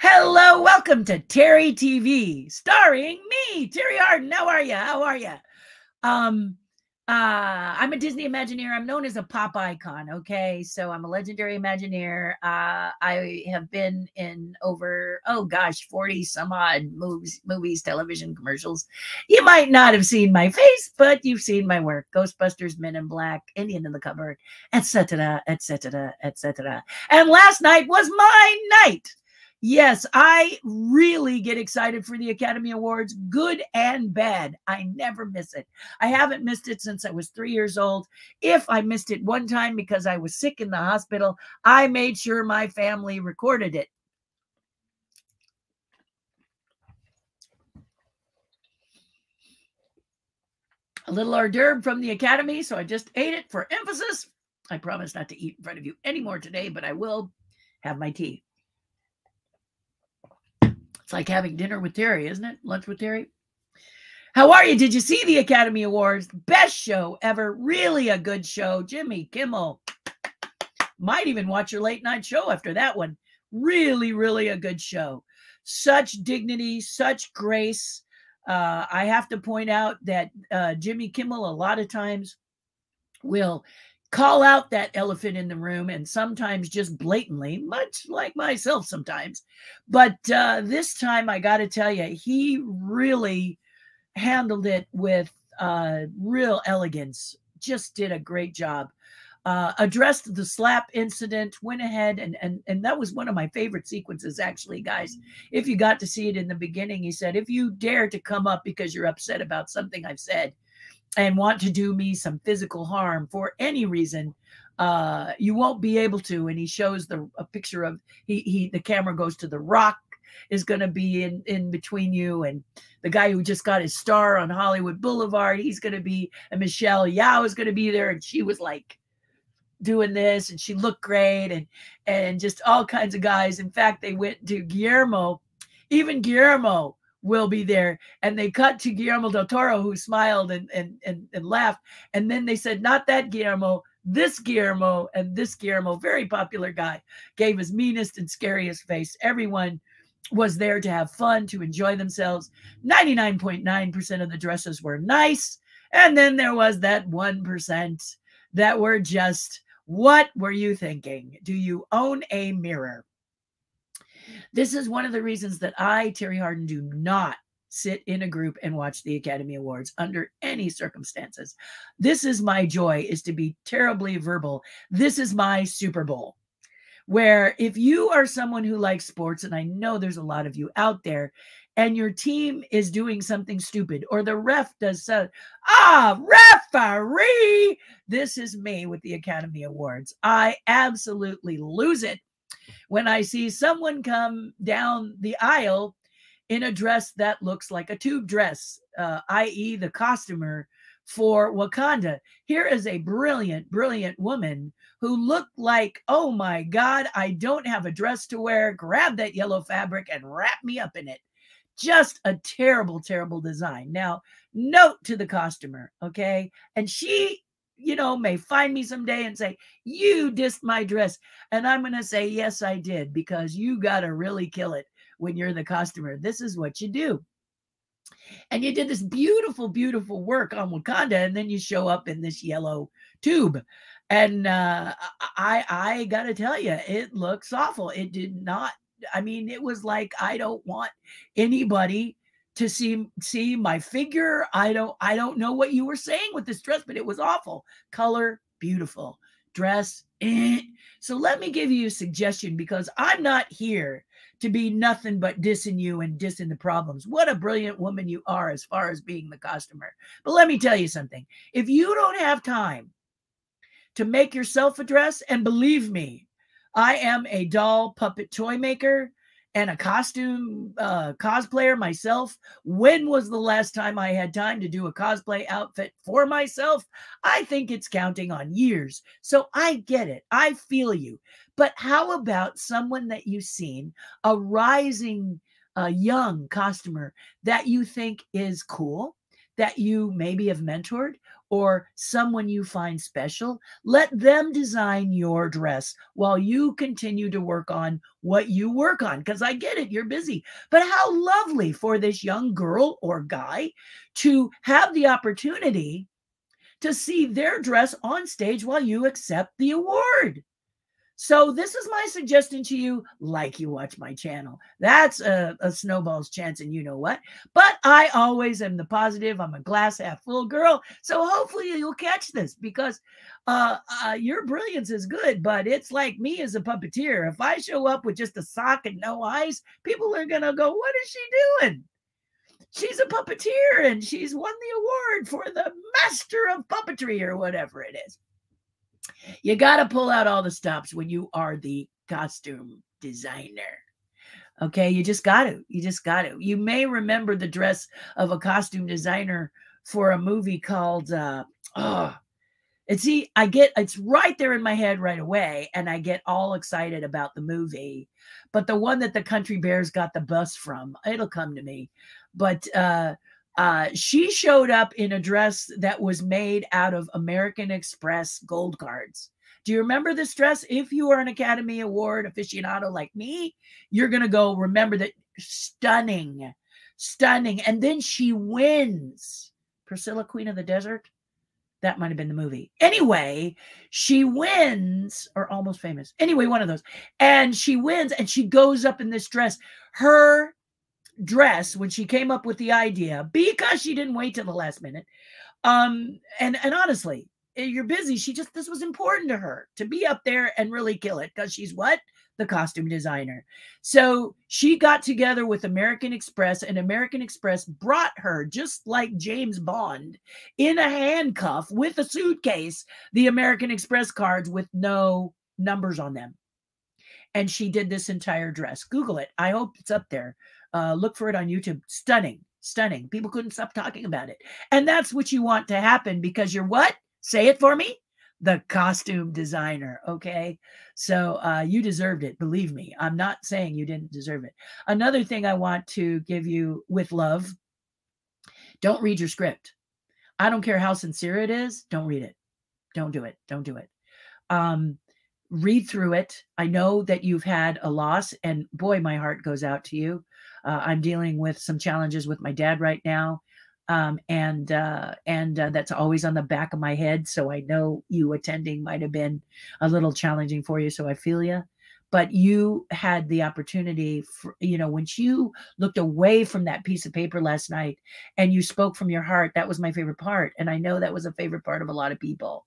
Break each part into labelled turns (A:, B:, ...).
A: Hello, welcome to Terri TV, starring me, Terri Hardin. How are you? How are you? Um, uh, I'm a Disney Imagineer. I'm known as a pop icon. Okay, so I'm a legendary Imagineer. Uh, I have been in over oh gosh, forty some odd movies, movies, television commercials. You might not have seen my face, but you've seen my work: Ghostbusters, Men in Black, Indian in the Cupboard, etc., etc., etc. And last night was my night. Yes, I really get excited for the Academy Awards, good and bad. I never miss it. I haven't missed it since I was three years old. If I missed it one time because I was sick in the hospital, I made sure my family recorded it. A little hors d'oeuvre from the Academy, so I just ate it for emphasis. I promise not to eat in front of you anymore today, but I will have my tea. It's like having dinner with Terri, isn't it? Lunch with Terri. How are you? Did you see the Academy Awards? Best show ever. Really a good show. Jimmy Kimmel. Might even watch your late night show after that one. Really, really a good show. Such dignity, such grace. Uh, I have to point out that uh, Jimmy Kimmel, a lot of times, will call out that elephant in the room and sometimes just blatantly, much like myself sometimes. But uh, this time, I got to tell you, he really handled it with uh, real elegance, just did a great job. Uh, addressed the slap incident, went ahead and and and that was one of my favorite sequences, actually, guys. If you got to see it in the beginning, he said, "If you dare to come up because you're upset about something I've said, and want to do me some physical harm for any reason, uh, you won't be able to. And he shows the a picture of he he the camera goes to the rock is going to be in in between you and the guy who just got his star on Hollywood Boulevard. He's going to be and Michelle Yeoh is going to be there, and she was like doing this and she looked great and and just all kinds of guys in fact they went to guillermo even guillermo will be there. And they cut to Guillermo del Toro, who smiled and, and, and, and laughed. And then they said, not that Guillermo, this Guillermo and this Guillermo, very popular guy, gave his meanest and scariest face. Everyone was there to have fun, to enjoy themselves. 99.9% of the dresses were nice. And then there was that 1% that were just, what were you thinking? Do you own a mirror? This is one of the reasons that I, Terri Hardin, do not sit in a group and watch the Academy Awards under any circumstances. This is my joy is to be terribly verbal. This is my Super Bowl. Where if you are someone who likes sports and I know there's a lot of you out there and your team is doing something stupid or the ref does so ah referee this is me with the Academy Awards. I absolutely lose it when I see someone come down the aisle in a dress that looks like a tube dress, uh, i.e., the costumer for Wakanda. Here is a brilliant, brilliant woman who looked like, oh my God, I don't have a dress to wear. Grab that yellow fabric and wrap me up in it. Just a terrible, terrible design. Now, note to the costumer, okay? And she you know, may find me someday and say, You dissed my dress. And I'm going to say, Yes, I did, because you got to really kill it when you're the customer. This is what you do. And you did this beautiful, beautiful work on Wakanda, and then you show up in this yellow tube. And uh, I, I got to tell you, it looks awful. It did not. I mean, it was like I don't want anybody to see see my figure. I don't I don't know what you were saying with this dress, but it was awful. Color beautiful, dress. Eh. So let me give you a suggestion because I'm not here to be nothing but dissing you and dissing the problems. What a brilliant woman you are as far as being the customer. But let me tell you something. If you don't have time to make yourself a dress, and believe me, I am a doll puppet toy maker and a costume uh, cosplayer myself. When was the last time I had time to do a cosplay outfit for myself? I think it's counting on years. So I get it. I feel you. But how about someone that you've seen, a rising uh, young costumer that you think is cool, that you maybe have mentored, or someone you find special, let them design your dress while you continue to work on what you work on. Because I get it, you're busy. But how lovely for this young girl or guy to have the opportunity to see their dress on stage while you accept the award. So this is my suggestion to you, like you watch my channel. That's a, a, snowball's chance and you know what. But I always am the positive. I'm a glass half full girl. So hopefully you'll catch this because uh, uh, your brilliance is good, but it's like me as a puppeteer. If I show up with just a sock and no eyes, people are going to go, what is she doing? She's a puppeteer and she's won the award for the master of puppetry or whatever it is. You got to pull out all the stops when you are the costume designer. Okay, you just got to. You just got to. You may remember the dress of a costume designer for a movie called uh oh and see, I get it's right there in my head right away, and I get all excited about the movie. But the one that the Country Bears got the bus from, it'll come to me. But uh uh, she showed up in a dress that was made out of American Express gold cards. Do you remember this dress? If you are an Academy Award aficionado like me, you're going to go remember that stunning, stunning. And then she wins. Priscilla, Queen of the Desert. That might have been the movie. Anyway, she wins, or almost famous. Anyway, one of those. And she wins and she goes up in this dress. Her dress when she came up with the idea because she didn't wait till the last minute. Um, and and honestly, eh, you're busy. She just this was important to her to be up there and really kill it because she's what the costume designer. So she got together with American Express, and American Express brought her, just like James Bond, in a handcuff with a suitcase, the American Express cards with no numbers on them. And she did this entire dress. Google it. I hope it's up there. Uh, look for it on YouTube. Stunning, stunning. People couldn't stop talking about it. And that's what you want to happen because you're what? Say it for me. The costume designer. Okay. So uh, you deserved it. Believe me. I'm not saying you didn't deserve it. Another thing I want to give you with love don't read your script. I don't care how sincere it is. Don't read it. Don't do it. Don't do it. Um, read through it. I know that you've had a loss, and boy, my heart goes out to you. Uh, I'm dealing with some challenges with my dad right now, um, and uh, and uh, that's always on the back of my head. So I know you attending might have been a little challenging for you. So I feel you. But you had the opportunity, for, you know, when you looked away from that piece of paper last night and you spoke from your heart. That was my favorite part, and I know that was a favorite part of a lot of people,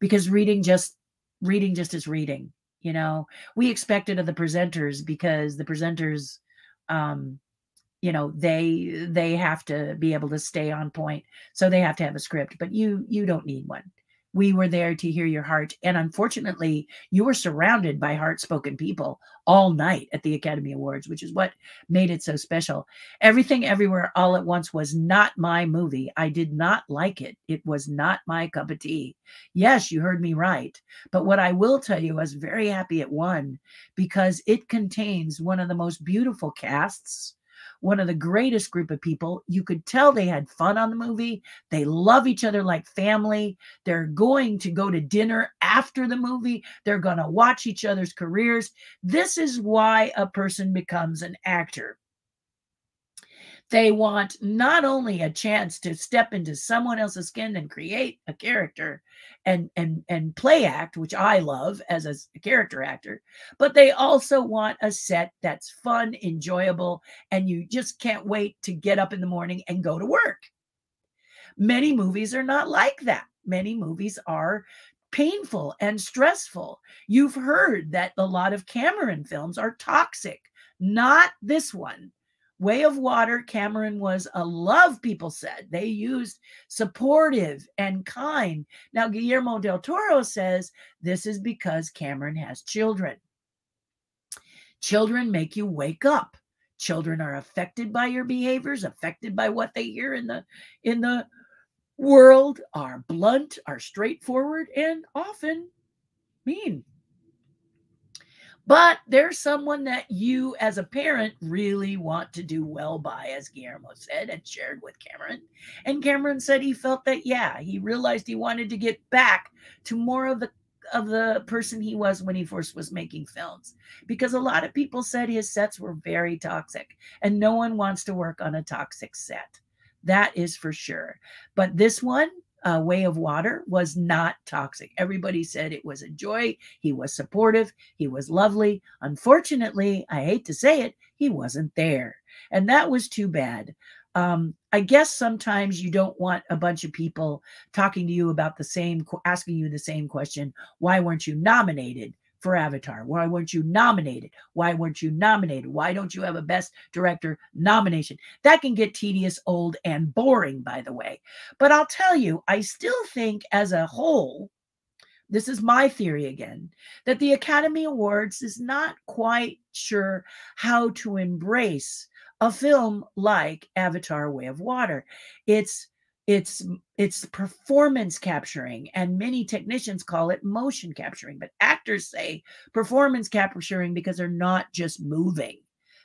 A: because reading just reading just is reading you know we expect it of the presenters because the presenters um you know they they have to be able to stay on point. So they have to have a script but you you don't need one we were there to hear your heart. And unfortunately, you were surrounded by heart spoken people all night at the Academy Awards, which is what made it so special. Everything Everywhere All at Once was not my movie. I did not like it. It was not my cup of tea. Yes, you heard me right. But what I will tell you, I was very happy it won because it contains one of the most beautiful casts one of the greatest group of people. You could tell they had fun on the movie. They love each other like family. They're going to go to dinner after the movie. They're going to watch each other's careers. This is why a person becomes an actor. They want not only a chance to step into someone else's skin and create a character and and and play act, which I love as a character actor, but they also want a set that's fun, enjoyable, and you just can't wait to get up in the morning and go to work. Many movies are not like that. Many movies are painful and stressful. You've heard that a lot of Cameron films are toxic. Not this one. Way of Water, Cameron was a love, people said. They used supportive and kind. Now, Guillermo del Toro says this is because Cameron has children. Children make you wake up. Children are affected by your behaviors, affected by what they hear in the in the world, are blunt, are straightforward, and often mean. But there's someone that you, as a parent, really want to do well by, as Guillermo said and shared with Cameron. And Cameron said he felt that, yeah, he realized he wanted to get back to more of the of the person he was when he first was making films. Because a lot of people said his sets were very toxic and no one wants to work on a toxic set. That is for sure. But this one uh, way of water was not toxic. Everybody said it was a joy. He was supportive. He was lovely. Unfortunately i hate to say it he wasn't there. And that was too bad. Um, I guess sometimes you don't want a bunch of people talking to you about the same, asking you the same question. Why weren't you nominated for Avatar? Why weren't you nominated? Why weren't you nominated? Why don't you have a Best Director nomination? That can get tedious, old, and boring, by the way. But I'll tell you, I still think as a whole, this is my theory again, that the Academy Awards is not quite sure how to embrace a film like Avatar Way of Water. It's it's it's performance capturing and many technicians call it motion capturing but actors say performance capturing because they're not just moving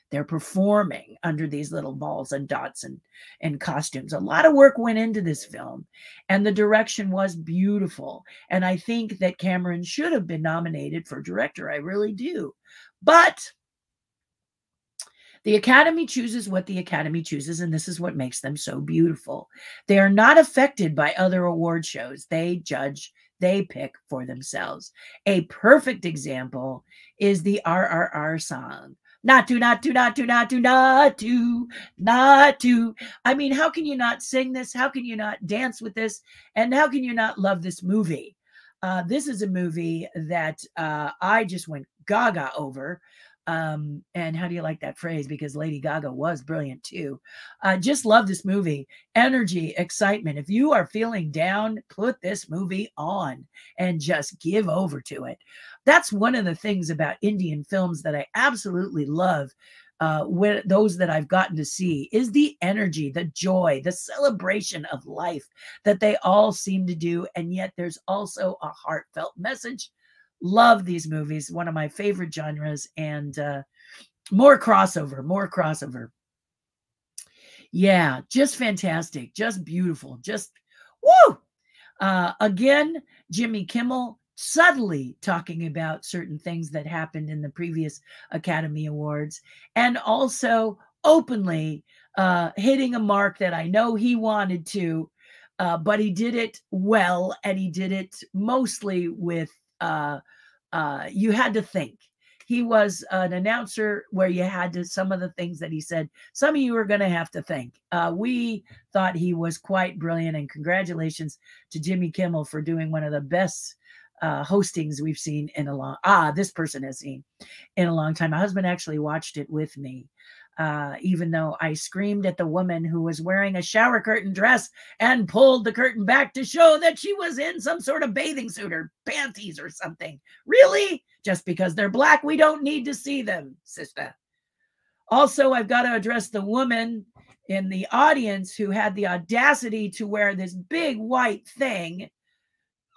A: they're performing under these little balls and dots and and costumes. A lot of work went into this film and the direction was beautiful and i think that cameron should have been nominated for director i really do but the Academy chooses what the Academy chooses, and this is what makes them so beautiful. They are not affected by other award shows. They judge, they pick for themselves. A perfect example is the RRR song. Not to, not to, not to, not to, not to, not to. I mean, how can you not sing this? How can you not dance with this? And how can you not love this movie? Uh, this is a movie that uh, I just went gaga over. Um, and how do you like that phrase? Because Lady Gaga was brilliant too. I just love this movie. Energy, excitement. If you are feeling down, put this movie on and just give over to it. That's one of the things about Indian films that I absolutely love. Uh, when those that I've gotten to see is the energy, the joy, the celebration of life that they all seem to do. And yet there's also a heartfelt message Love these movies. One of my favorite genres and uh, more crossover, more crossover. Yeah, just fantastic. Just beautiful. Just woo. Uh, again, Jimmy Kimmel subtly talking about certain things that happened in the previous Academy Awards and also openly uh, hitting a mark that I know he wanted to, uh, but he did it well and he did it mostly with uh, uh, you had to think. He was an announcer where you had to, some of the things that he said, some of you are going to have to think. Uh, we thought he was quite brilliant, and congratulations to Jimmy Kimmel for doing one of the best uh, hostings we've seen in a long ah this person has seen in a long time. My husband actually watched it with me uh, even though I screamed at the woman who was wearing a shower curtain dress and pulled the curtain back to show that she was in some sort of bathing suit or panties or something. Really? Just because they're black, we don't need to see them, sister. Also, I've got to address the woman in the audience who had the audacity to wear this big white thing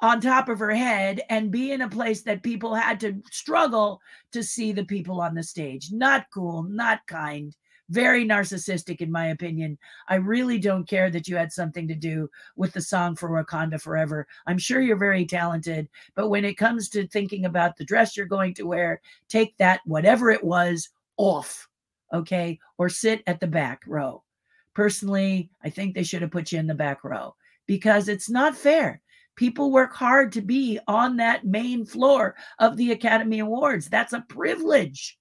A: on top of her head and be in a place that people had to struggle to see the people on the stage. Not cool, not kind, very narcissistic, in my opinion. I really don't care that you had something to do with the song for Wakanda Forever. I'm sure you're very talented, but when it comes to thinking about the dress you're going to wear, take that, whatever it was, off, okay? Or sit at the back row. Personally, I think they should have put you in the back row because it's not fair. People work hard to be on that main floor of the Academy Awards. That's a privilege.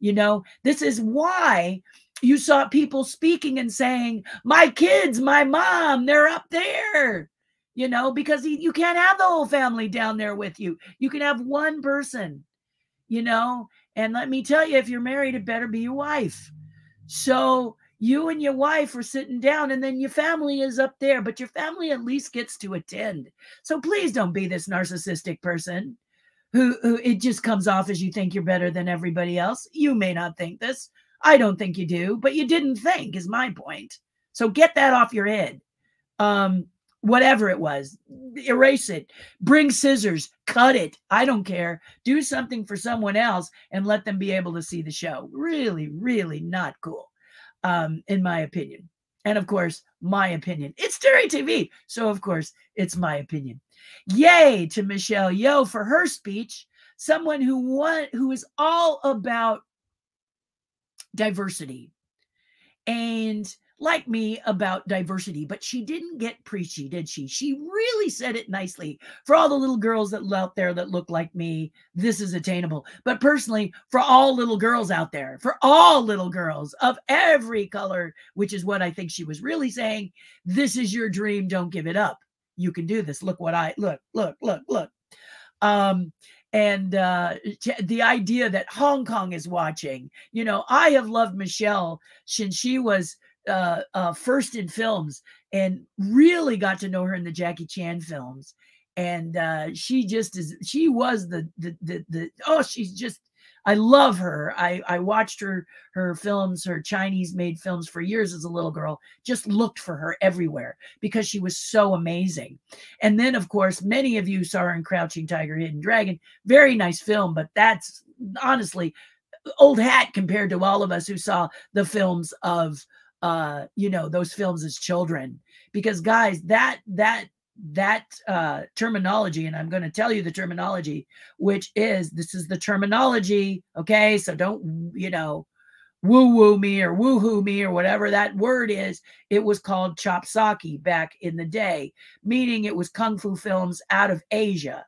A: You know, this is why you saw people speaking and saying, My kids, my mom, they're up there. You know, because you can't have the whole family down there with you. You can have one person, you know. And let me tell you, if you're married, it better be your wife. So you and your wife are sitting down and then your family is up there but your family at least gets to attend. So please don't be this narcissistic person who, who it just comes off as you think you're better than everybody else. You may not think this. I don't think you do but you didn't think is my point. So get that off your head. Um whatever it was, erase it, bring scissors, cut it. I don't care. Do something for someone else and let them be able to see the show. Really, really not cool, um, in my opinion. And of course, my opinion. It's Terri TV. So, of course, it's my opinion. Yay to Michelle Yeoh for her speech. Someone who want, who is all about diversity and like me about diversity, but she didn't get preachy, did she? She really said it nicely. For all the little girls that out there that look like me, this is attainable. But personally, for all little girls out there, for all little girls of every color, which is what I think she was really saying, this is your dream. Don't give it up. You can do this. Look what I look, look, look, look. Um, and uh, the idea that Hong Kong is watching. You know, I have loved Michelle since she was uh, uh, first in films and really got to know her in the Jackie Chan films. And uh, she just is, she was the, the, the, the, oh, she's just, I love her. I, I watched her, her films, her Chinese made films for years as a little girl, just looked for her everywhere because she was so amazing. And then, of course, many of you saw her in Crouching Tiger, Hidden Dragon. Very nice film, but that's honestly old hat compared to all of us who saw the films of uh, you know, those films as children. Because guys, that that that uh, terminology, and I'm going to tell you the terminology, which is this is the terminology. Okay, so don't you know woo woo me or woo hoo me or whatever that word is. It was called chopsocky back in the day, meaning it was kung fu films out of Asia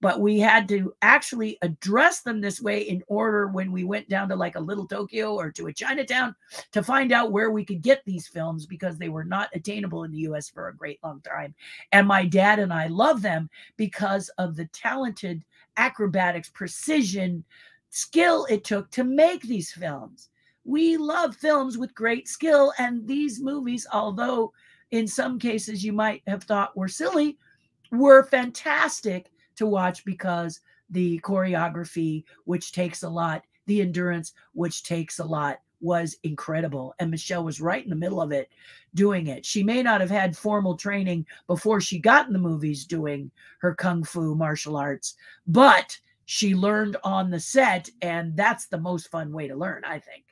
A: but we had to actually address them this way in order when we went down to like a little Tokyo or to a Chinatown to find out where we could get these films because they were not attainable in the US for a great long time. And my dad and I love them because of the talented acrobatics, precision, skill it took to make these films. We love films with great skill, and these movies, although in some cases you might have thought were silly, were fantastic to watch because the choreography, which takes a lot, the endurance, which takes a lot, was incredible. And Michelle was right in the middle of it doing it. She may not have had formal training before she got in the movies doing her kung fu martial arts, but she learned on the set. And that's the most fun way to learn, I think.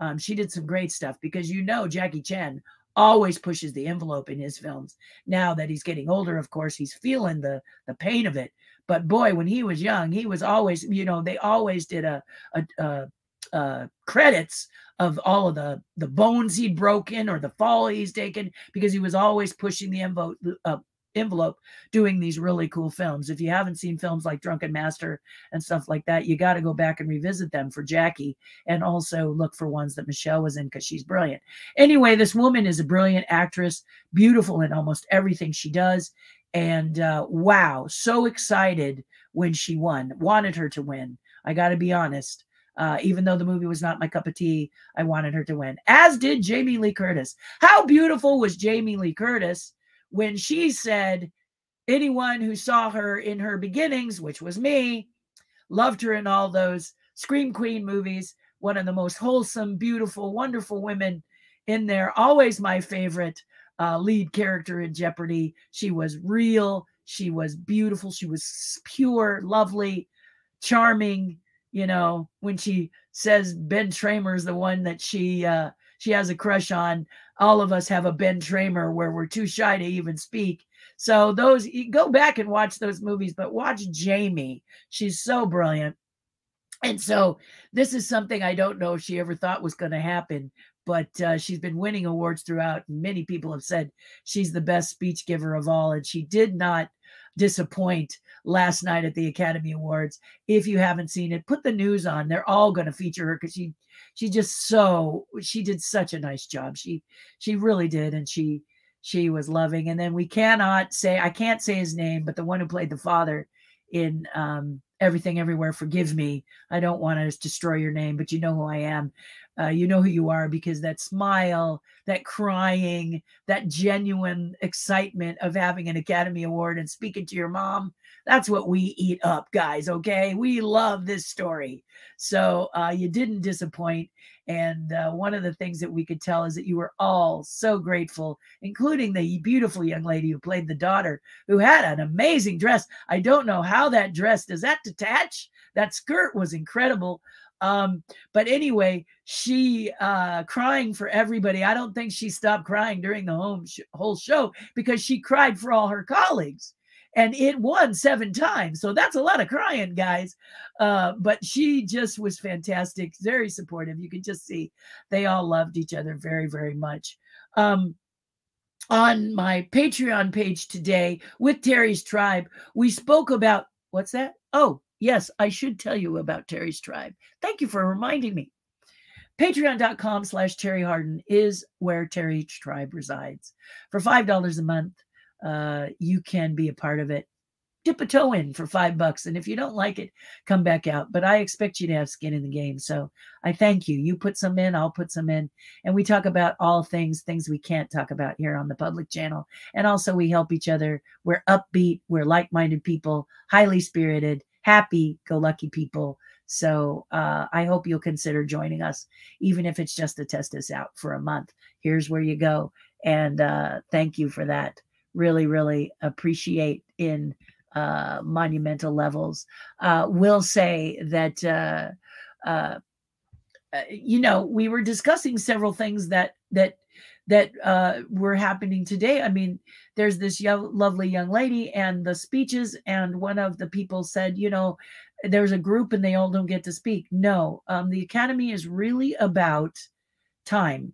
A: Um, she did some great stuff because you know Jackie Chan always pushes the envelope in his films. Now that he's getting older, of course, he's feeling the the pain of it. But boy, when he was young, he was always, you know, they always did a, a, a uh, credits of all of the the bones he'd broken or the fall he's taken because he was always pushing the envelope uh, envelope doing these really cool films. If you haven't seen films like Drunken Master and stuff like that, you got to go back and revisit them for Jackie and also look for ones that Michelle was in because she's brilliant. Anyway, this woman is a brilliant actress, beautiful in almost everything she does. And uh, wow, so excited when she won. Wanted her to win. I got to be honest. Uh, even though the movie was not my cup of tea, I wanted her to win, as did Jamie Lee Curtis. How beautiful was Jamie Lee Curtis when she said, Anyone who saw her in her beginnings, which was me, loved her in all those Scream Queen movies, one of the most wholesome, beautiful, wonderful women in there, always my favorite uh, lead character in Jeopardy. She was real. She was beautiful. She was pure, lovely, charming. You know, when she says Ben Tramer is the one that she uh, she has a crush on, all of us have a Ben Tramer where we're too shy to even speak. So those go back and watch those movies, but watch Jamie. She's so brilliant. And so this is something I don't know if she ever thought was going to happen, but uh, she's been winning awards throughout. Many people have said she's the best speech giver of all, and she did not disappoint last night at the Academy Awards. If you haven't seen it, put the news on. They're all going to feature her because she she just so she did such a nice job. She she really did, and she she was loving. And then we cannot say I can't say his name, but the one who played the father in um, Everything Everywhere, forgive me. I don't want to destroy your name, but you know who I am uh, you know who you are because that smile, that crying, that genuine excitement of having an Academy Award and speaking to your mom. That's what we eat up, guys. Okay. We love this story. So uh, you didn't disappoint. And uh, one of the things that we could tell is that you were all so grateful, including the beautiful young lady who played the daughter, who had an amazing dress. I don't know how that dress does that detach. That skirt was incredible. Um, but anyway, she uh, crying for everybody. I don't think she stopped crying during the home sh- whole show because she cried for all her colleagues and it won seven times. So that's a lot of crying, guys. Uh, but she just was fantastic, very supportive. You could just see they all loved each other very, very much. Um, on my Patreon page today with Terri's Tribe, we spoke about what's that? Oh, yes, I should tell you about Terri's Tribe. Thank you for reminding me. Patreon.com slash Terri Hardin is where Terri's Tribe resides. For $5 a month, uh, you can be a part of it. Dip a toe in for five bucks. And if you don't like it, come back out. But I expect you to have skin in the game. So I thank you. You put some in, I'll put some in. And we talk about all things, things we can't talk about here on the public channel. And also, we help each other. We're upbeat, we're like minded people, highly spirited, happy go lucky people. So uh, I hope you'll consider joining us, even if it's just to test us out for a month. Here's where you go. And uh, thank you for that really, really appreciate in uh, monumental levels. Uh, will say that, uh, uh, you know, we were discussing several things that, that, that uh, were happening today. I mean, there's this lovely young lady and the speeches, and one of the people said, you know, there's a group and they all don't get to speak. No, um, the academy is really about time.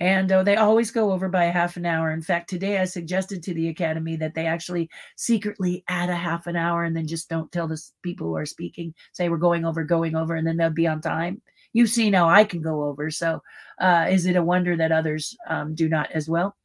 A: And uh, they always go over by a half an hour. In fact, today I suggested to the Academy that they actually secretly add a half an hour and then just don't tell the people who are speaking, say we're going over, going over, and then they'll be on time. You see now I can go over. So uh, is it a wonder that others um, do not as well?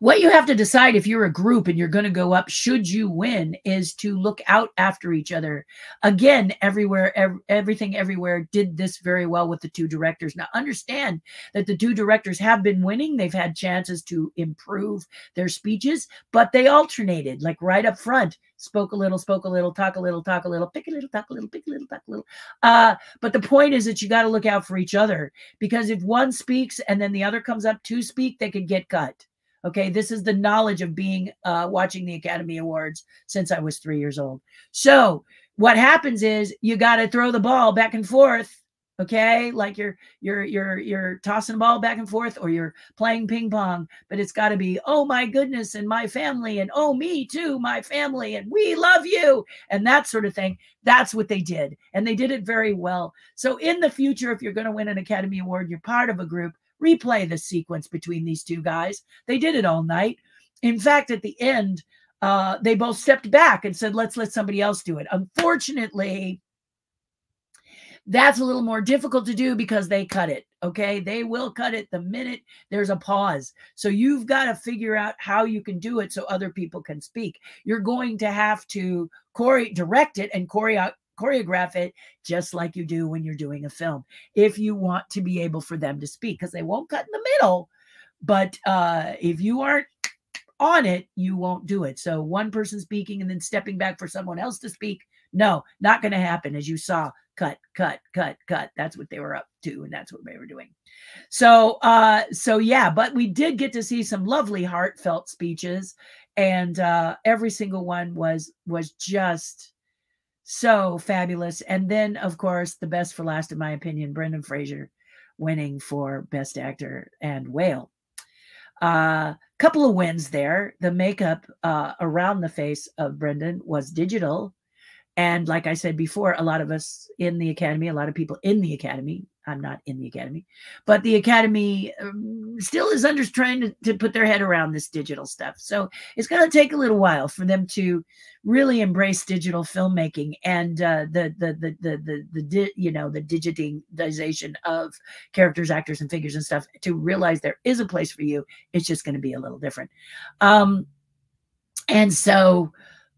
A: What you have to decide if you're a group and you're going to go up, should you win, is to look out after each other. Again, everywhere, ev- everything everywhere did this very well with the two directors. Now, understand that the two directors have been winning. They've had chances to improve their speeches, but they alternated, like right up front spoke a little, spoke a little, talk a little, talk a little, pick a little, talk a little, pick a little, talk a little. Uh, but the point is that you got to look out for each other because if one speaks and then the other comes up to speak, they could get cut. Okay, this is the knowledge of being uh, watching the Academy Awards since I was three years old. So what happens is you got to throw the ball back and forth. Okay, like you're you're you're you're tossing the ball back and forth, or you're playing ping pong. But it's got to be oh my goodness, and my family, and oh me too, my family, and we love you, and that sort of thing. That's what they did, and they did it very well. So in the future, if you're going to win an Academy Award, you're part of a group replay the sequence between these two guys. They did it all night. In fact, at the end, uh, they both stepped back and said, let's let somebody else do it. Unfortunately, that's a little more difficult to do because they cut it. Okay. They will cut it the minute there's a pause. So you've got to figure out how you can do it so other people can speak. You're going to have to chore- direct it and choreo- choreograph it just like you do when you're doing a film if you want to be able for them to speak because they won't cut in the middle but uh, if you aren't on it you won't do it. So one person speaking and then stepping back for someone else to speak no not going to happen as you saw cut cut cut cut that's what they were up to and that's what they were doing. So uh so yeah but we did get to see some lovely heartfelt speeches and uh every single one was was just so fabulous. And then, of course, the best for last, in my opinion, Brendan Fraser winning for Best Actor and Whale. A uh, couple of wins there. The makeup uh, around the face of Brendan was digital. And like I said before, a lot of us in the academy, a lot of people in the academy, I'm not in the academy, but the academy um, still is under trying to, to put their head around this digital stuff. So it's going to take a little while for them to really embrace digital filmmaking and uh, the, the, the the the the the you know the digitization of characters, actors, and figures and stuff to realize there is a place for you. It's just going to be a little different. Um, and so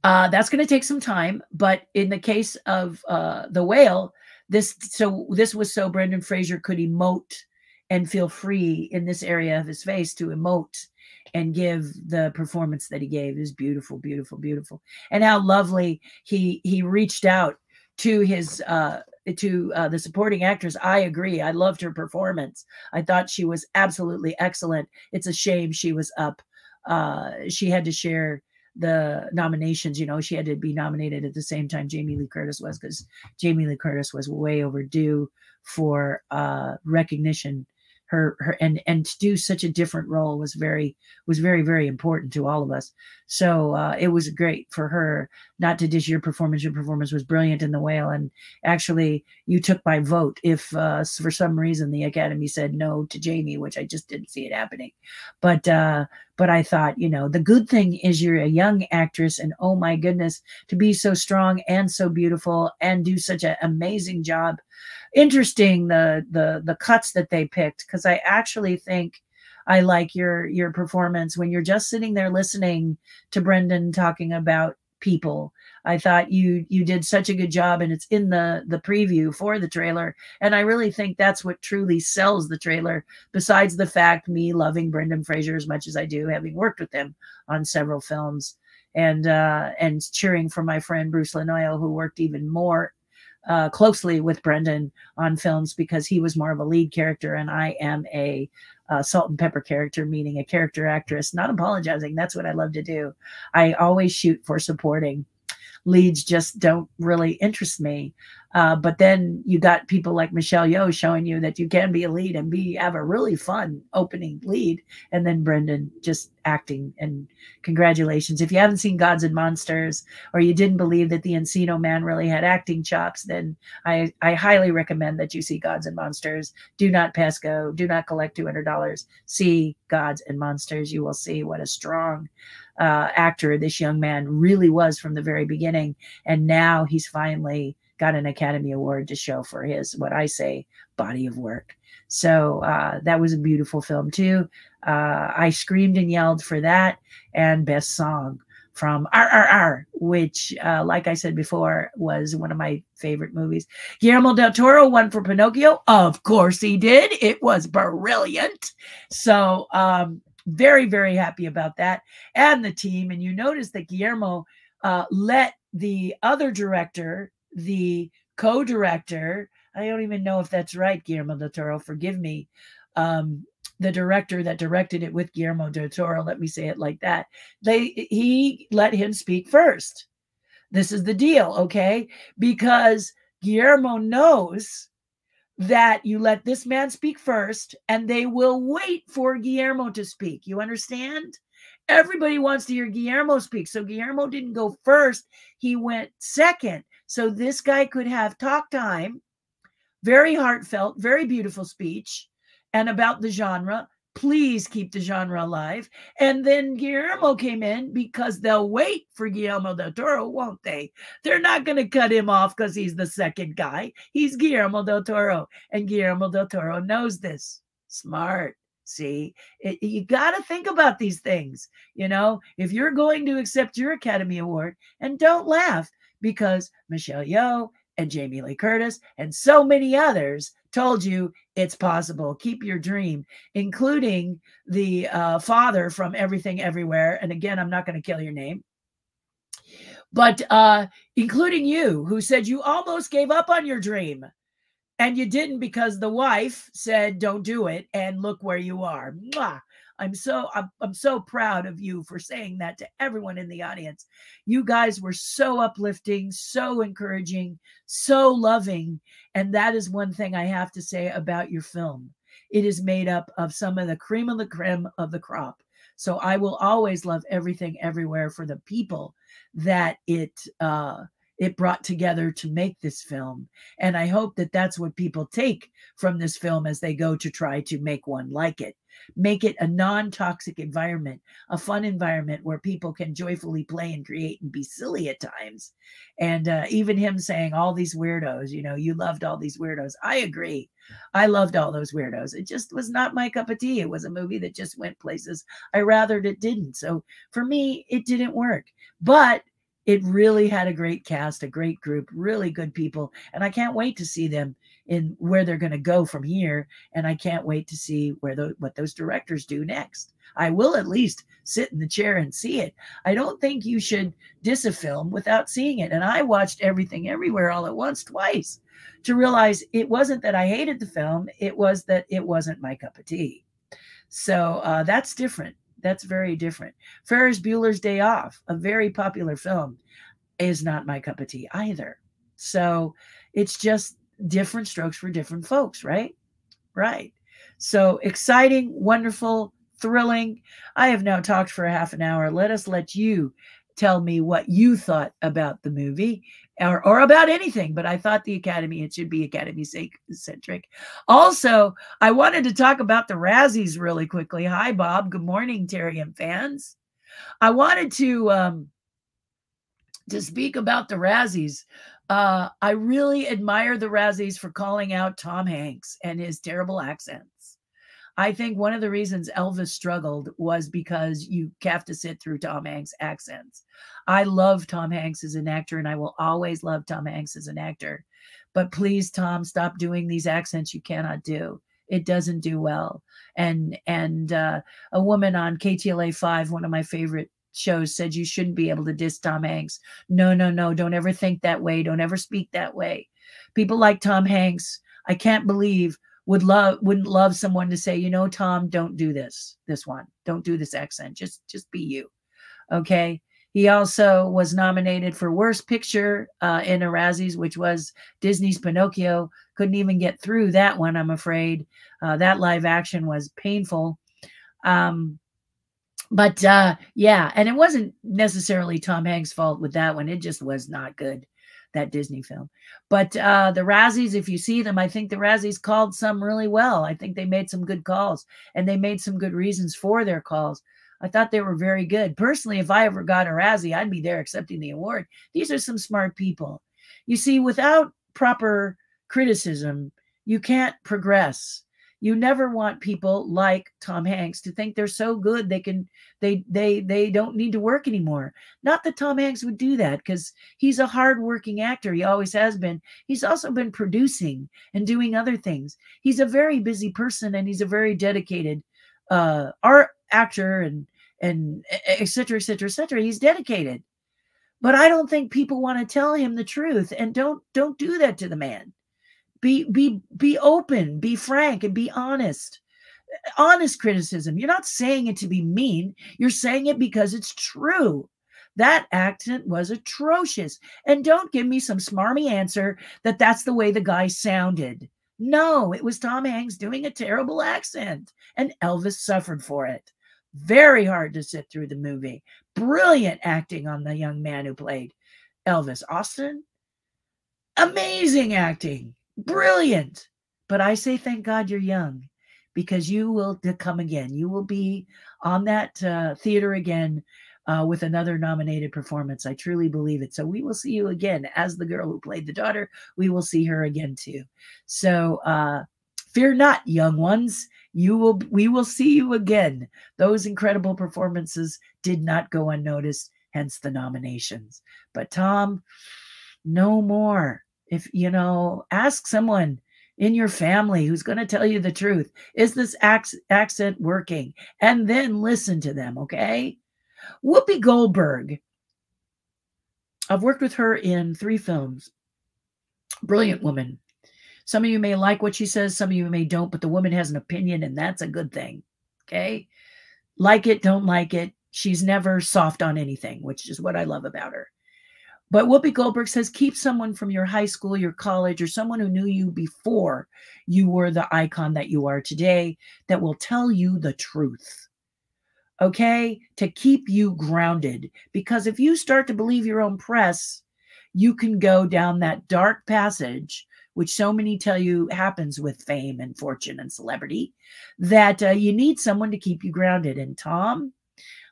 A: uh, that's going to take some time. But in the case of uh, the whale, this so this was so Brendan Fraser could emote and feel free in this area of his face to emote and give the performance that he gave. Is beautiful beautiful beautiful. And how lovely he he reached out to his uh to uh, the supporting actress. I agree. I loved her performance. I thought she was absolutely excellent. It's a shame she was up uh she had to share the nominations you know she had to be nominated at the same time jamie lee curtis was because jamie lee curtis was way overdue for uh recognition her her and and to do such a different role was very was very very important to all of us. So uh, it was great for her not to dish your performance your performance was brilliant in the whale and actually you took my vote if uh, for some reason the academy said no to jamie which i just didn't see it happening. But uh but i thought you know the good thing is you're a young actress and oh my goodness to be so strong and so beautiful and do such an amazing job interesting the the the cuts that they picked because I actually think I like your your performance when you're just sitting there listening to Brendan talking about people. I thought you you did such a good job and it's in the the preview for the trailer and I really think that's what truly sells the trailer besides the fact me loving Brendan Fraser as much as I do having worked with him on several films and uh and cheering for my friend Bruce Lanoil who worked even more uh, closely with Brendan on films because he was more of a lead character and I am a uh, salt and pepper character, meaning a character actress. Not apologizing. That's what I love to do. I always shoot for supporting leads just don't really interest me. Uh, but then you got people like Michelle Yeoh showing you that you can be a lead and be have a really fun opening lead, and then Brendan just acting. And congratulations! If you haven't seen Gods and Monsters, or you didn't believe that the Encino Man really had acting chops, then I I highly recommend that you see Gods and Monsters. Do not pass go. Do not collect two hundred dollars. See Gods and Monsters. You will see what a strong uh, actor this young man really was from the very beginning. And now he's finally got an Academy Award to show for his, what I say, body of work. So uh, that was a beautiful film, too. Uh, I screamed and yelled for that and Best Song from RRR, which, uh, like I said before, was one of my favorite movies. Guillermo del Toro won for Pinocchio. Of course he did. It was brilliant. So um, very, very happy about that and the team. And you notice that Guillermo uh, let the other director, the co director, I don't even know if that's right, Guillermo del Toro, forgive me. Um, the director that directed it with Guillermo del Toro, let me say it like that. They he let him speak first. This is the deal, okay? Because Guillermo knows that you let this man speak first and they will wait for Guillermo to speak. You understand? Everybody wants to hear Guillermo speak. So Guillermo didn't go first, he went second. So this guy could have talk time, very heartfelt, very beautiful speech, and about the genre please keep the genre alive. And then Guillermo came in because they'll wait for Guillermo del Toro, won't they? They're not going to cut him off because he's the second guy. He's Guillermo del Toro, and Guillermo del Toro knows this. Smart. See, it, you got to think about these things. You know, if you're going to accept your Academy Award, and don't laugh because Michelle Yeoh and Jamie Lee Curtis and so many others told you it's possible. Keep your dream, including the uh, father from Everything Everywhere. And again, I'm not going to kill your name, but uh, including you, who said you almost gave up on your dream. And you didn't because the wife said, don't do it. And look where you are. Mwah. I'm so I'm, I'm so proud of you for saying that to everyone in the audience. You guys were so uplifting, so encouraging, so loving, and that is one thing I have to say about your film. It is made up of some of the cream of the creme of the crop. So I will always love everything everywhere for the people that it uh it brought together to make this film. And I hope that that's what people take from this film as they go to try to make one like it. Make it a non toxic environment, a fun environment where people can joyfully play and create and be silly at times. And uh, even him saying, all these weirdos, you know, you loved all these weirdos. I agree. I loved all those weirdos. It just was not my cup of tea. It was a movie that just went places I rathered it didn't. So for me, it didn't work. But it really had a great cast, a great group, really good people. And I can't wait to see them in where they're going to go from here. And I can't wait to see where the, what those directors do next. I will at least sit in the chair and see it. I don't think you should diss a film without seeing it. And I watched everything everywhere all at once twice to realize it wasn't that I hated the film, it was that it wasn't my cup of tea. So uh, that's different. That's very different. Ferris Bueller's Day Off, a very popular film, is not my cup of tea either. So it's just different strokes for different folks, right? Right. So exciting, wonderful, thrilling. I have now talked for a half an hour. Let us let you tell me what you thought about the movie or, or about anything, but I thought the Academy, it should be Academy centric. Also, I wanted to talk about the Razzies really quickly. Hi, Bob. Good morning, Terri and fans. I wanted to um, to speak about the Razzies. Uh, I really admire the Razzies for calling out Tom Hanks and his terrible accents. I think one of the reasons Elvis struggled was because you have to sit through Tom Hanks' accents. I love Tom Hanks as an actor, and I will always love Tom Hanks as an actor. But please, Tom, stop doing these accents you cannot do. It doesn't do well. And and uh, a woman on KTLA five, one of my favorite shows, said you shouldn't be able to diss Tom Hanks. No, no, no. Don't ever think that way. Don't ever speak that way. People like Tom Hanks, I can't believe would love wouldn't love someone to say, you know, Tom, don't do this. This one, don't do this accent. Just just be you. Okay. He also was nominated for Worst Picture uh, in Razzies, which was Disney's Pinocchio. Couldn't even get through that one, I'm afraid. Uh, that live action was painful. Um, but uh, yeah, and it wasn't necessarily Tom Hanks' fault with that one. It just was not good that Disney film. But uh, the Razzies, if you see them, I think the Razzies called some really well. I think they made some good calls and they made some good reasons for their calls. I thought they were very good. Personally, if I ever got a Razzie, I'd be there accepting the award. These are some smart people. You see, without proper criticism, you can't progress you never want people like Tom Hanks to think they're so good they can they they they don't need to work anymore. Not that Tom Hanks would do that because he's a hardworking actor. He always has been. He's also been producing and doing other things. He's a very busy person and he's a very dedicated uh art actor and and et cetera, et cetera, et cetera. He's dedicated. But I don't think people want to tell him the truth and don't don't do that to the man be be be open be frank and be honest. Honest criticism. You're not saying it to be mean. You're saying it because it's true. That accent was atrocious. And don't give me some smarmy answer that that's the way the guy sounded. No it was tom hanks doing a terrible accent and elvis suffered for it. Very hard to sit through the movie. Brilliant acting on the young man who played elvis austin. Amazing acting Brilliant. But I say, thank God you're young because you will come again. You will be on that uh, theater again uh, with another nominated performance. I truly believe it. So we will see you again as the girl who played the daughter. We will see her again too. So uh, fear not, young ones. You will. We will see you again. Those incredible performances did not go unnoticed. Hence the nominations. But Tom, no more if you know ask someone in your family who's going to tell you the truth is this accent working? And then listen to them okay? Whoopi goldberg i've worked with her in three films. Brilliant woman. Some of you may like what she says some of you may don't but the woman has an opinion and that's a good thing okay? Like it don't like it she's never soft on anything which is what i love about her but Whoopi Goldberg says keep someone from your high school, your college, or someone who knew you before you were the icon that you are today that will tell you the truth. Okay? To keep you grounded. Because if you start to believe your own press, you can go down that dark passage, which so many tell you happens with fame and fortune and celebrity, that uh, you need someone to keep you grounded. And Tom,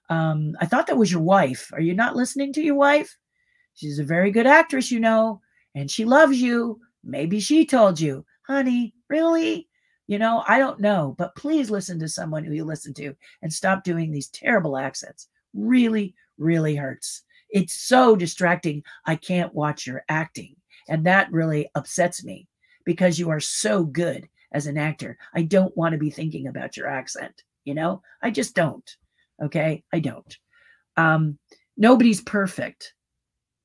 A: um, I thought that was your wife. Are you not listening to your wife? She's a very good actress, you know, and she loves you. Maybe she told you, honey, really? You know, I don't know, but please listen to someone who you listen to and stop doing these terrible accents. Really, really hurts. It's so distracting. I can't watch your acting. And that really upsets me because you are so good as an actor. I don't want to be thinking about your accent. You know, I just don't. Okay. I don't. Um, nobody's perfect.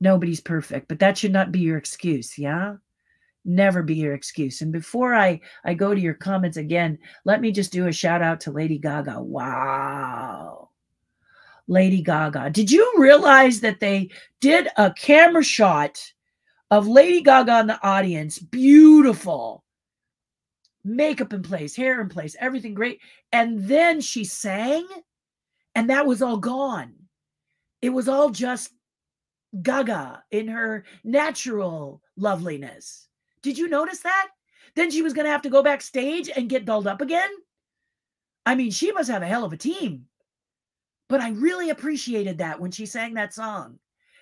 A: Nobody's perfect, but that should not be your excuse. Yeah. Never be your excuse. And before I, I go to your comments again, let me just do a shout out to Lady Gaga. Wow. Lady Gaga. Did you realize that they did a camera shot of Lady Gaga in the audience? Beautiful. Makeup in place, hair in place, everything great. And then she sang, and that was all gone. It was all just Gaga in her natural loveliness. Did you notice that? Then she was going to have to go backstage and get dolled up again. I mean, she must have a hell of a team. But I really appreciated that when she sang that song.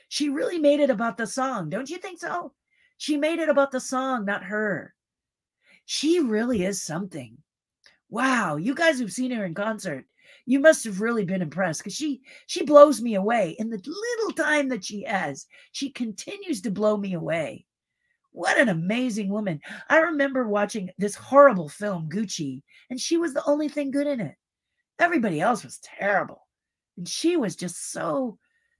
A: She really made it about the song. Don't you think so? She made it about the song, not her. She really is something. Wow, you guys who've seen her in concert, you must have really been impressed because she she blows me away in the little time that she has. She continues to blow me away. What an amazing woman. I remember watching this horrible film, Gucci, and she was the only thing good in it. Everybody else was terrible. And she was just so,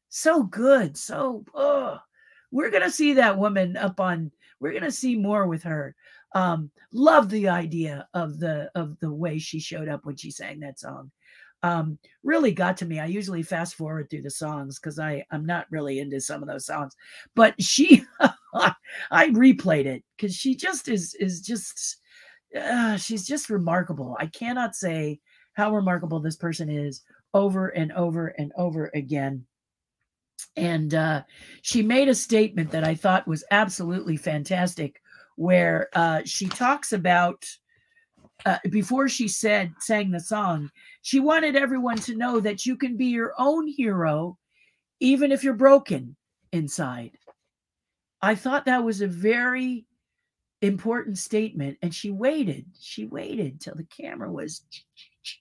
A: so good. So, oh, we're going to see that woman up on, we're going to see more with her. Um, love the idea of the, of the way she showed up when she sang that song um, really got to me. I usually fast forward through the songs because I I'm not really into some of those songs, but she I replayed it because she just is is just uh, she's just remarkable. I cannot say how remarkable this person is over and over and over again. And uh, she made a statement that I thought was absolutely fantastic, where uh, she talks about uh, before she said sang the song she wanted everyone to know that you can be your own hero even if you're broken inside. I thought that was a very important statement and she waited she waited till the camera was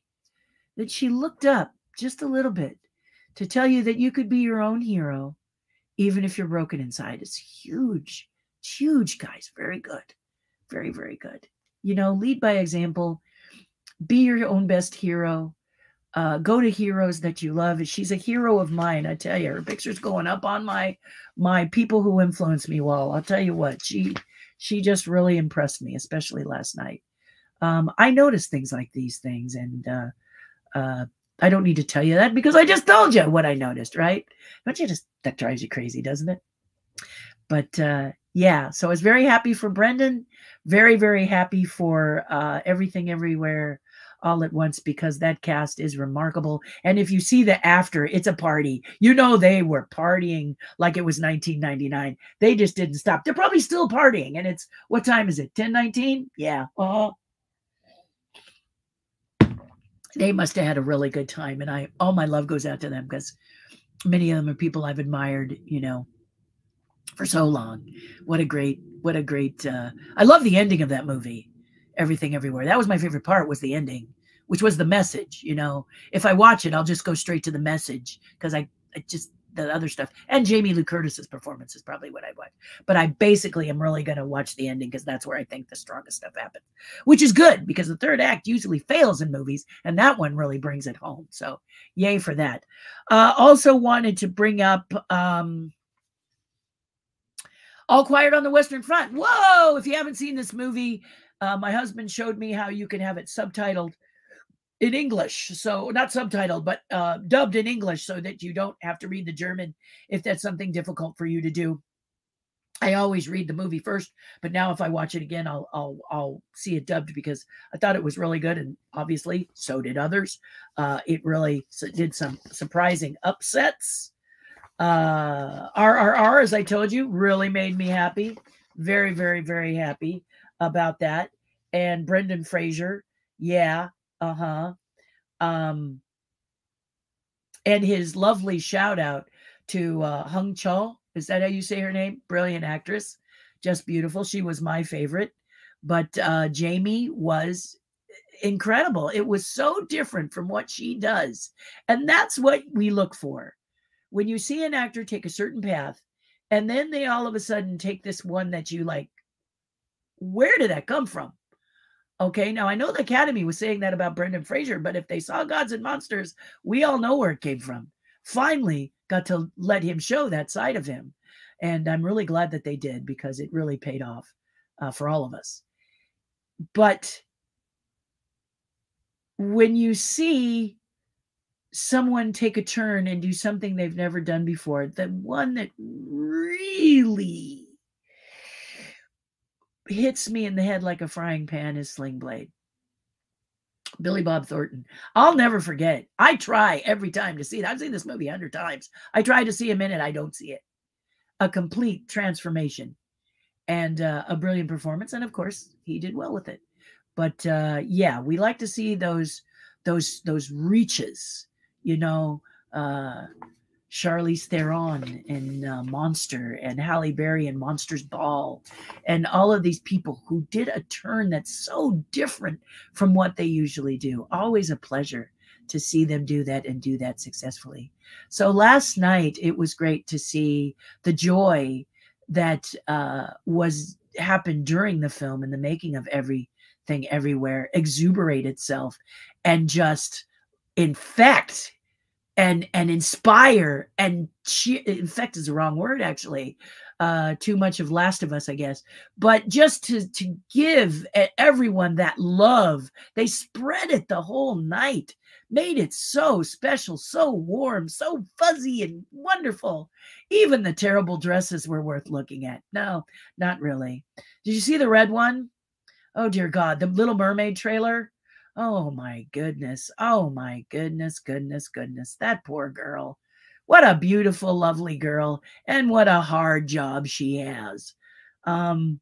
A: then she looked up just a little bit to tell you that you could be your own hero even if you're broken inside. It's huge it's huge guys. Very good. Very very good. You know, lead by example, be your own best hero. Uh, go to heroes that you love. She's a hero of mine. I tell you, her picture's going up on my my people who influence me wall. I'll tell you what, she she just really impressed me, especially last night. Um, I noticed things like these things, and uh, uh, I don't need to tell you that because I just told you what I noticed, right? Don't you just that drives you crazy, doesn't it? But uh, yeah, so I was very happy for Brendan very, very happy for uh, everything everywhere all at once because that cast is remarkable. And if you see the after, it's a party. You know they were partying like it was 1999. They just didn't stop. They're probably still partying. And it's what time is it? 1019? Yeah. Uh, they must have had a really good time. And I all my love goes out to them because many of them are people I've admired, you know, for so long. What a great, what a great. Uh, I love the ending of that movie, Everything Everywhere. That was my favorite part. Was the ending, which was the message. You know, if I watch it, I'll just go straight to the message because I, I just the other stuff and Jamie Lee Curtis's performance is probably what I watch. But I basically am really going to watch the ending because that's where I think the strongest stuff happens, which is good because the third act usually fails in movies and that one really brings it home. So yay for that. Uh, also wanted to bring up um, all Quiet on the Western Front. Whoa! If you haven't seen this movie, uh, my husband showed me how you can have it subtitled in English. So, not subtitled, but uh, dubbed in English so that you don't have to read the German if that's something difficult for you to do. I always read the movie first, but now if I watch it again, I'll I'll I'll see it dubbed because I thought it was really good, and obviously so did others. Uh, it really did some surprising upsets uh, RRR, as I told you, really made me happy. Very, very, very happy about that. And Brendan Fraser, yeah, uh huh. Um, and his lovely shout out to uh, Hong Chau. Is that how you say her name? Brilliant actress, just beautiful. She was my favorite. But uh, Jamie was incredible. It was so different from what she does. And that's what we look for when you see an actor take a certain path and then they all of a sudden take this one that you like, where did that come from? Okay, now I know the Academy was saying that about Brendan Fraser, but if they saw Gods and Monsters, we all know where it came from. Finally, got to let him show that side of him. And I'm really glad that they did because it really paid off uh, for all of us. But when you see someone take a turn and do something they've never done before, the one that really hits me in the head like a frying pan is Sling Blade. Billy Bob Thornton. I'll never forget. I try every time to see it. I've seen this movie a hundred times. I try to see a minute, I don't see it. A complete transformation and uh, a brilliant performance. And of course, he did well with it. But uh, yeah, we like to see those those those reaches, you know, uh, Charlize Theron in uh, Monster and Halle Berry in Monsters Ball, and all of these people who did a turn that's so different from what they usually do. Always a pleasure to see them do that and do that successfully. So last night it was great to see the joy that uh, was happened during the film and the making of everything everywhere exuberate itself and just infect and and inspire and cheer infect is the wrong word actually uh too much of last of us i guess but just to to give everyone that love they spread it the whole night made it so special so warm so fuzzy and wonderful. Even the terrible dresses were worth looking at. No not really. Did you see the red one? Oh dear god the little mermaid trailer Oh my goodness. Oh my goodness, goodness, goodness. That poor girl. What a beautiful, lovely girl, and what a hard job she has. Um,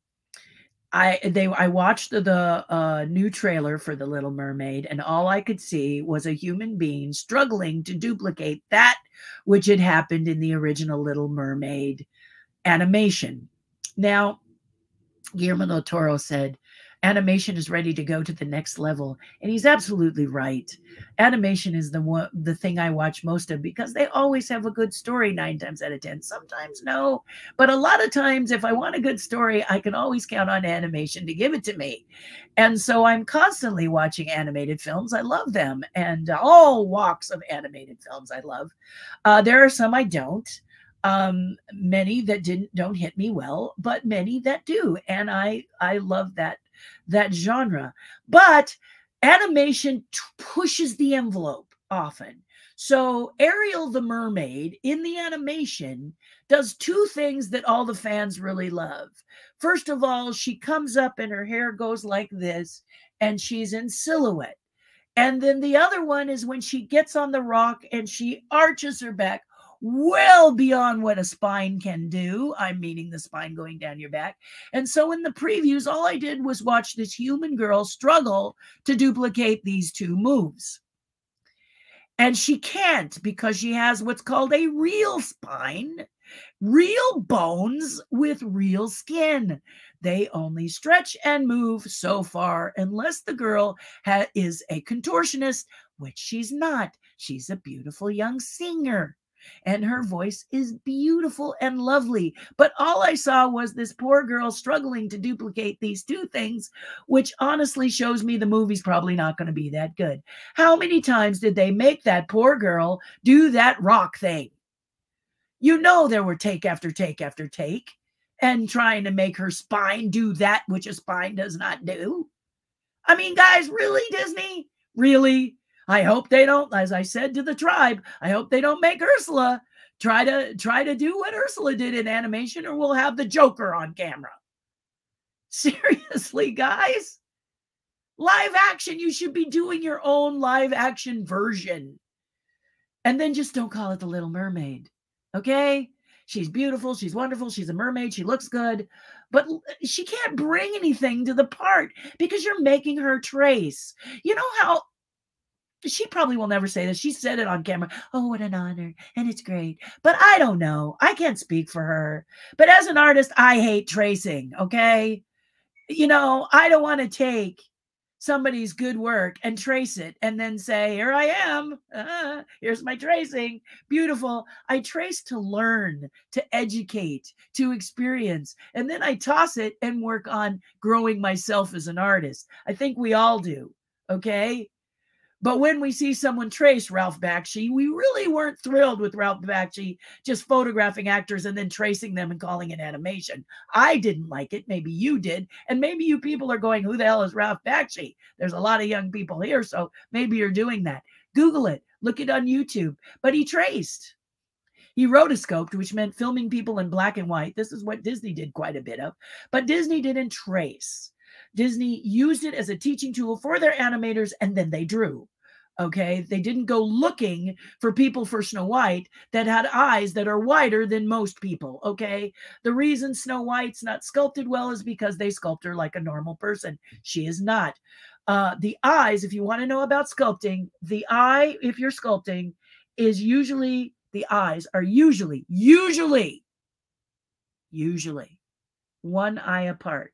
A: I they I watched the, the uh, new trailer for The Little Mermaid, and all I could see was a human being struggling to duplicate that which had happened in the original Little Mermaid animation. Now, Guillermo del Toro said animation is ready to go to the next level. And he's absolutely right. Animation is the one the thing i watch most of because they always have a good story nine times out of ten. Sometimes no. But a lot of times if i want a good story i can always count on animation to give it to me. And so i'm constantly watching animated films. I love them. And all walks of animated films i love. Uh, there are some i don't. Um many that didn't don't hit me well but many that do. And i i love that that genre. But animation t- pushes the envelope often. So Ariel the mermaid in the animation does two things that all the fans really love. First of all, she comes up and her hair goes like this and she's in silhouette. And then the other one is when she gets on the rock and she arches her back well beyond what a spine can do. I'm meaning the spine going down your back. And so in the previews, all I did was watch this human girl struggle to duplicate these two moves. And she can't because she has what's called a real spine, real bones with real skin. They only stretch and move so far unless the girl is a contortionist, which she's not. She's a beautiful young singer and her voice is beautiful and lovely. But all I saw was this poor girl struggling to duplicate these two things, which honestly shows me the movie's probably not going to be that good. How many times did they make that poor girl do that rock thing? You know, there were take after take after take and trying to make her spine do that which a spine does not do. I mean, guys, really, Disney? Really? I hope they don't, as I said to the tribe, I hope they don't make Ursula try to try to do what Ursula did in animation, or we'll have the Joker on camera. Seriously, guys. Live action, you should be doing your own live action version. And then just don't call it the Little Mermaid. Okay? She's beautiful. She's wonderful. She's a mermaid. She looks good. But she can't bring anything to the part because you're making her trace. You know how she probably will never say this. She said it on camera. Oh, what an honor. And it's great. But I don't know. I can't speak for her. But as an artist, I hate tracing. Okay. You know, I don't want to take somebody's good work and trace it and then say, Here I am. Uh, here's my tracing. Beautiful. I trace to learn, to educate, to experience. And then I toss it and work on growing myself as an artist. I think we all do. Okay. But when we see someone trace Ralph Bakshi, we really weren't thrilled with Ralph Bakshi just photographing actors and then tracing them and calling it animation. I didn't like it. Maybe you did. And maybe you people are going, who the hell is Ralph Bakshi? There's a lot of young people here. So maybe you're doing that. Google it, look it on YouTube. But he traced. He rotoscoped, which meant filming people in black and white. This is what Disney did quite a bit of. But Disney didn't trace. Disney used it as a teaching tool for their animators and then they drew. Okay. They didn't go looking for people for Snow White that had eyes that are wider than most people. Okay. The reason Snow White's not sculpted well is because they sculpt her like a normal person. She is not. Uh, the eyes, if you want to know about sculpting, the eye, if you're sculpting, is usually the eyes are usually, usually, usually one eye apart.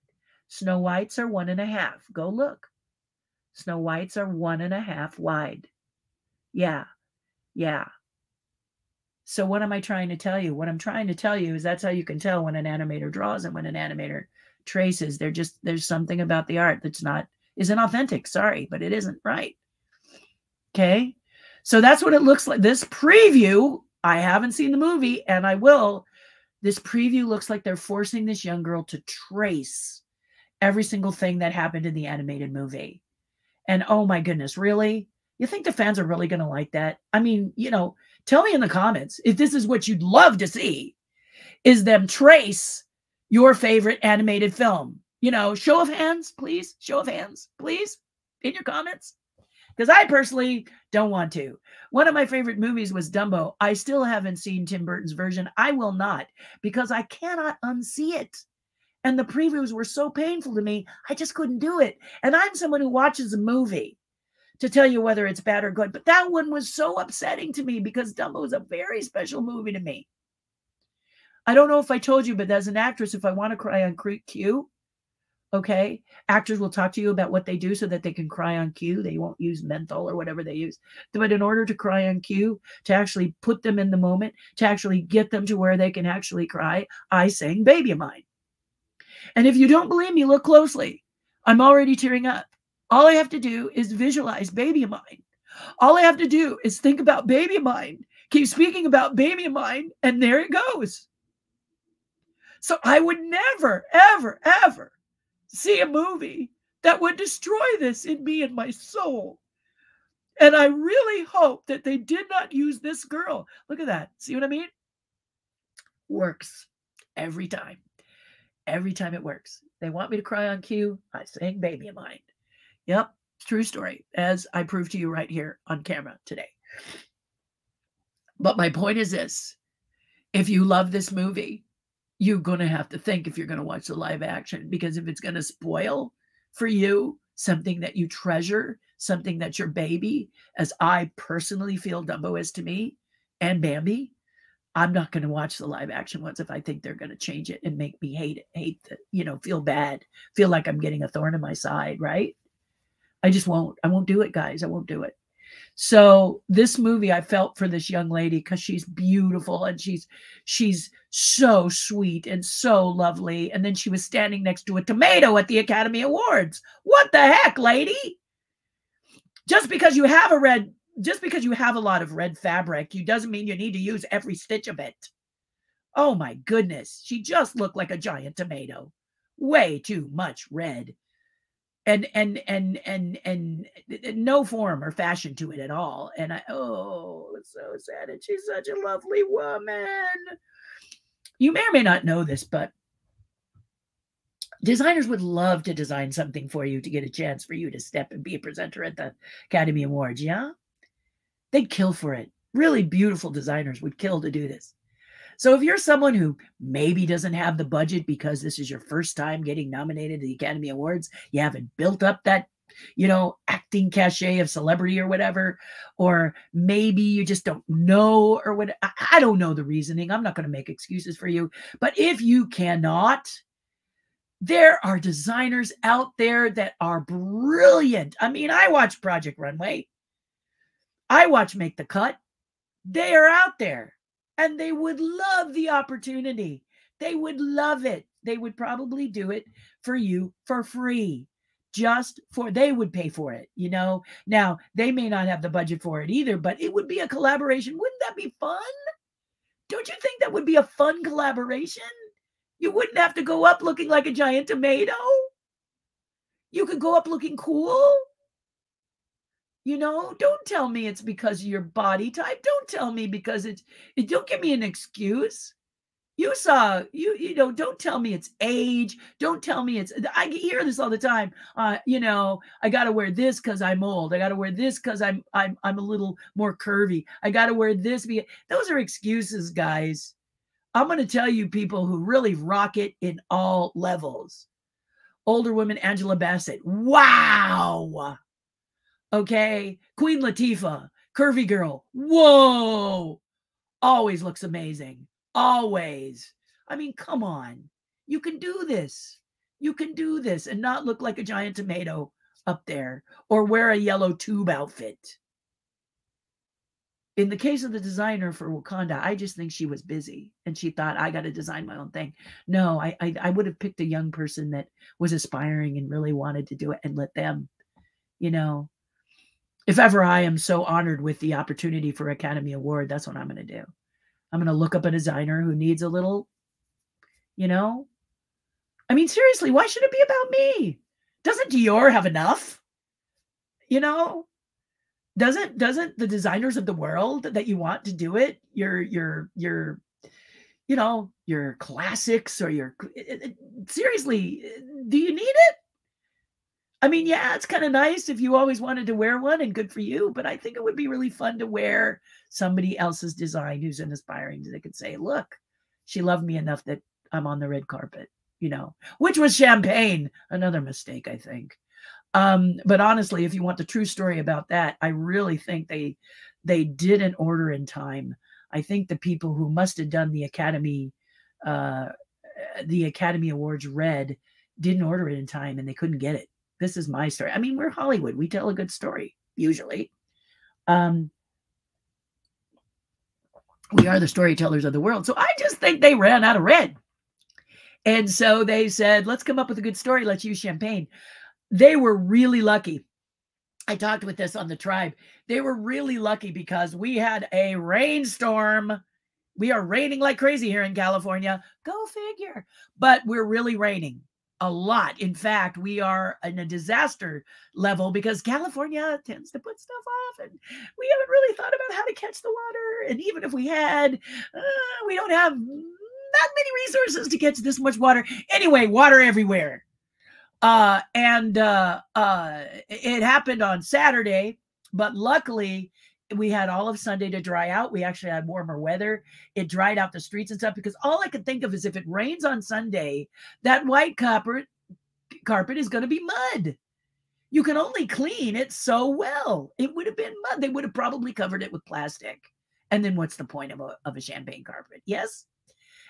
A: Snow Whites are one and a half. Go look. Snow Whites are one and a half wide. Yeah. Yeah. So what am I trying to tell you? What I'm trying to tell you is that's how you can tell when an animator draws and when an animator traces. They're just there's something about the art that's not isn't authentic. Sorry, but it isn't right. Okay. So that's what it looks like. This preview, I haven't seen the movie and I will. This preview looks like they're forcing this young girl to trace every single thing that happened in the animated movie. And oh my goodness, really? You think the fans are really going to like that? I mean, you know, tell me in the comments if this is what you'd love to see is them trace your favorite animated film. You know, show of hands, please. Show of hands, please, in your comments. Because I personally don't want to. One of my favorite movies was Dumbo. I still haven't seen Tim Burton's version. I will not because I cannot unsee it and the previews were so painful to me, I just couldn't do it. And I'm someone who watches a movie to tell you whether it's bad or good. But that one was so upsetting to me because Dumbo is a very special movie to me. I don't know if I told you, but as an actress, if I want to cry on cue, okay, actors will talk to you about what they do so that they can cry on cue. They won't use menthol or whatever they use. But in order to cry on cue, to actually put them in the moment, to actually get them to where they can actually cry, I sang Baby of Mine. And if you don't believe me, look closely. I'm already tearing up. All I have to do is visualize baby of mine. All I have to do is think about baby of mine, keep speaking about baby of mine, and there it goes. So I would never, ever, ever see a movie that would destroy this in me and my soul. And I really hope that they did not use this girl. Look at that. See what I mean? Works every time every time it works. They want me to cry on cue. I sing Baby of Mine. Yep, true story, as I proved to you right here on camera today. But my point is this if you love this movie, you're going to have to think if you're going to watch the live action, because if it's going to spoil for you something that you treasure, something that's your baby, as I personally feel Dumbo is to me and Bambi, I'm not going to watch the live action ones if I think they're going to change it and make me hate it, hate the, you know, feel bad, feel like I'm getting a thorn in my side, right? I just won't. I won't do it, guys. I won't do it. So this movie I felt for this young lady because she's beautiful and she's she's so sweet and so lovely. And then she was standing next to a tomato at the Academy Awards. What the heck, lady? Just because you have a red just because you have a lot of red fabric, you doesn't mean you need to use every stitch of it. Oh my goodness, she just looked like a giant tomato. Way too much red. And and and and and, and no form or fashion to it at all. And I oh, it's so sad. And she's such a lovely woman. You may or may not know this, but designers would love to design something for you to get a chance for you to step and be a presenter at the Academy Awards. Yeah they'd kill for it. Really beautiful designers would kill to do this. So if you're someone who maybe doesn't have the budget because this is your first time getting nominated to the Academy Awards, you haven't built up that, you know, acting cachet of celebrity or whatever, or maybe you just don't know or what I don't know the reasoning. I'm not going to make excuses for you. But if you cannot There are designers out there that are brilliant. I mean, I watch Project Runway, I watch Make the Cut. They are out there and they would love the opportunity. They would love it. They would probably do it for you for free just for they would pay for it you know now they may not have the budget for it either but it would be a collaboration wouldn't that be fun don't you think that would be a fun collaboration you wouldn't have to go up looking like a giant tomato you could go up looking cool you know don't tell me it's because of your body type. Don't tell me because it's it, don't give me an excuse. You saw you you know don't tell me it's age. Don't tell me it's i hear this all the time. Uh you know i gotta wear this because i'm old. I gotta wear this because i'm i'm i'm a little more curvy. I gotta wear this because those are excuses guys. I'm to tell you people who really rock it in all levels. Older woman angela bassett. Wow okay queen latifah curvy girl whoa always looks amazing Always. I mean, come on. You can do this. You can do this and not look like a giant tomato up there or wear a yellow tube outfit. In the case of the designer for Wakanda, I just think she was busy and she thought, I got to design my own thing. No, I, I, I would have picked a young person that was aspiring and really wanted to do it and let them, you know, if ever I am so honored with the opportunity for Academy Award, that's what I'm going to do. I'm going to look up a designer who needs a little, you know? I mean, seriously, why should it be about me? Doesn't Dior have enough? You know? Doesn't doesn't the designers of the world that you want to do it, your your your you know, your classics or your eh, eh, eh, seriously, do you need it? I mean, yeah, it's kind of nice if you always wanted to wear one and good for you, but I think it would be really fun to wear somebody else's design who's an aspiring. They could say, look, she loved me enough that I'm on the red carpet, you know, which was champagne. Another mistake, I think. Um, but honestly, if you want the true story about that, I really think they they didn't order in time. I think the people who must have done the Academy uh, the Academy Awards red didn't order it in time and they couldn't get it this is my story. I mean, we're Hollywood. We tell a good story usually. Um, we are the storytellers of the world. So I just think they ran out of red. And so they said, let's come up with a good story. Let's use champagne. They were really lucky. I talked with this on the tribe. They were really lucky because we had a rainstorm. We are raining like crazy here in California. Go figure. But we're really raining a lot. In fact, we are in a disaster level because California tends to put stuff off, and we haven't really thought about how to catch the water. And even if we had, uh, we don't have that many resources to catch this much water. Anyway, water everywhere. Uh, and uh, uh, it happened on Saturday, but luckily we had all of Sunday to dry out. We actually had warmer weather. It dried out the streets and stuff because all I could think of is if it rains on Sunday, that white carpet carpet is going to be mud. You can only clean it so well. It would have been mud. They would have probably covered it with plastic. And then what's the point of a, of a champagne carpet? Yes.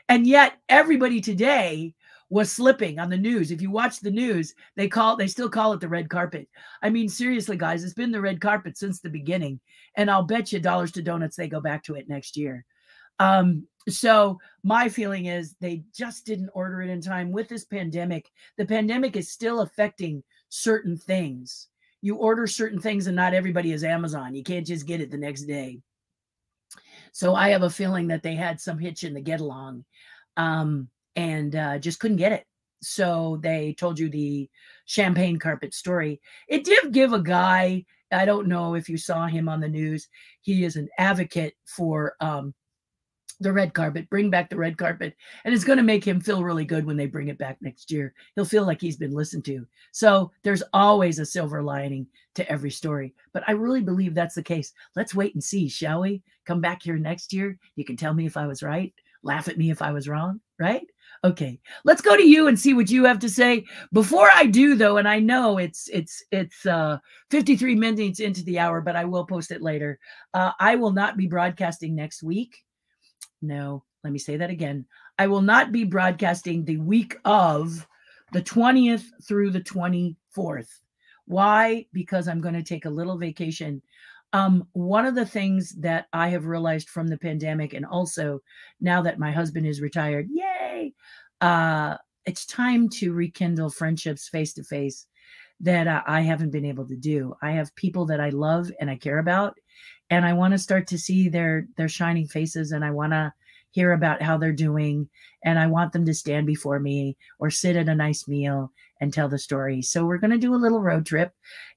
A: And yet everybody today was slipping on the news. If you watch the news, they call they still call it the red carpet. I mean, seriously, guys, it's been the red carpet since the beginning. And I'll bet you dollars to donuts they go back to it next year. Um, so my feeling is they just didn't order it in time with this pandemic. The pandemic is still affecting certain things. You order certain things and not everybody is Amazon. You can't just get it the next day. So I have a feeling that they had some hitch in the get along. Um, and uh, just couldn't get it. So they told you the champagne carpet story. It did give a guy, I don't know if you saw him on the news, he is an advocate for um, the red carpet, bring back the red carpet. And it's going to make him feel really good when they bring it back next year. He'll feel like he's been listened to. So there's always a silver lining to every story. But I really believe that's the case. Let's wait and see, shall we? Come back here next year. You can tell me if I was right, laugh at me if I was wrong, right? Okay, let's go to you and see what you have to say. Before I do, though, and I know it's it's it's uh, 53 minutes into the hour, but I will post it later. Uh, I will not be broadcasting next week. No, let me say that again. I will not be broadcasting the week of the 20th through the 24th. Why? Because I'm going to take a little vacation. Um, one of the things that I have realized from the pandemic, and also now that my husband is retired, yay, uh, it's time to rekindle friendships face to face that uh, I haven't been able to do. I have people that I love and I care about, and I want to start to see their their shining faces, and I want to hear about how they're doing, and I want them to stand before me or sit at a nice meal and tell the story. So we're going to do a little road trip,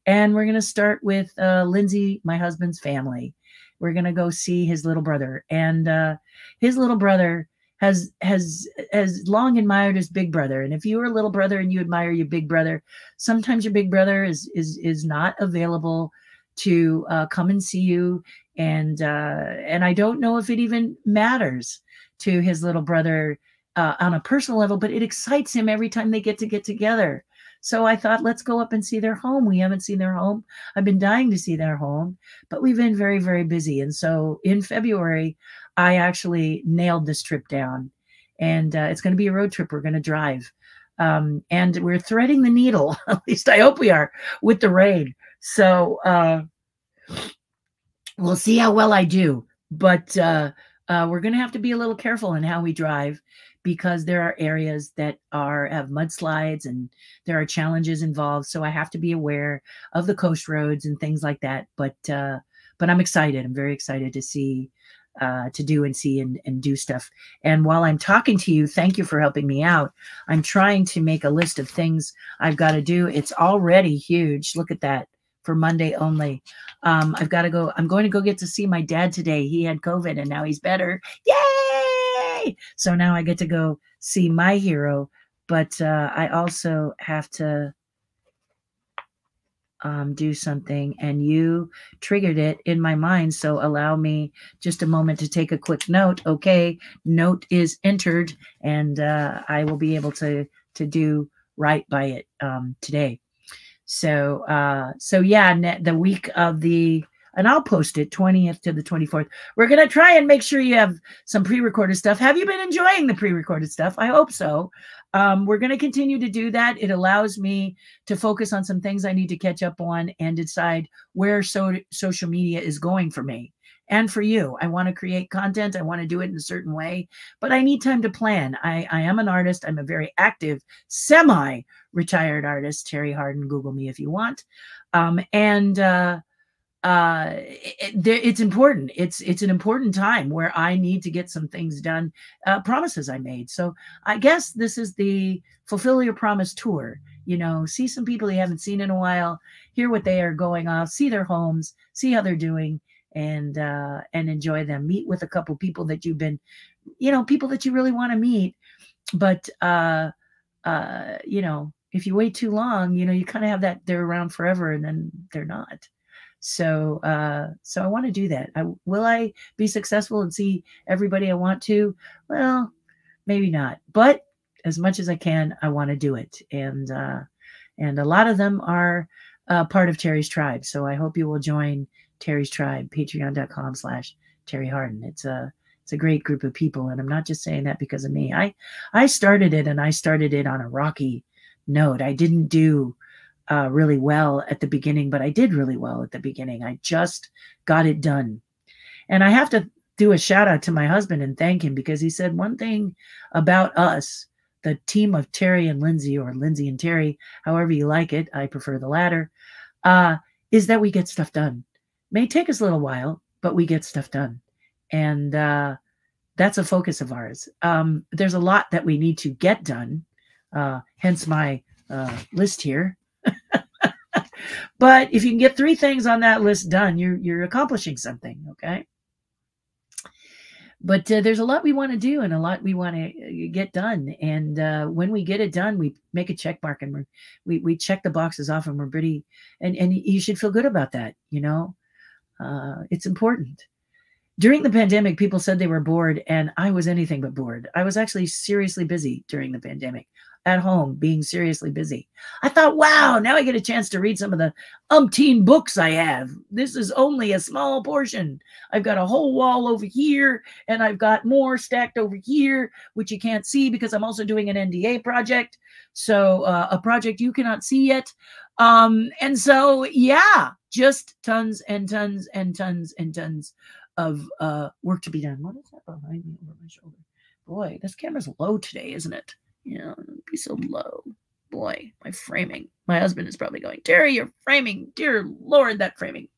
A: and we're going to start with uh, Lindsay, my husband's family. We're going to go see his little brother, and uh, his little brother has has has long admired his big brother and if you are a little brother and you admire your big brother sometimes your big brother is is is not available to uh, come and see you and uh, and i don't know if it even matters to his little brother uh, on a personal level but it excites him every time they get to get together so i thought let's go up and see their home we haven't seen their home i've been dying to see their home but we've been very very busy and so in february I actually nailed this trip down. And uh, it's going to be a road trip. We're going to drive. Um, and we're threading the needle, at least I hope we are, with the rain. So uh, we'll see how well I do. But uh, uh we're going to have to be a little careful in how we drive because there are areas that are have mudslides and there are challenges involved. So I have to be aware of the coast roads and things like that. But uh, but I'm excited. I'm very excited to see uh, to do and see and, and do stuff. And while I'm talking to you, thank you for helping me out. I'm trying to make a list of things I've got to do. It's already huge. Look at that for Monday only. Um, I've got to go. I'm going to go get to see my dad today. He had COVID and now he's better. Yay! So now I get to go see my hero. But uh, I also have to um, do something and you triggered it in my mind. So allow me just a moment to take a quick note. Okay, note is entered and uh, I will be able to to do right by it um, today. So uh, so yeah, the week of the and I'll post it 20th to the 24th. We're going to try and make sure you have some pre recorded stuff. Have you been enjoying the pre recorded stuff? I hope so. Um, we're going to continue to do that. It allows me to focus on some things I need to catch up on and decide where so- social media is going for me and for you. I want to create content. I want to do it in a certain way, but I need time to plan. I, I am an artist. I'm a very active, semi retired artist. Terri Hardin, Google me if you want. Um, and uh, uh it, it's important. It's it's an important time where i need to get some things done uh promises i made. So i guess this is the fulfill your promise tour you know see some people you haven't seen in a while hear what they are going off see their homes see how they're doing and uh and enjoy them. Meet with a couple people that you've been you know people that you really want to meet but uh uh you know if you wait too long you know you kind of have that they're around forever and then they're not so, uh, so I want to do that. I, will I be successful and see everybody I want to? Well, maybe not, but as much as I can, I want to do it. And, uh, and a lot of them are uh, part of Terri's tribe. So I hope you will join Terri's tribe, patreon.com slash Terri Hardin. It's a, it's a great group of people. And I'm not just saying that because of me. I, I started it and I started it on a rocky note. I didn't do uh, really well at the beginning, but I did really well at the beginning. I just got it done. And I have to do a shout out to my husband and thank him because he said one thing about us, the team of Terri and Lindsay, or Lindsay and Terri, however you like it, I prefer the latter, uh, is that we get stuff done. May take us a little while, but we get stuff done. And uh, that's a focus of ours. Um, there's a lot that we need to get done, uh, hence my uh, list here. but if you can get three things on that list done, you're you're accomplishing something. Okay. But uh, there's a lot we want to do and a lot we want to uh, get done. And uh, when we get it done, we make a check mark and we we check the boxes off, and we're pretty. And and you should feel good about that. You know, uh, it's important during the pandemic, people said they were bored, and I was anything but bored. I was actually seriously busy during the pandemic. At home being seriously busy. I thought, wow, now I get a chance to read some of the umpteen books I have. This is only a small portion. I've got a whole wall over here, and I've got more stacked over here, which you can't see because I'm also doing an NDA project. So, uh, a project you cannot see yet. Um, and so, yeah, just tons and tons and tons and tons of uh, work to be done. What is that behind me over my shoulder? Boy, this camera's low today, isn't it? Yeah, be so low. Boy, my framing. My husband is probably going, Terri, you're framing. Dear Lord, that framing.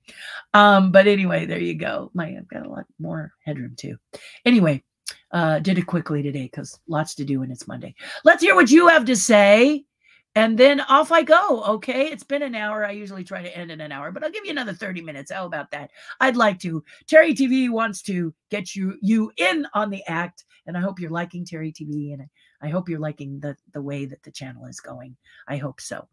A: Um, but anyway, there you go. My I've got a lot more headroom too. Anyway, uh, did it quickly today because lots to do and it's Monday. Let's hear what you have to say. And then off I go. Okay. It's been an hour. I usually try to end in an hour, but I'll give you another 30 minutes. How about that? I'd like to. Terri TV wants to get you you in on the act. And I hope you're liking Terri TV. And I hope you're liking the, the way that the channel is going. I hope so.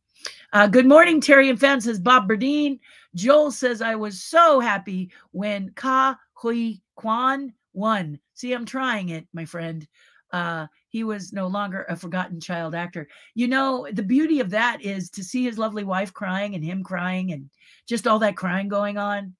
A: Uh, good morning, Terri and fans, says Bob Berdine. Joel says, I was so happy when Ke Huy Quan won. See, I'm trying it, my friend. Uh, he was no longer a forgotten child actor. You know, the beauty of that is to see his lovely wife crying and him crying and just all that crying going on.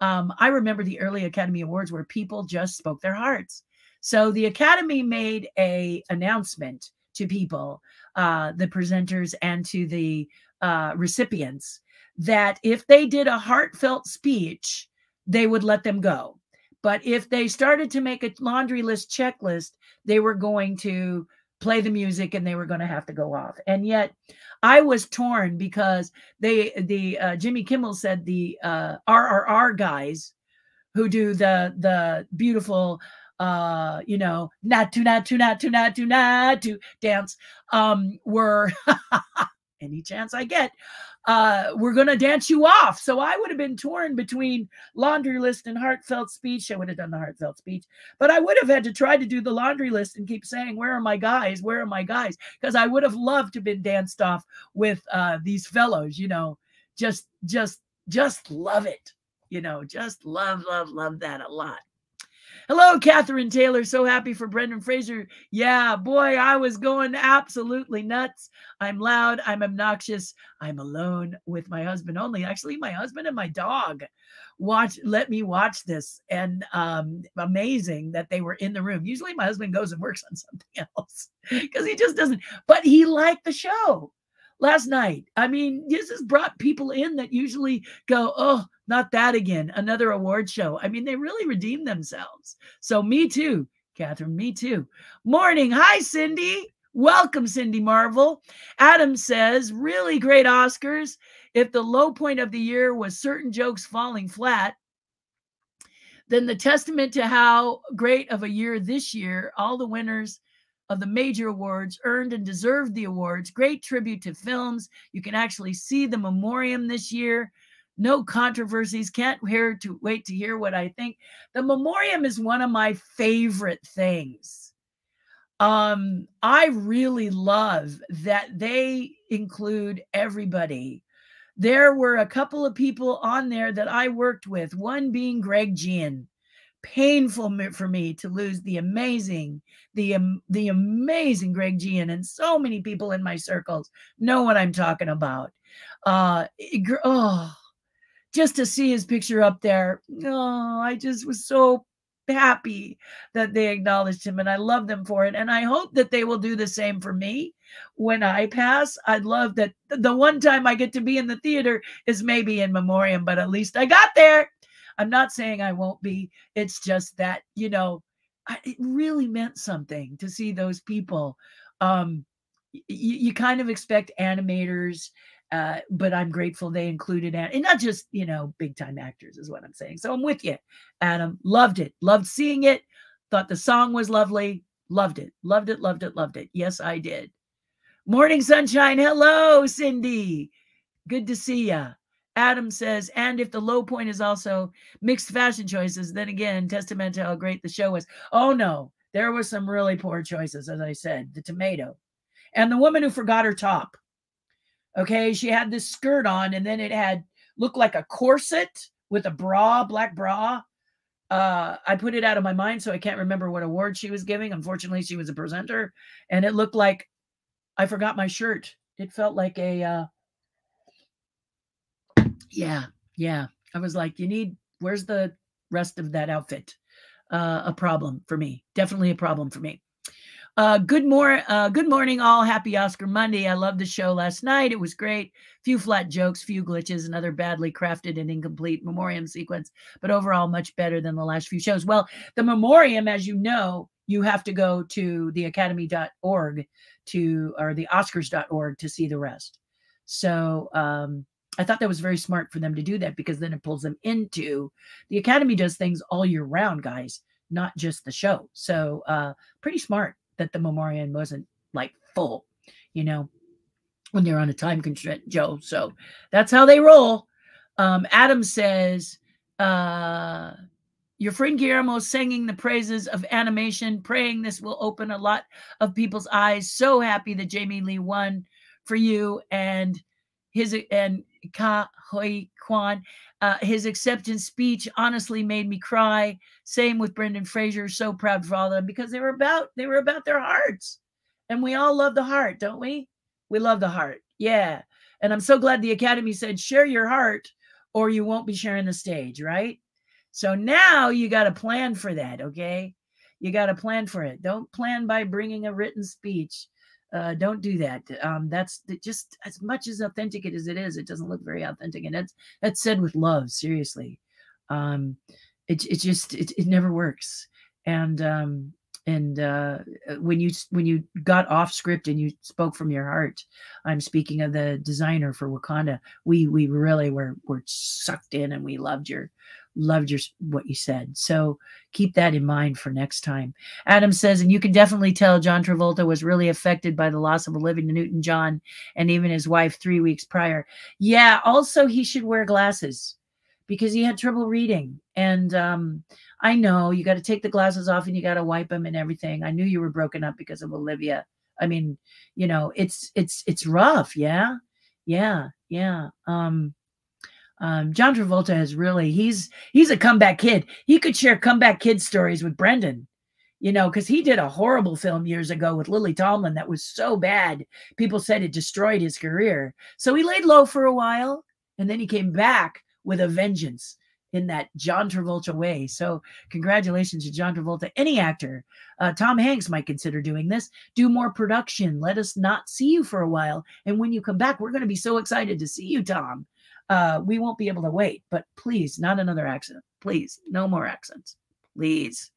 A: Um, I remember the early Academy Awards where people just spoke their hearts. So the Academy made a announcement to people, uh, the presenters and to the uh, recipients, that if they did a heartfelt speech, they would let them go. But if they started to make a laundry list checklist, they were going to play the music and they were going to have to go off. And yet I was torn because they, the uh, Jimmy Kimmel said the uh, RRR guys who do the, the beautiful, uh, you know, not to, not to, not to, not to, not to dance, um, were any chance I get, uh, we're going to dance you off. So I would have been torn between laundry list and heartfelt speech. I would have done the heartfelt speech, but I would have had to try to do the laundry list and keep saying, "Where are my guys? Where are my guys?" Because I would have loved to have been danced off with uh, these fellows. You know, just, just, just love it. You know, just love, love, love that a lot. Hello, Catherine Taylor. So happy for Brendan Fraser. Yeah, boy, I was going absolutely nuts. I'm loud. I'm obnoxious. I'm alone with my husband only. Actually, my husband and my dog watch let me watch this and um amazing that they were in the room usually my husband goes and works on something else because he just doesn't but he liked the show last night. I mean, this has brought people in that usually go, oh, not that again, another award show. I mean, they really redeemed themselves. So, me too, Catherine, me too. Morning. Hi, Cindy. Welcome, Cindy Marvel. Adam says, really great Oscars. If the low point of the year was certain jokes falling flat, then the testament to how great of a year this year, all the winners of the major awards, earned and deserved the awards. Great tribute to films. You can actually see the memoriam this year. No controversies. Can't hear to wait to hear what I think. The memoriam is one of my favorite things. Um, I really love that they include everybody. There were a couple of people on there that I worked with, one being Greg Jein. painful for me to lose the amazing, the um, the amazing Greg Jein, and so many people in my circles know what I'm talking about. Uh, oh, just to see his picture up there, oh, I just was so happy that they acknowledged him, and I love them for it. And I hope that they will do the same for me when I pass. I'd love that the one time I get to be in the theater is maybe in memoriam, but at least I got there. I'm not saying I won't be. It's just that, you know, I, it really meant something to see those people. Um, you kind of expect animators, uh, but I'm grateful they included and not just you know big time actors is what I'm saying. So I'm with you, Adam. Loved it. Loved seeing it. Thought the song was lovely. Loved it. Loved it. Loved it. Loved it. Yes, I did. Morning sunshine. Hello, Cindy. Good to see ya. Adam says, and if the low point is also mixed fashion choices, then again, testament to how great the show was. Oh no, there was some really poor choices, as I said. The tomato, and the woman who forgot her top. Okay, she had this skirt on, and then it had looked like a corset with a bra, black bra. Uh, I put it out of my mind, so I can't remember what award she was giving. Unfortunately, she was a presenter, and it looked like I forgot my shirt. It felt like a uh yeah, yeah. I was like, you need where's the rest of that outfit? Uh, a problem for me. Definitely a problem for me. Uh, good more, uh, good morning, all. Happy Oscar Monday. I loved the show last night. It was great. Few flat jokes, few glitches, another badly crafted and incomplete memoriam sequence, but overall much better than the last few shows. Well, the memoriam, as you know, you have to go to the academy.org to or the oscars.org to see the rest. So um, I thought that was very smart for them to do that because then it pulls them into the Academy does things all year round, guys, not just the show. So uh, pretty smart that the memoriam wasn't like full, you know, when they're on a time constraint, Joe. So that's how they roll. Um, Adam says, uh, your friend Guillermo singing the praises of animation, praying this will open a lot of people's eyes. So happy that Jamie Lee won for you and his and Ke Huy Quan. Uh, his acceptance speech honestly made me cry. Same with Brendan Fraser. So proud for all of them because they were about they were about their hearts, and we all love the heart, don't we? We love the heart, yeah. And I'm so glad the Academy said share your heart, or you won't be sharing the stage, right? So now you got to plan for that, okay? You got to plan for it. Don't plan by bringing a written speech uh, don't do that. Um, that's just as much as authentic as it is. It doesn't look very authentic, and that's that's said with love. Seriously, um, it it just it, it never works. And um, and uh, when you when you got off script and you spoke from your heart, I'm speaking of the designer for Wakanda. We we really were were sucked in, and we loved your loved your what you said. So keep that in mind for next time. Adam says, and you can definitely tell John Travolta was really affected by the loss of a Olivia Newton-John and even his wife three weeks prior. Yeah, also he should wear glasses because he had trouble reading. And um, I know you got to take the glasses off and you got to wipe them and everything. I knew you were broken up because of Olivia. I mean, you know, it's it's it's rough. Yeah, yeah, yeah. Um, um, John Travolta has really he's he's a comeback kid. He could share comeback kid stories with Brendan, you know, because he did a horrible film years ago with Lily Tomlin that was so bad. People said it destroyed his career. So he laid low for a while and then he came back with a vengeance in that John Travolta way. So congratulations to John Travolta. Any actor, uh, Tom Hanks might consider doing this. Do more production. Let us not see you for a while. And when you come back, we're going to be so excited to see you, Tom uh, we won't be able to wait. But please, not another accident. Please, no more accidents. Please.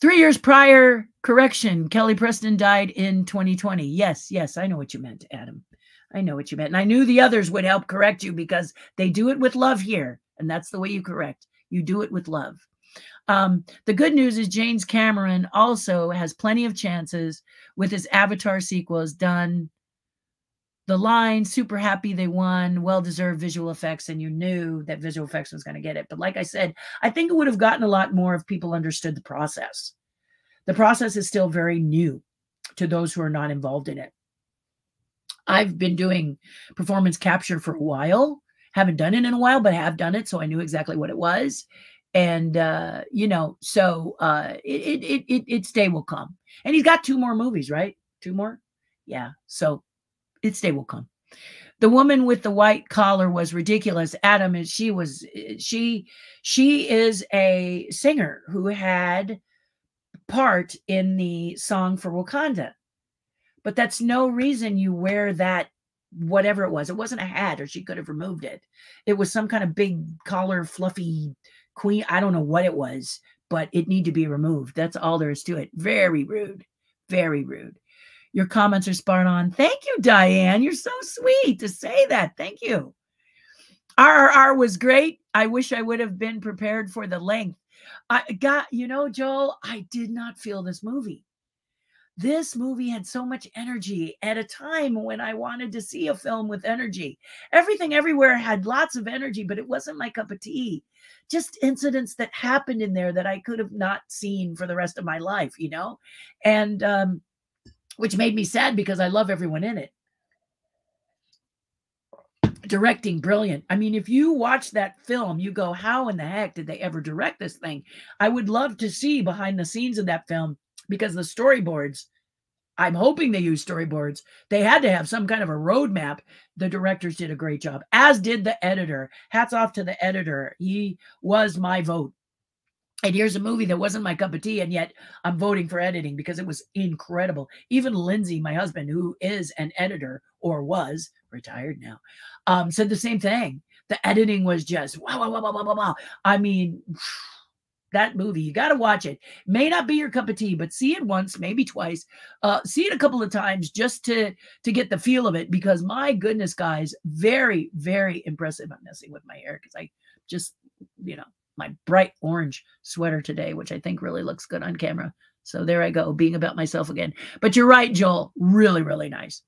A: Three years prior, correction, Kelly Preston died in 2020. Yes, yes, I know what you meant, Adam. I know what you meant. And I knew the others would help correct you because they do it with love here. And that's the way you correct. You do it with love. Um, the good news is James Cameron also has plenty of chances with his Avatar sequels done the line super happy they won well deserved visual effects and you knew that visual effects was going to get it. But like i said i think it would have gotten a lot more if people understood the process. The process is still very new to those who are not involved in it. I've been doing performance capture for a while. Haven't done it in a while but have done it so i knew exactly what it was. And uh you know so uh it it it, its day will come. And he's got two more movies right? Two more? Yeah. So its day will come. The woman with the white collar was ridiculous. Adam she was she she is a singer who had part in the song for Wakanda. But that's no reason you wear that whatever it was. It wasn't a hat or she could have removed it. It was some kind of big collar fluffy queen. I don't know what it was, but it need to be removed. That's all there is to it. Very rude. Very rude. Your comments are spot on. Thank you, Diane. You're so sweet to say that. Thank you. RRR was great. I wish I would have been prepared for the length. I got, you know, Joel, I did not feel this movie. This movie had so much energy at a time when I wanted to see a film with energy. Everything everywhere had lots of energy, but it wasn't my cup of tea. Just incidents that happened in there that I could have not seen for the rest of my life, you know? And um, which made me sad because I love everyone in it. Directing brilliant. I mean, if you watch that film, you go, How in the heck did they ever direct this thing? I would love to see behind the scenes of that film because the storyboards I'm hoping they use storyboards. They had to have some kind of a roadmap. The directors did a great job, as did the editor. Hats off to the editor. He was my vote. And here's a movie that wasn't my cup of tea, and yet I'm voting for editing because it was incredible. Even Lindsay, my husband, who is an editor or was retired now, um, said the same thing. The editing was just wow, wow, wow, wow, wow, wow. I mean, that movie. You got to watch it. May not be your cup of tea, but see it once, maybe twice. Uh, see it a couple of times just to to get the feel of it. Because my goodness, guys, very very impressive. I'm messing with my hair because I just you know my bright orange sweater today, which I think really looks good on camera. So there I go, being about myself again. But you're right, Joel. Really really nice.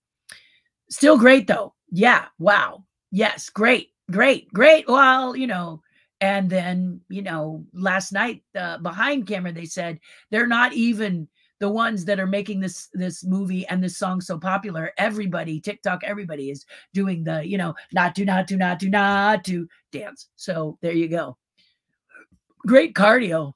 A: Still great though. Yeah. Wow. Yes. Great. Great. Great. Well, you know and then, you know, last night uh, behind camera, they said they're not even the ones that are making this this movie and this song so popular. Everybody, TikTok, everybody is doing the, you know, not to, not to, not to, not to dance. So there you go. Great cardio.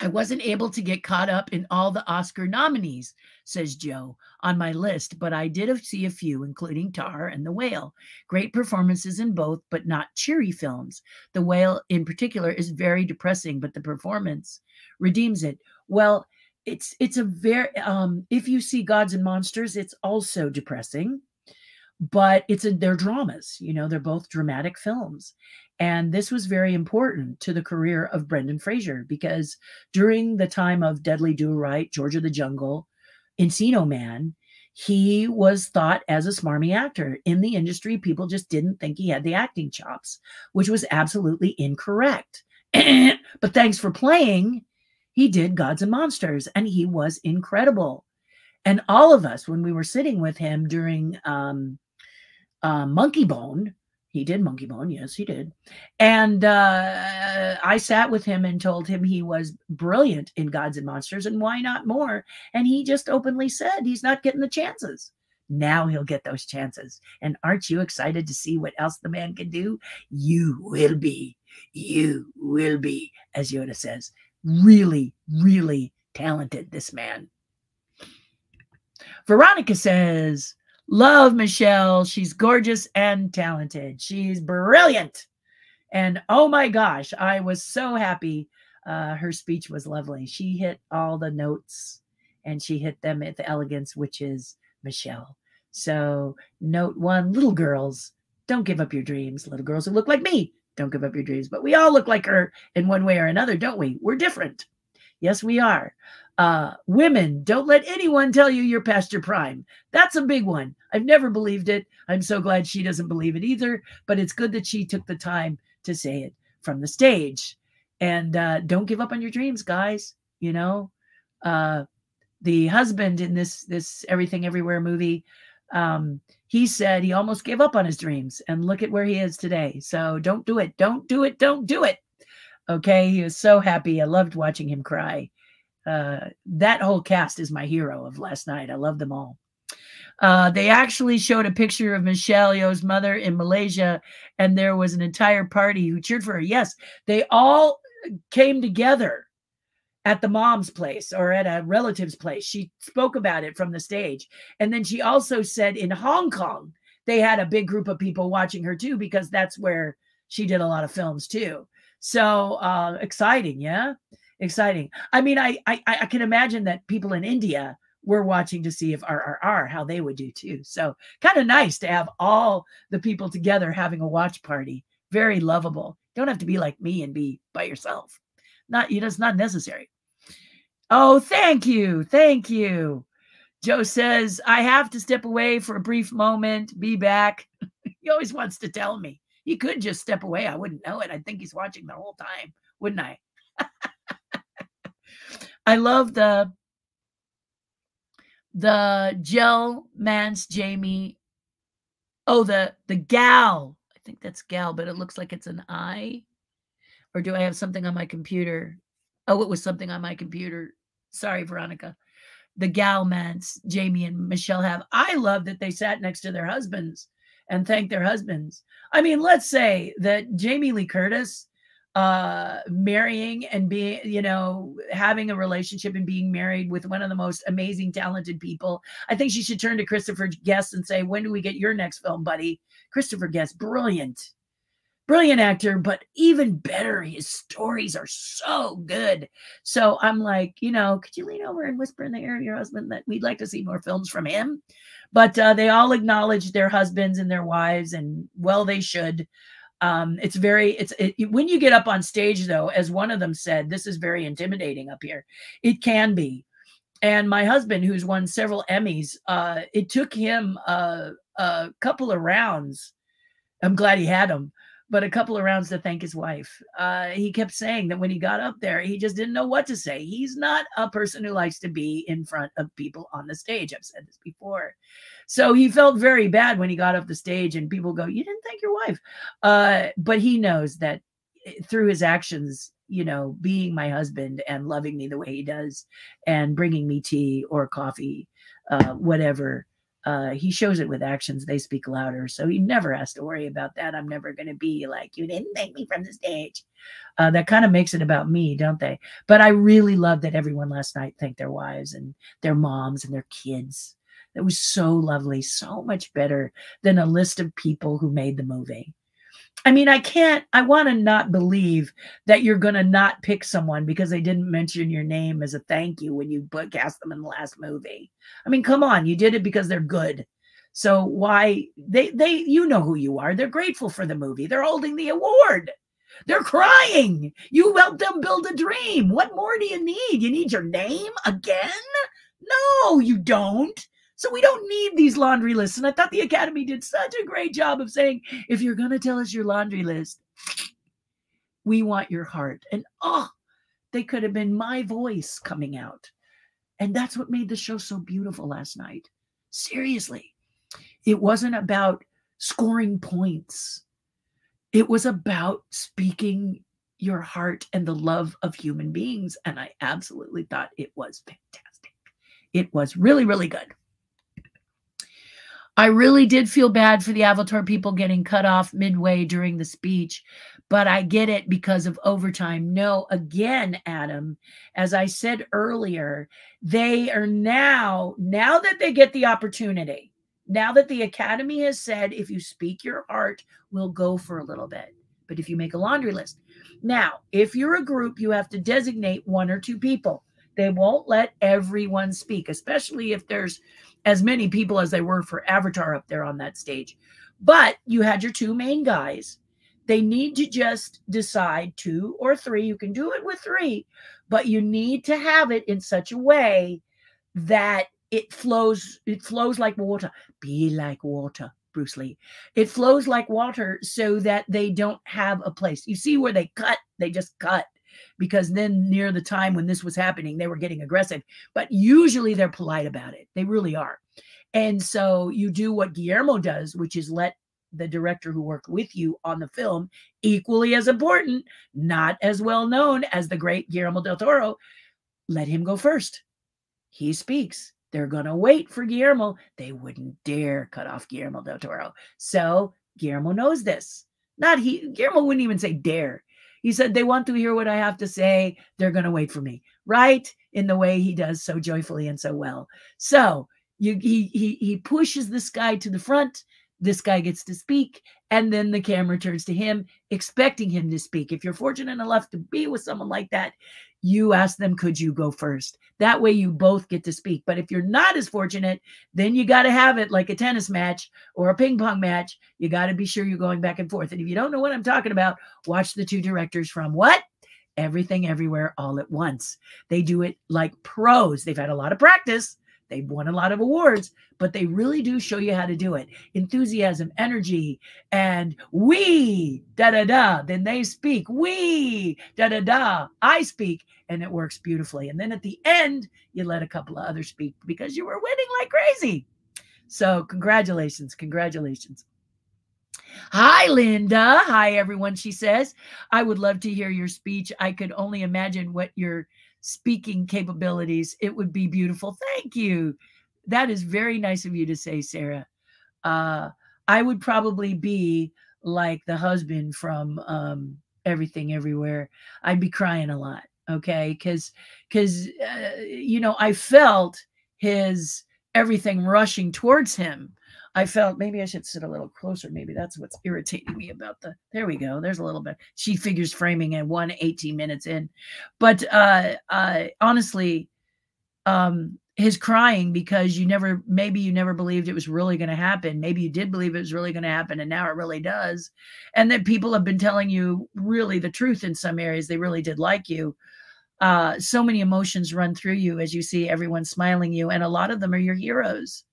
A: I wasn't able to get caught up in all the Oscar nominees, says Joe, on my list, but I did see a few, including Tar and The Whale. Great performances in both, but not cheery films. The Whale, in particular, is very depressing, but the performance redeems it. Well, it's it's a very um if you see gods and monsters it's also depressing but it's a they're dramas you know they're both dramatic films and this was very important to the career of Brendan Fraser because during the time of Dudley Do-Right, Georgia the Jungle, Encino Man, he was thought as a smarmy actor. In the industry, people just didn't think he had the acting chops, which was absolutely incorrect. but thanks for playing, he did Gods and Monsters, and he was incredible. And all of us, when we were sitting with him during um, uh, Monkeybone, he did Monkeybone, yes, he did. And uh, I sat with him and told him he was brilliant in Gods and Monsters and why not more. And he just openly said he's not getting the chances. Now he'll get those chances. And aren't you excited to see what else the man can do? You will be. You will be, as Yoda says. Really, really talented, this man. Veronica says, Love Michelle. She's gorgeous and talented. She's brilliant. And oh my gosh, I was so happy. Uh, her speech was lovely. She hit all the notes and she hit them at the elegance, which is Michelle. So, note one little girls, don't give up your dreams. Little girls who look like me, don't give up your dreams. But we all look like her in one way or another, don't we? We're different. Yes, we are. Uh, women, don't let anyone tell you you're past your prime. That's a big one. I've never believed it. I'm so glad she doesn't believe it either. But it's good that she took the time to say it from the stage. And uh, don't give up on your dreams, guys. You know, uh, the husband in this this Everything Everywhere movie, um, he said he almost gave up on his dreams, and look at where he is today. So don't do it. Don't do it. Don't do it. Okay, he was so happy. I loved watching him cry uh, that whole cast is my hero of last night. I love them all. Uh, they actually showed a picture of Michelle Yeoh's mother in Malaysia, and there was an entire party who cheered for her. Yes, they all came together at the mom's place or at a relative's place. She spoke about it from the stage. And then she also said in Hong Kong, they had a big group of people watching her too, because that's where she did a lot of films too. So uh, exciting, yeah exciting. I mean, I, I I can imagine that people in India were watching to see if RRR how they would do too. So kind of nice to have all the people together having a watch party. Very lovable. Don't have to be like me and be by yourself. Not you know, it's not necessary. Oh, thank you. Thank you. Joe says, I have to step away for a brief moment, be back. he always wants to tell me. He could just step away. I wouldn't know it. I think he's watching the whole time, wouldn't I? I love the the gel man's Jamie. Oh, the the gal. I think that's gal, but it looks like it's an I. Or do I have something on my computer? Oh, it was something on my computer. Sorry, Veronica. The gal man's Jamie and Michelle have. I love that they sat next to their husbands and thank their husbands. I mean, let's say that Jamie Lee Curtis uh marrying and being you know having a relationship and being married with one of the most amazing talented people. I think she should turn to christopher guest and say when do we get your next film buddy? Christopher guest brilliant brilliant actor but even better his stories are so good. So i'm like you know could you lean over and whisper in the ear of your husband that we'd like to see more films from him? But uh, they all acknowledge their husbands and their wives and well they should. Um, it's very it's it, when you get up on stage though as one of them said this is very intimidating up here. It can be. And my husband who's won several emmys uh, it took him a, a couple of rounds. I'm glad he had them but a couple of rounds to thank his wife. Uh, he kept saying that when he got up there, he just didn't know what to say. He's not a person who likes to be in front of people on the stage. I've said this before. So he felt very bad when he got off the stage and people go, You didn't thank your wife. Uh, but he knows that eh, through his actions, you know, being my husband and loving me the way he does and bringing me tea or coffee, uh, whatever uh, he shows it with actions. They speak louder. So he never has to worry about that. I'm never going to be like, you didn't thank me from the stage. Uh, that kind of makes it about me, don't they? But I really love that everyone last night thanked their wives and their moms and their kids. That was so lovely, so much better than a list of people who made the movie. I mean, I can't, I want to not believe that you're going to not pick someone because they didn't mention your name as a thank you when you cast them in the last movie. I mean, come on, you did it because they're good. So why they they you know who you are. They're grateful for the movie. They're holding the award. They're crying. You helped them build a dream. What more do you need? You need your name again? No, you don't. So we don't need these laundry lists. And I thought the Academy did such a great job of saying, if you're going to tell us your laundry list, we want your heart. And oh, they could have been my voice coming out. And that's what made the show so beautiful last night. Seriously, it wasn't about scoring points, it was about speaking your heart and the love of human beings. And I absolutely thought it was fantastic. It was really, really good. I really did feel bad for the Avatar people getting cut off midway during the speech, but I get it because of overtime. No, again, Adam, as I said earlier, they are now, now that they get the opportunity, now that the Academy has said, if you speak your heart, we'll go for a little bit. But if you make a laundry list, now, if you're a group, you have to designate one or two people. They won't let everyone speak, especially if there's as many people as they were for Avatar up there on that stage. But you had your two main guys. They need to just decide two or three. You can do it with three, but you need to have it in such a way that it flows it flows like water. Be like water, Bruce Lee. It flows like water so that they don't have a place. You see where they cut, they just cut because then near the time when this was happening, they were getting aggressive. But usually they're polite about it. They really are. And so you do what Guillermo does, which is let the director who worked with you on the film, equally as important, not as well known as the great Guillermo del Toro, let him go first. He speaks. They're going to wait for Guillermo. They wouldn't dare cut off Guillermo del Toro. So Guillermo knows this. Not he, Guillermo wouldn't even say dare. He said, They want to hear what I have to say. They're going to wait for me, right? In the way he does so joyfully and so well. So you, he, he, he pushes this guy to the front. This guy gets to speak, and then the camera turns to him, expecting him to speak. If you're fortunate enough to be with someone like that, you ask them, could you go first? That way you both get to speak. But if you're not as fortunate, then you got to have it like a tennis match or a ping pong match. You got to be sure you're going back and forth. And if you don't know what I'm talking about, watch the two directors from what? Everything Everywhere All at Once. They do it like pros. They've had a lot of practice. They've won a lot of awards, but they really do show you how to do it. Enthusiasm, energy, and we, da da da. Then they speak, we, da da da. I speak, and it works beautifully. And then at the end, you let a couple of others speak because you were winning like crazy. So, congratulations, congratulations. Hi, Linda. Hi, everyone. She says, I would love to hear your speech. I could only imagine what your speaking capabilities, it would be beautiful. Thank you. That is very nice of you to say, Sarah. Uh, I would probably be like the husband from um, everything everywhere, I'd be crying a lot. Okay. Because, because, uh, you know, I felt his everything rushing towards him. I felt maybe I should sit a little closer. Maybe that's what's irritating me about the. There we go. There's a little bit. She figures framing at one 18 minutes in, but uh, uh, honestly, um, his crying because you never maybe you never believed it was really going to happen maybe you did believe it was really going to happen and now it really does and that people have been telling you really the truth in some areas they really did like you uh, so many emotions run through you as you see everyone smiling you and a lot of them are your heroes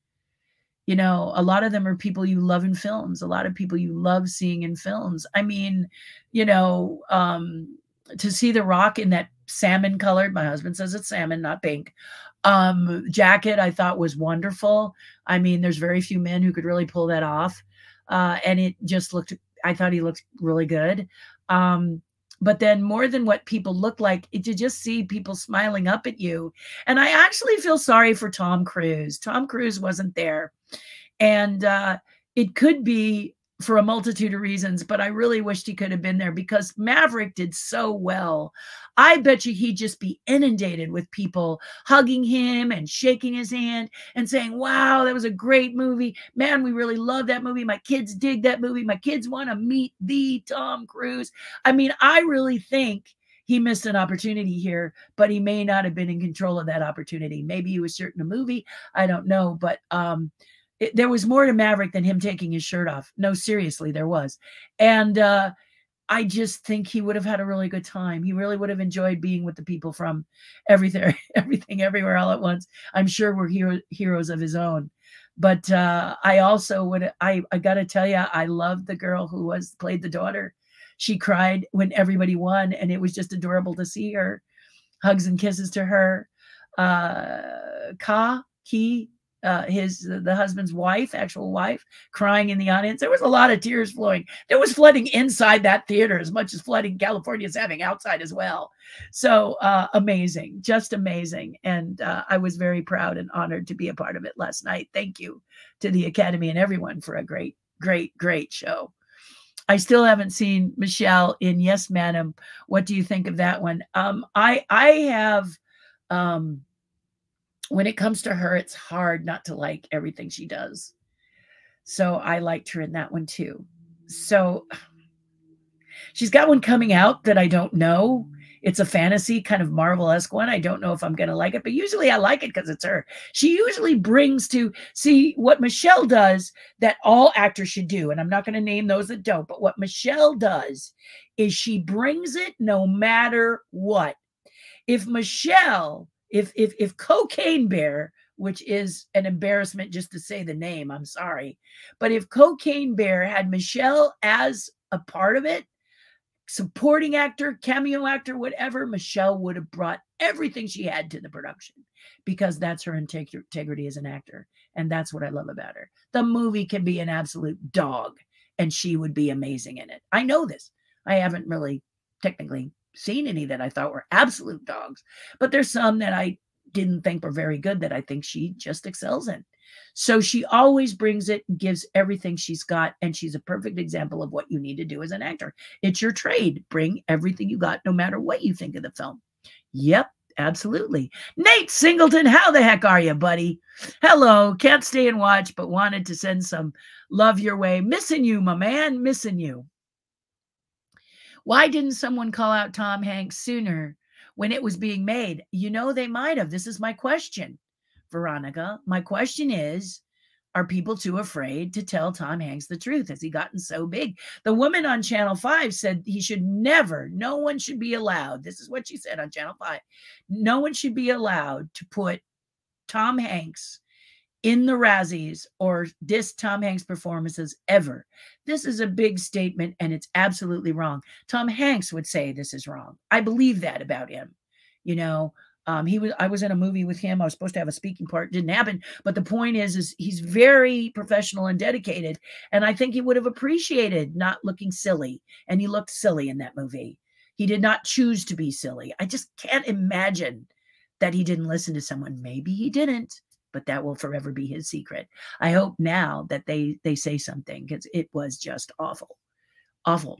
A: you know a lot of them are people you love in films a lot of people you love seeing in films. I mean you know um to see the rock in that salmon colored my husband says it's salmon not pink um jacket i thought was wonderful. I mean there's very few men who could really pull that off uh and it just looked i thought he looked really good um but then more than what people look like it, you just see people smiling up at you and i actually feel sorry for tom cruise. Tom cruise wasn't there and uh it could be for a multitude of reasons, but I really wished he could have been there because Maverick did so well. I bet you he'd just be inundated with people hugging him and shaking his hand and saying, Wow, that was a great movie. Man, we really love that movie. My kids dig that movie. My kids want to meet the Tom Cruise. I mean, I really think he missed an opportunity here, but he may not have been in control of that opportunity. Maybe he was certain a movie. I don't know. But um, it, there was more to Maverick than him taking his shirt off. No, seriously, there was. And uh, I just think he would have had a really good time. He really would have enjoyed being with the people from everything, everything, everywhere, all at once. I'm sure we're hero, heroes of his own. But uh, I also would. I I got to tell you, I loved the girl who was played the daughter. She cried when everybody won, and it was just adorable to see her. Hugs and kisses to her. Uh, Ka Ki uh, his the husband's wife, actual wife, crying in the audience. There was a lot of tears flowing. There was flooding inside that theater as much as flooding California is having outside as well. So uh, amazing, just amazing, and uh, I was very proud and honored to be a part of it last night. Thank you to the Academy and everyone for a great, great, great show. I still haven't seen Michelle in Yes, Madam. What do you think of that one? Um, I I have. Um, when it comes to her, it's hard not to like everything she does. So I liked her in that one too. So she's got one coming out that I don't know. It's a fantasy kind of Marvel esque one. I don't know if I'm going to like it, but usually I like it because it's her. She usually brings to see what Michelle does that all actors should do. And I'm not going to name those that don't, but what Michelle does is she brings it no matter what. If Michelle if if if cocaine bear which is an embarrassment just to say the name i'm sorry but if cocaine bear had michelle as a part of it supporting actor cameo actor whatever michelle would have brought everything she had to the production because that's her integrity as an actor and that's what i love about her. The movie can be an absolute dog and she would be amazing in it. I know this. I haven't really technically seen any that I thought were absolute dogs, but there's some that I didn't think were very good that I think she just excels in. So she always brings it, gives everything she's got, and she's a perfect example of what you need to do as an actor. It's your trade. Bring everything you got, no matter what you think of the film. Yep, absolutely. Nate Singleton, how the heck are you, buddy? Hello. Can't stay and watch, but wanted to send some love your way. Missing you, my man. Missing you. Why didn't someone call out Tom Hanks sooner when it was being made? You know, they might have. This is my question, Veronica. My question is Are people too afraid to tell Tom Hanks the truth? Has he gotten so big? The woman on Channel 5 said he should never, no one should be allowed. This is what she said on Channel 5. No one should be allowed to put Tom Hanks in the Razzies or diss Tom Hanks performances ever. This is a big statement and it's absolutely wrong. Tom Hanks would say this is wrong. I believe that about him. You know, um, he was I was in a movie with him. I was supposed to have a speaking part. Didn't happen. But the point is, is he's very professional and dedicated. And I think he would have appreciated not looking silly. And he looked silly in that movie. He did not choose to be silly. I just can't imagine that he didn't listen to someone. Maybe he didn't but that will forever be his secret. I hope now that they they say something because it was just awful, awful.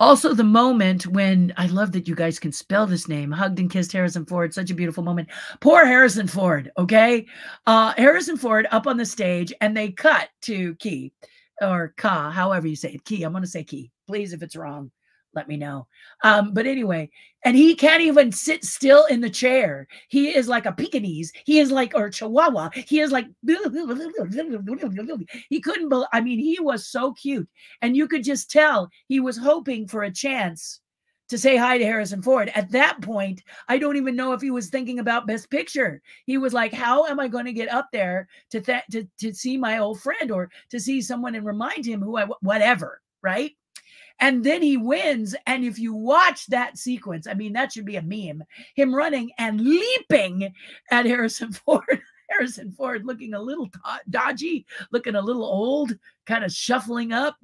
A: Also, the moment when I love that you guys can spell this name, hugged and kissed Harrison Ford. Such a beautiful moment. Poor Harrison Ford. Okay. Uh, Harrison Ford up on the stage and they cut to Key or Ka, however you say it. Key. I'm going to say Key. Please, if it's wrong, let me know. Um, but anyway, and he can't even sit still in the chair. He is like a Pekingese. He is like, or Chihuahua. He is like, he couldn't, I mean, he was so cute. And you could just tell he was hoping for a chance to say hi to Harrison Ford. At that point, I don't even know if he was thinking about Best Picture. He was like, "How am I going to get up there to to to see my old friend or to see someone and remind him who I whatever?" Right? And then he wins. And if you watch that sequence, I mean, that should be a meme him running and leaping at Harrison Ford. Harrison Ford looking a little dodgy, looking a little old, kind of shuffling up,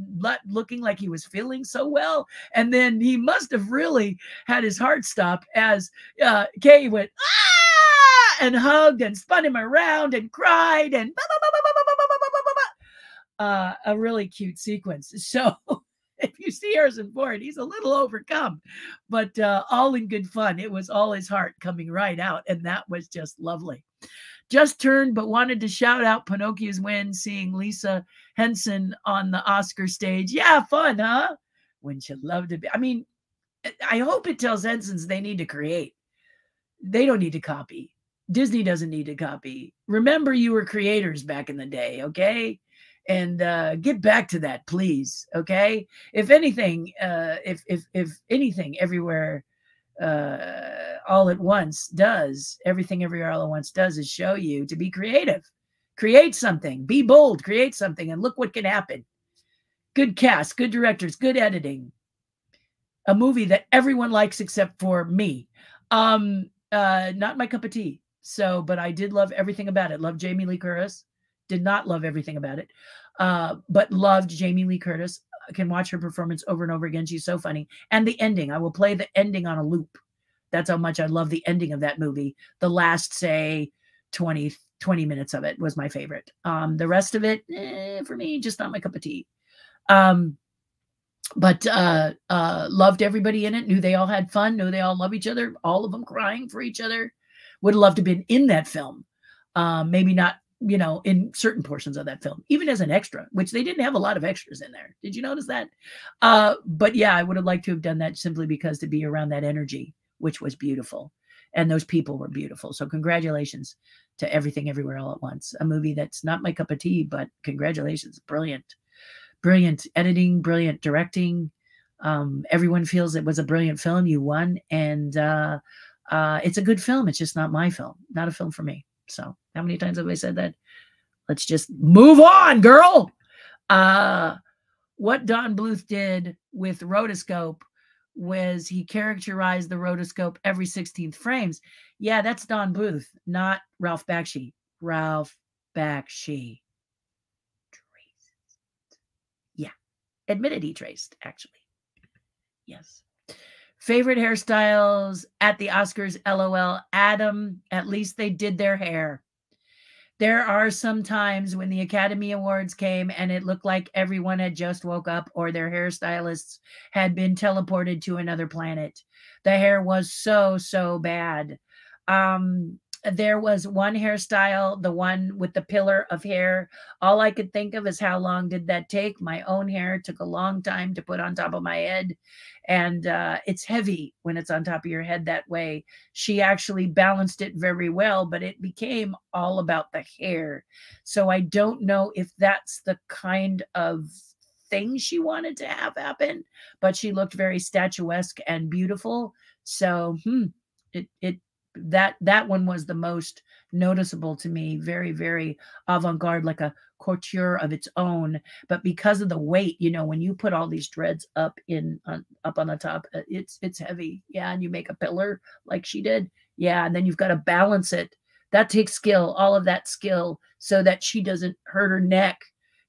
A: looking like he was feeling so well. And then he must have really had his heart stop as uh, Kay went, ah, and hugged and spun him around and cried and uh, a really cute sequence. So if you see Harrison Ford, he's a little overcome, but uh, all in good fun. It was all his heart coming right out, and that was just lovely. Just turned, but wanted to shout out Pinocchio's win, seeing Lisa Henson on the Oscar stage. Yeah, fun, huh? Wouldn't you love to be? I mean, I hope it tells Hensons they need to create. They don't need to copy. Disney doesn't need to copy. Remember, you were creators back in the day, okay? And uh, get back to that, please. Okay. If anything, uh, if if if anything, everywhere, uh, all at once does everything everywhere all at once does is show you to be creative, create something, be bold, create something, and look what can happen. Good cast, good directors, good editing. A movie that everyone likes except for me. Um, uh, not my cup of tea. So, but I did love everything about it. Love Jamie Lee Curtis did not love everything about it, uh, but loved Jamie Lee Curtis. I can watch her performance over and over again. She's so funny. And the ending, I will play the ending on a loop. That's how much I love the ending of that movie. The last, say, 20, 20 minutes of it was my favorite. Um, the rest of it, eh, for me, just not my cup of tea. Um, but uh, uh, loved everybody in it. Knew they all had fun. Knew they all love each other. All of them crying for each other. Would have loved to have been in that film. Um, maybe not you know, in certain portions of that film, even as an extra, which they didn't have a lot of extras in there. Did you notice that? Uh, but yeah, I would have liked to have done that simply because to be around that energy, which was beautiful. And those people were beautiful. So congratulations to Everything Everywhere All at Once, a movie that's not my cup of tea, but congratulations. Brilliant. Brilliant editing, brilliant directing. Um, everyone feels it was a brilliant film. You won. And uh, uh, it's a good film. It's just not my film, not a film for me. So how many times have I said that? Let's just move on, girl. Uh, what Don Bluth did with rotoscope was he characterized the rotoscope every 16th frames. Yeah, that's Don Bluth, not Ralph Bakshi. Ralph Bakshi. Traced. Yeah, admitted he traced, actually. Yes. Favorite hairstyles at the Oscars, lol. Adam, at least they did their hair. There are some times when the Academy Awards came and it looked like everyone had just woke up or their hairstylists had been teleported to another planet. The hair was so, so bad. Um, there was one hairstyle, the one with the pillar of hair. All I could think of is how long did that take? My own hair took a long time to put on top of my head. And uh, it's heavy when it's on top of your head that way. She actually balanced it very well, but it became all about the hair. So I don't know if that's the kind of thing she wanted to have happen, but she looked very statuesque and beautiful. So, hmm, it, it that that one was the most noticeable to me very very avant-garde like a couture of its own. But because of the weight you know when you put all these dreads up in on, up on the top uh, it's it's heavy. Yeah and you make a pillar like she did. Yeah and then you've got to balance it. That takes skill all of that skill so that she doesn't hurt her neck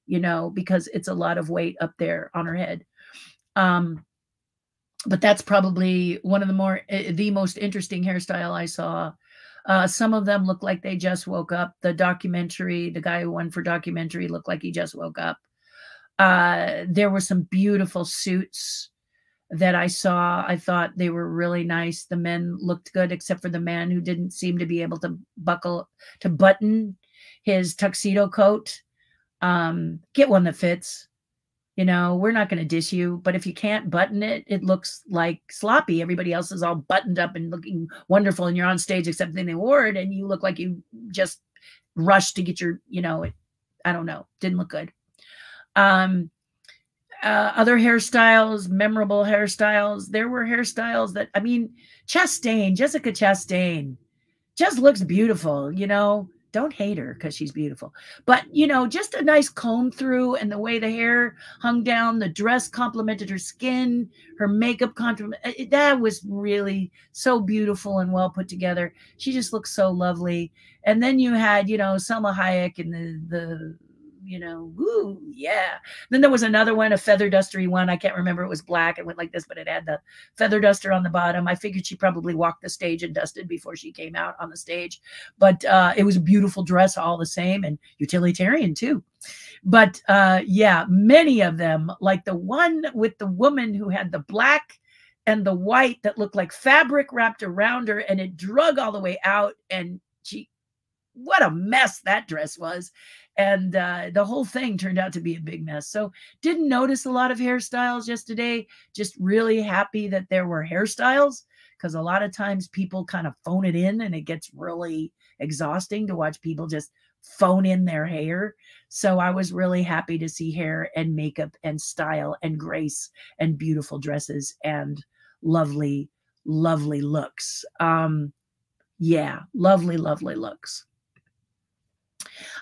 A: you know because it's a lot of weight up there on her head. Um but that's probably one of the more eh, the most interesting hairstyle I saw. Uh, some of them look like they just woke up. The documentary, the guy who won for documentary, looked like he just woke up. Uh, there were some beautiful suits that I saw. I thought they were really nice. The men looked good, except for the man who didn't seem to be able to buckle to button his tuxedo coat. Um, get one that fits. You know, we're not going to dish you, but if you can't button it, it looks like sloppy. Everybody else is all buttoned up and looking wonderful, and you're on stage accepting the award, and you look like you just rushed to get your, you know, it, I don't know, didn't look good. Um, uh, other hairstyles, memorable hairstyles. There were hairstyles that, I mean, Chastain, Jessica Chastain, just looks beautiful. You know, don't hate her because she's beautiful, but you know, just a nice comb through and the way the hair hung down, the dress complemented her skin, her makeup complement. Uh, that was really so beautiful and well put together. She just looked so lovely. And then you had, you know, Salma Hayek and the the you know, woo, yeah. Then there was another one, a feather dustery one. I can't remember. It was black. It went like this, but it had the feather duster on the bottom. I figured she probably walked the stage and dusted before she came out on the stage. But uh, it was a beautiful dress all the same and utilitarian too. But uh, yeah, many of them, like the one with the woman who had the black and the white that looked like fabric wrapped around her and it drug all the way out and she what a mess that dress was and uh, the whole thing turned out to be a big mess. So didn't notice a lot of hairstyles yesterday. Just really happy that there were hairstyles because a lot of times people kind of phone it in and it gets really exhausting to watch people just phone in their hair. So I was really happy to see hair and makeup and style and grace and beautiful dresses and lovely, lovely looks. Um, yeah, lovely, lovely looks.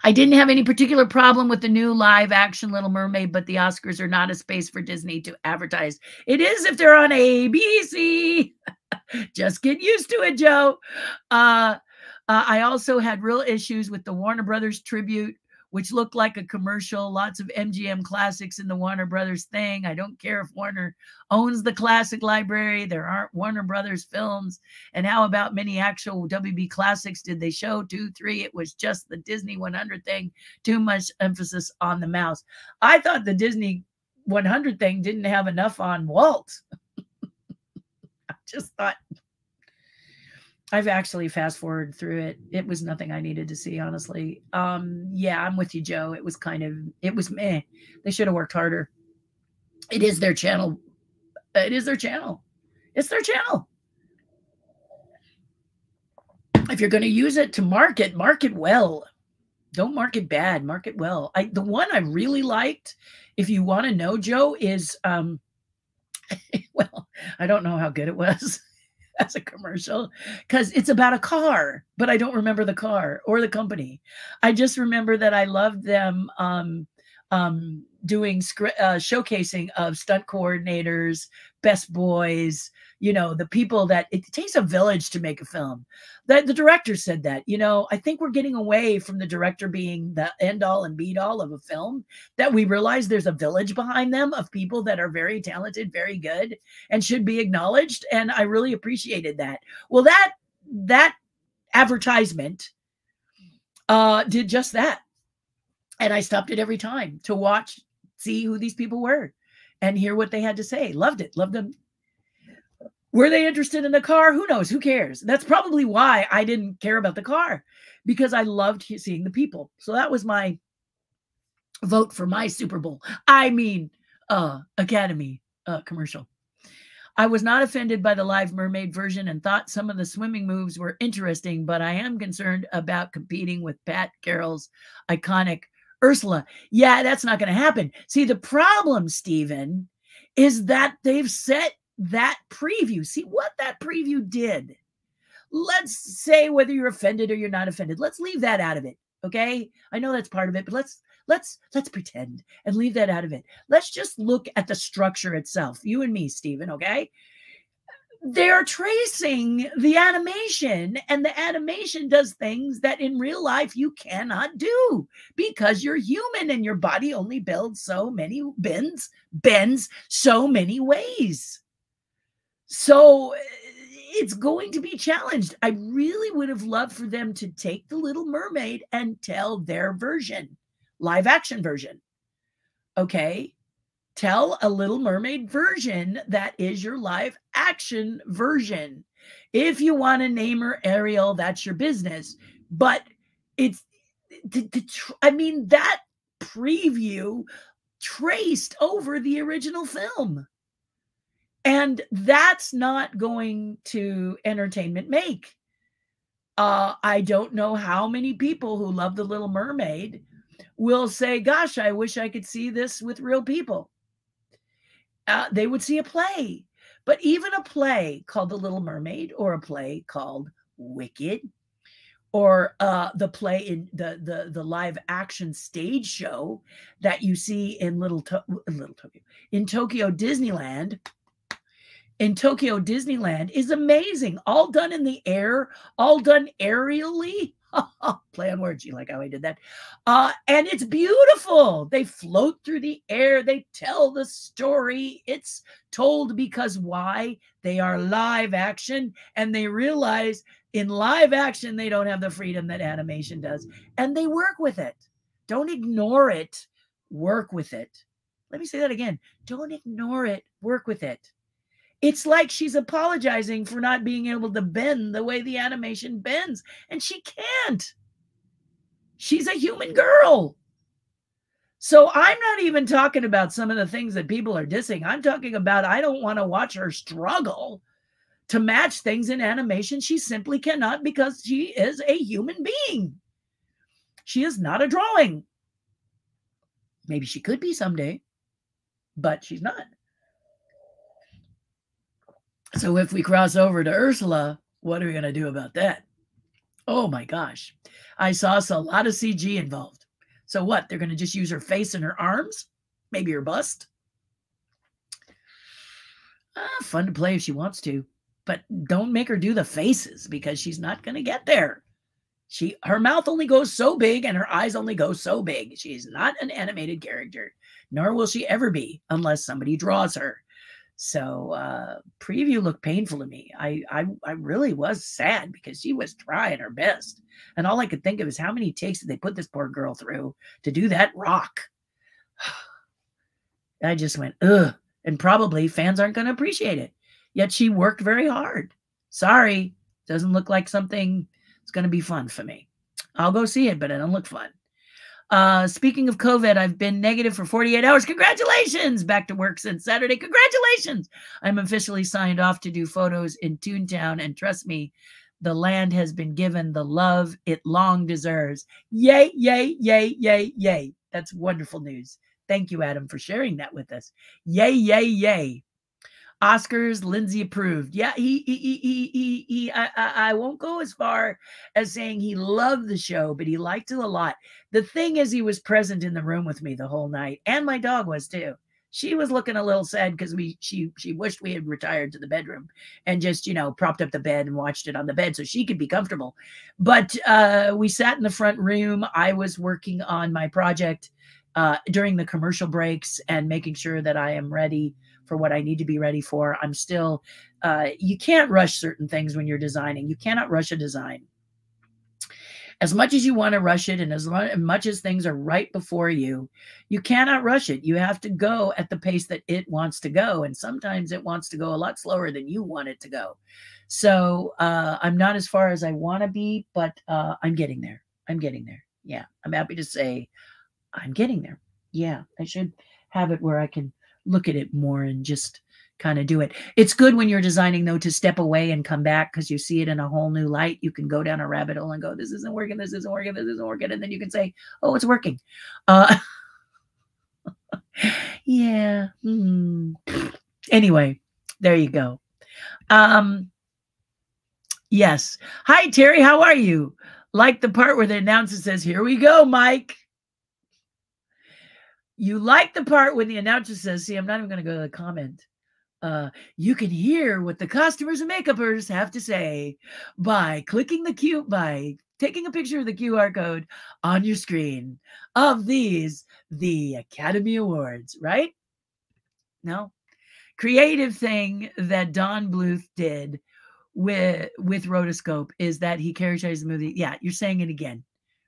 A: I didn't have any particular problem with the new live action Little Mermaid, but the Oscars are not a space for Disney to advertise. It is if they're on ABC. Just get used to it, Joe. Uh, uh, I also had real issues with the Warner Brothers tribute which looked like a commercial. Lots of MGM classics in the Warner Brothers thing. I don't care if Warner owns the classic library. There aren't Warner Brothers films. And how about many actual WB classics did they show? Two, three. It was just the Disney 100 thing. Too much emphasis on the mouse. I thought the Disney 100 thing didn't have enough on Walt. I just thought I've actually fast forwarded through it. It was nothing I needed to see, honestly. Um, yeah, I'm with you, Joe. It was kind of, it was meh. They should have worked harder. It is their channel. It is their channel. It's their channel. If you're going to use it to market, market well. Don't market bad, market well. I the one I really liked, if you want to know, Joe, is um well, I don't know how good it was. as a commercial because it's about a car, but I don't remember the car or the company. I just remember that I loved them um, um, doing uh, showcasing of stunt coordinators, best boys, you know, the people that it takes a village to make a film. That the director said that, you know, I think we're getting away from the director being the end all and beat all of a film, that we realize there's a village behind them of people that are very talented, very good, and should be acknowledged. And I really appreciated that. Well, that that advertisement uh did just that. And I stopped it every time to watch, see who these people were and hear what they had to say. Loved it. Loved them were they interested in the car? Who knows? Who cares? That's probably why I didn't care about the car because I loved seeing the people. So that was my vote for my Super Bowl. I mean, uh, Academy uh, commercial. I was not offended by the live mermaid version and thought some of the swimming moves were interesting, but I am concerned about competing with Pat Carroll's iconic Ursula. Yeah, that's not going to happen. See, the problem, Stephen, is that they've set that preview. See what that preview did. Let's say whether you're offended or you're not offended. Let's leave that out of it. Okay? I know that's part of it, but let's let's let's pretend and leave that out of it. Let's just look at the structure itself. You and me, Stephen, okay? They're tracing the animation, and the animation does things that in real life you cannot do because you're human and your body only builds so many bends, bends so many ways. So it's going to be challenged. I really would have loved for them to take the Little Mermaid and tell their version, live action version. Okay. tell a Little Mermaid version that is your live action version. If you want to name her Ariel, that's your business. But it's, I mean, that preview traced over the original film. And that's not going to entertainment make. Uh, I don't know how many people who love The Little Mermaid will say, Gosh, I wish I could see this with real people. Uh, they would see a play. But even a play called The Little Mermaid or a play called Wicked or uh, the play in the, the the live action stage show that you see in Little to- Little Tokyo in Tokyo Disneyland in Tokyo Disneyland is amazing. All done in the air, all done aerially. Play on words. You like how I did that? Uh, and it's beautiful. They float through the air. They tell the story. It's told because why? They are live action and they realize in live action they don't have the freedom that animation does. And they work with it. Don't ignore it. Work with it. Let me say that again. Don't ignore it. Work with it. It's like she's apologizing for not being able to bend the way the animation bends, and she can't. She's a human girl. So I'm not even talking about some of the things that people are dissing. I'm talking about I don't want to watch her struggle to match things in animation. She simply cannot because she is a human being. She is not a drawing. Maybe she could be someday, but she's not. So if we cross over to Ursula, what are we going to do about that? Oh my gosh. I saw a lot of CG involved. So what? They're going to just use her face and her arms? Maybe her bust? Ah, fun to play if she wants to, but don't make her do the faces because she's not going to get there. She her mouth only goes so big and her eyes only go so big. She's not an animated character, nor will she ever be unless somebody draws her. So uh preview looked painful to me. I, I I really was sad because she was trying her best. And all I could think of is how many takes did they put this poor girl through to do that rock? I just went, ugh. And probably fans aren't going to appreciate it. Yet she worked very hard. Sorry, doesn't look like something that's going to be fun for me. I'll go see it, but it don't look fun. Uh, speaking of COVID, I've been negative for 48 hours. Congratulations! Back to work since Saturday. Congratulations! I'm officially signed off to do photos in Toontown, and trust me, the land has been given the love it long deserves. Yay, yay, yay, yay, yay. That's wonderful news. Thank you, Adam, for sharing that with us. Yay, yay, yay. Oscars, Lindsay approved. Yeah, he, he, he, he, he, he I, I, I won't go as far as saying he loved the show, but he liked it a lot. The thing is, he was present in the room with me the whole night, and my dog was too. She was looking a little sad because we she she wished we had retired to the bedroom and just you know propped up the bed and watched it on the bed so she could be comfortable. But uh, we sat in the front room. I was working on my project uh, during the commercial breaks and making sure that I am ready for what I need to be ready for. I'm still, uh, you can't rush certain things when you're designing. You cannot rush a design. As much as you want to rush it, and as much as things are right before you, you cannot rush it. You have to go at the pace that it wants to go. And sometimes it wants to go a lot slower than you want it to go. So uh, I'm not as far as I want to be, but uh, I'm getting there. I'm getting there. Yeah. I'm happy to say I'm getting there. Yeah. I should have it where I can look at it more and just kind of do it. It's good when you're designing though to step away and come back because you see it in a whole new light. You can go down a rabbit hole and go, this isn't working, this isn't working, this isn't working. And then you can say, oh, it's working. Uh, yeah. Mm. Anyway, there you go. Um, yes. Hi, Terri. How are you? Like the part where the announcer says, here we go, Mike. You like the part when the announcer says, see, I'm not even going to go to the comment. Uh, you can hear what the customers and makeupers have to say by clicking the Q, by taking a picture of the QR code on your screen of these, the Academy Awards, right? No. Creative thing that Don Bluth did with with rotoscope is that he characterized the movie. Yeah, you're saying it again.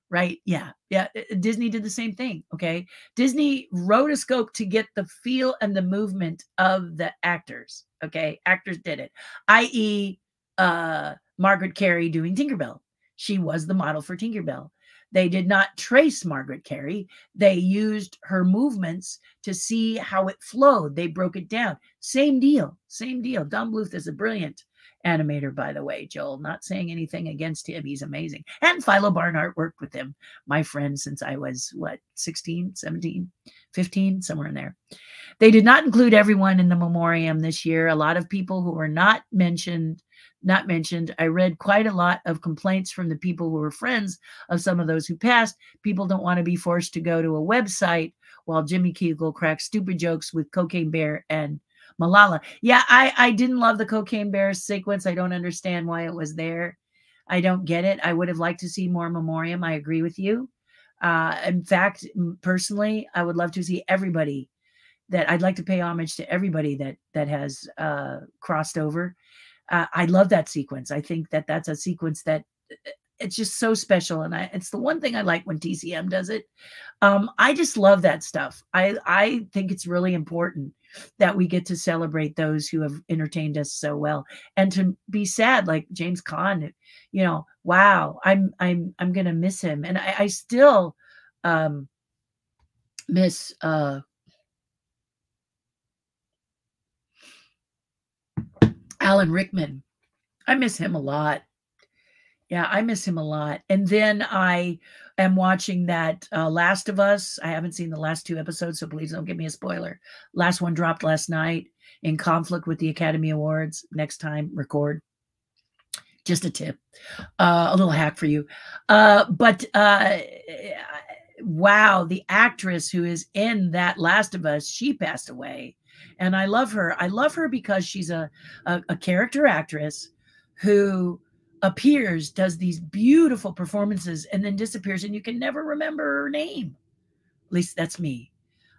A: Right? Yeah. Yeah. uh, Disney did the same thing. Okay. Disney rotoscope to get the feel and the movement of the actors. Okay. Actors did it, i.e., uh, Margaret Kerry doing Tinkerbell. She was the model for Tinkerbell. They did not trace Margaret Kerry. They used her movements to see how it flowed. They broke it down. Same deal. Same deal. Don Bluth is a brilliant animator, by the way, Joel. Not saying anything against him. He's amazing. And Philo Barnhart worked with him, my friend, since I was, what, 16, 17, 15, somewhere in there. They did not include everyone in the memoriam this year. A lot of people who were not mentioned not mentioned. I read quite a lot of complaints from the people who were friends of some of those who passed. People don't want to be forced to go to a website while Jimmy Kimmel cracks stupid jokes with Cocaine Bear and Malala. Yeah, I, I didn't love the Cocaine Bears sequence. I don't understand why it was there. I don't get it. I would have liked to see more memoriam. I agree with you. Uh, in fact, personally, I would love to see everybody that I'd like to pay homage to everybody that that has uh, crossed over uh, I love that sequence. I think that that's a sequence that uh, it's just so special, and I, it's the one thing I like when TCM does it. Um, I just love that stuff. I I think it's really important that we get to celebrate those who have entertained us so well, and to be sad like James Caan. You know, wow, I'm I'm I'm gonna miss him, and I, I still um, miss uh, Alan Rickman. I miss him a lot. Yeah, I miss him a lot. And then I am watching that uh, Last of Us. I haven't seen the last two episodes, so please don't give me a spoiler. Last one dropped last night in conflict with the Academy Awards. Next time, record. Just a tip, uh, a little hack for you. Uh, but uh, wow, the actress who is in that Last of Us, she passed away and I love her. I love her because she's a, a, a character actress who appears, does these beautiful performances, and then disappears, and you can never remember her name. At least that's me.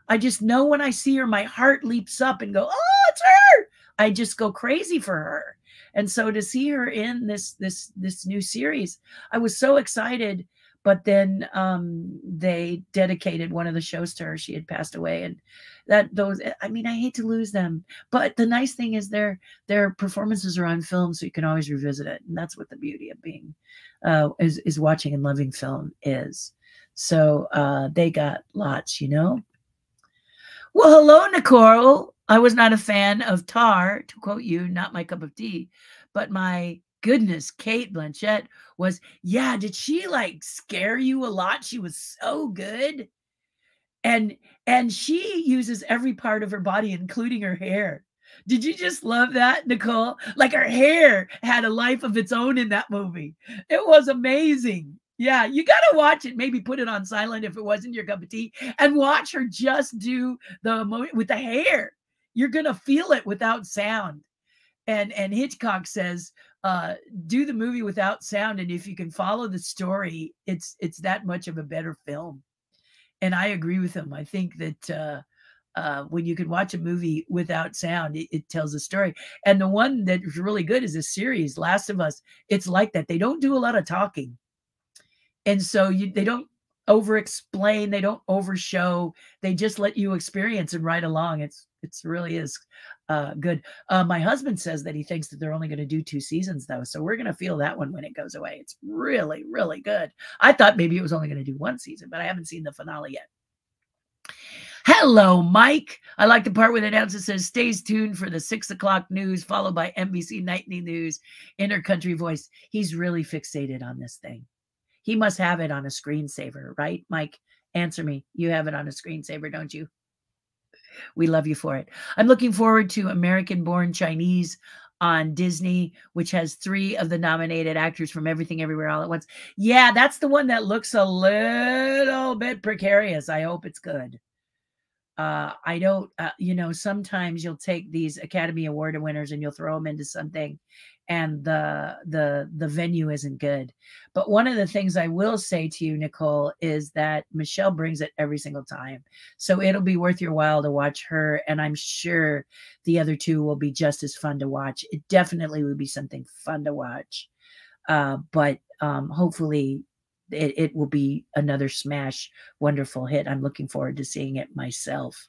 A: I just know when I see her, my heart leaps up and go, "Oh, it's her!" I just go crazy for her. And so to see her in this this this new series, I was so excited but then um, they dedicated one of the shows to her. She had passed away, and that those. I mean, I hate to lose them, but the nice thing is their their performances are on film, so you can always revisit it, and that's what the beauty of being uh, is is watching and loving film is. So uh, they got lots, you know. Well, hello, Nicole. I was not a fan of Tar, to quote you, not my cup of tea, but my goodness, Cate Blanchett was, yeah, did she like scare you a lot? She was so good. And and she uses every part of her body, including her hair. Did you just love that, Nicole? Like her hair had a life of its own in that movie. It was amazing. Yeah, you got to watch it. Maybe put it on silent if it wasn't your cup of tea and watch her just do the movie with the hair. You're going to feel it without sound. And and Hitchcock says uh, do the movie without sound and if you can follow the story it's it's that much of a better film. And i agree with him. I think that uh, uh, when you can watch a movie without sound it, it tells a story. And the one that's really good is a series last of us. It's like that. They don't do a lot of talking. And so you they don't over explain they don't overshow. They just let you experience and ride along. It's it's really is uh, good. Uh, my husband says that he thinks that they're only going to do two seasons though, so we're going to feel that one when it goes away. It's really, really good. I thought maybe it was only going to do one season, but I haven't seen the finale yet. Hello, Mike. I like the part where the announcer says, stays tuned for the six o'clock news, followed by NBC Nightly News, Intercountry Voice. He's really fixated on this thing. He must have it on a screensaver, right, Mike? Answer me. You have it on a screensaver, don't you? We love you for it. I'm looking forward to American Born Chinese on Disney, which has three of the nominated actors from Everything Everywhere All at Once. Yeah, that's the one that looks a little bit precarious. I hope it's good uh, I don't, uh, you know, sometimes you'll take these Academy Award winners and you'll throw them into something, and the the the venue isn't good. But one of the things I will say to you, Nicole, is that Michelle brings it every single time, so it'll be worth your while to watch her, and I'm sure the other two will be just as fun to watch. It definitely would be something fun to watch, uh, but um, hopefully it, it will be another smash, wonderful hit. I'm looking forward to seeing it myself.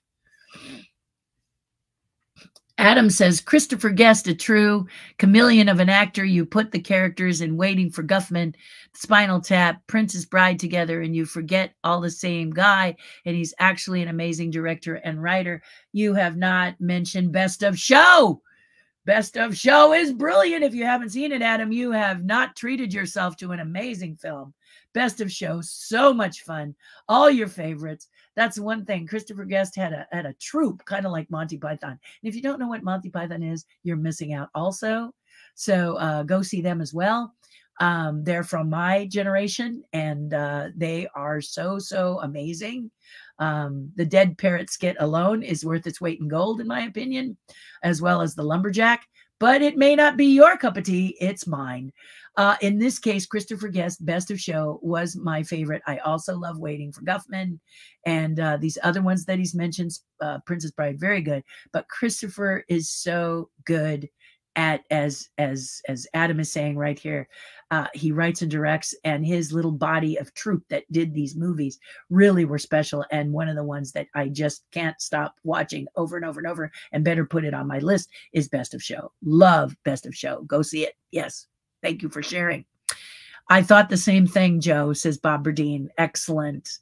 A: Adam says Christopher Guest, a true chameleon of an actor. You put the characters in Waiting for Guffman, Spinal Tap, Princess Bride together, and you forget all the same guy. And he's actually an amazing director and writer. You have not mentioned Best of Show. Best of Show is brilliant. If you haven't seen it, Adam, you have not treated yourself to an amazing film. Best of Show, so much fun. All your favorites. That's one thing. Christopher Guest had a had a troupe, kind of like Monty Python. And if you don't know what Monty Python is, you're missing out also. So uh, go see them as well. Um, they're from my generation, and uh, they are so so amazing. Um, the Dead Parrot skit alone is worth its weight in gold, in my opinion, as well as the Lumberjack. But it may not be your cup of tea; it's mine. Uh, in this case, Christopher Guest, Best of Show, was my favorite. I also love Waiting for Guffman and uh, these other ones that he's mentioned, uh, Princess Bride, very good. But Christopher is so good at as as as Adam is saying right here. Uh, he writes and directs, and his little body of troupe that did these movies really were special. And one of the ones that I just can't stop watching over and over and over, and better put it on my list is Best of Show. Love Best of Show. Go see it. Yes. Thank you for sharing. I thought the same thing, Joe, says Bob Berdine. Excellent.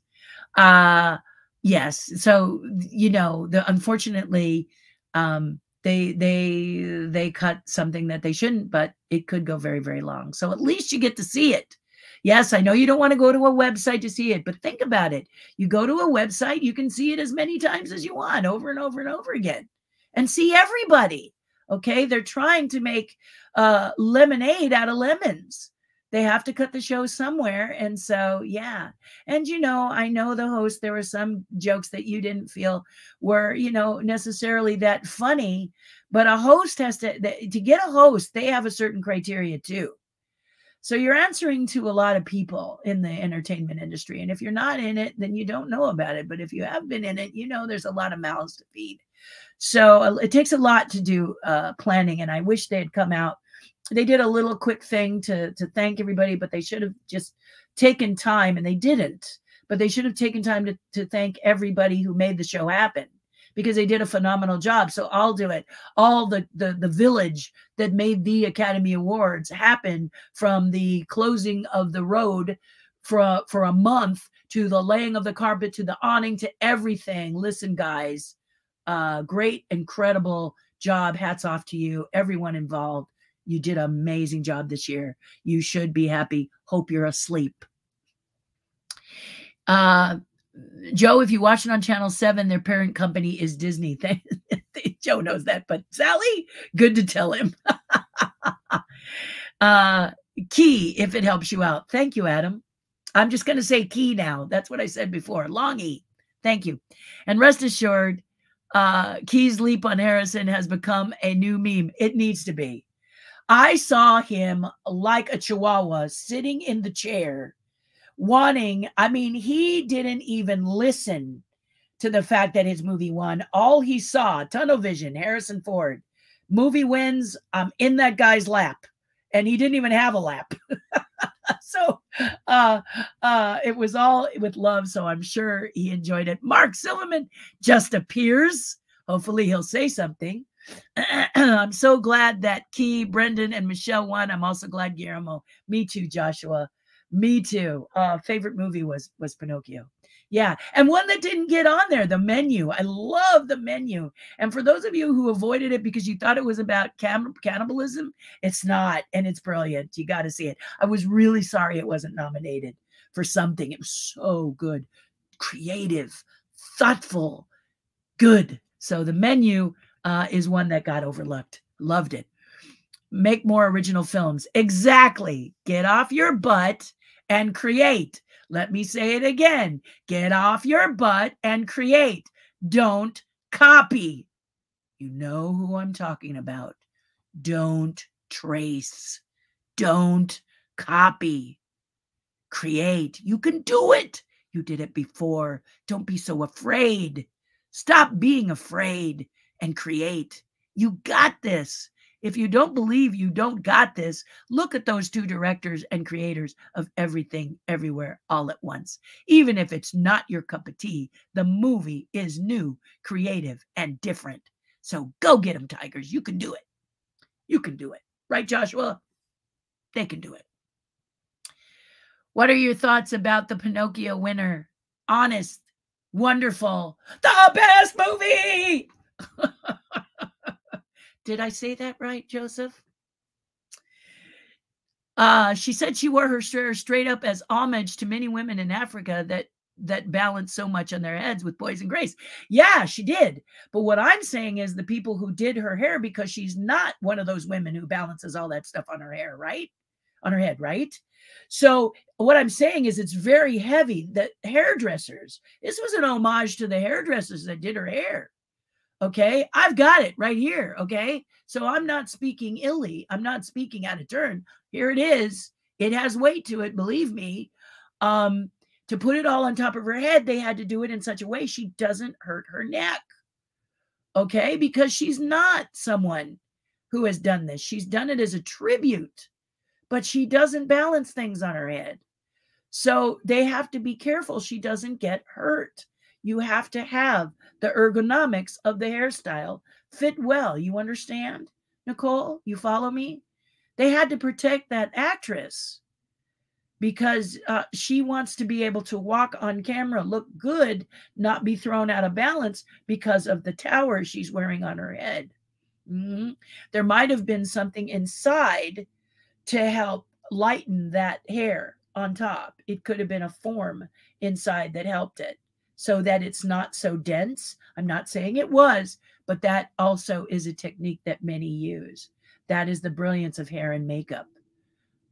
A: Uh yes. So, you know, the unfortunately, um, they they they cut something that they shouldn't, but it could go very, very long. So at least you get to see it. Yes, I know you don't want to go to a website to see it, but think about it. You go to a website, you can see it as many times as you want, over and over and over again, and see everybody. Okay. They're trying to make uh, lemonade out of lemons. They have to cut the show somewhere. And so, yeah. And, you know, I know the host, there were some jokes that you didn't feel were, you know, necessarily that funny, but a host has to, to get a host, they have a certain criteria too. So you're answering to a lot of people in the entertainment industry. And if you're not in it, then you don't know about it. But if you have been in it, you know there's a lot of mouths to feed. So uh, it takes a lot to do uh, planning. And I wish they had come out. They did a little quick thing to to thank everybody, but they should have just taken time, and they didn't. But they should have taken time to to thank everybody who made the show happen because they did a phenomenal job. So I'll do it. All the the the village that made the Academy Awards happen from the closing of the road for for a month to the laying of the carpet to the awning to everything. Listen, guys, uh, great, incredible job. Hats off to you, everyone involved. You did an amazing job this year. You should be happy. Hope you're asleep. Uh, Joe, if you watch it on Channel 7, their parent company is Disney. Joe knows that, but Sally, good to tell him. uh, key, if it helps you out. Thank you, Adam. I'm just going to say key now. That's what I said before. Long E. Thank you. And rest assured, uh, Ke's leap on Harrison has become a new meme. It needs to be. I saw him like a chihuahua sitting in the chair wanting, I mean, he didn't even listen to the fact that his movie won. All he saw, tunnel vision, Harrison Ford, movie wins, I'm in that guy's lap. And he didn't even have a lap. so uh uh it was all with love. So I'm sure he enjoyed it. Mark Silverman just appears. Hopefully he'll say something. I'm so glad that Ke, Brendan, and Michelle won. I'm also glad Guillermo. Me too, Joshua. Me too. Uh, favorite movie was was Pinocchio. Yeah, and one that didn't get on there, the menu. I love the menu. And for those of you who avoided it because you thought it was about cam- cannibalism, it's not, and it's brilliant. You got to see it. I was really sorry it wasn't nominated for something. It was so good, creative, thoughtful, good. So the menu uh, is one that got overlooked. Loved it. Make more original films. Exactly. Get off your butt and create. Let me say it again get off your butt and create. Don't copy. You know who I'm talking about. Don't trace. Don't copy. Create. You can do it. You did it before. Don't be so afraid. Stop being afraid and create. You got this. If you don't believe you don't got this, look at those two directors and creators of everything, everywhere, all at once. Even if it's not your cup of tea, the movie is new, creative, and different. So go get them, Tigers. You can do it. You can do it. Right, Joshua? They can do it. What are your thoughts about the Pinocchio winner? Honest, wonderful, the best movie. Did I say that right, Joseph? Uh, she said she wore her hair straight up as homage to many women in Africa that that balance so much on their heads with poison grace. Yeah, she did. But what I'm saying is the people who did her hair because she's not one of those women who balances all that stuff on her hair, right? On her head, right? So what I'm saying is it's very heavy. The hairdressers, this was an homage to the hairdressers that did her hair. Okay. I've got it right here. Okay. So I'm not speaking illy. I'm not speaking out of turn. Here it is. It has weight to it. Believe me. Um, to put it all on top of her head, they had to do it in such a way she doesn't hurt her neck. Okay. Because she's not someone who has done this. She's done it as a tribute, but she doesn't balance things on her head. So they have to be careful she doesn't get hurt you have to have the ergonomics of the hairstyle fit well. You understand, Nicole? You follow me? They had to protect that actress because uh, she wants to be able to walk on camera, look good, not be thrown out of balance because of the tower she's wearing on her head. Mm-hmm. There might have been something inside to help lighten that hair on top. It could have been a form inside that helped it so that it's not so dense. I'm not saying it was, but that also is a technique that many use. That is the brilliance of hair and makeup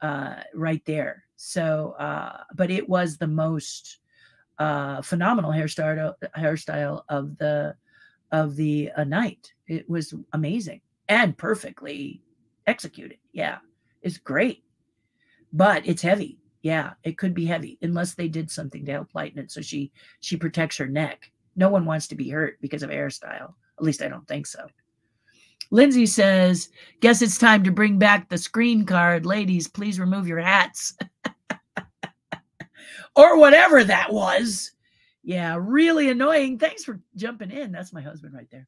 A: uh, right there. So, uh, but it was the most uh, phenomenal hairstyle hairstyle of the of the uh, night. It was amazing and perfectly executed. Yeah, it's great, but it's heavy yeah, it could be heavy unless they did something to help lighten it. So she she protects her neck. No one wants to be hurt because of hairstyle. At least I don't think so. Lindsay says, guess it's time to bring back the screen card. Ladies, please remove your hats. or whatever that was. Yeah, really annoying. Thanks for jumping in. That's my husband right there.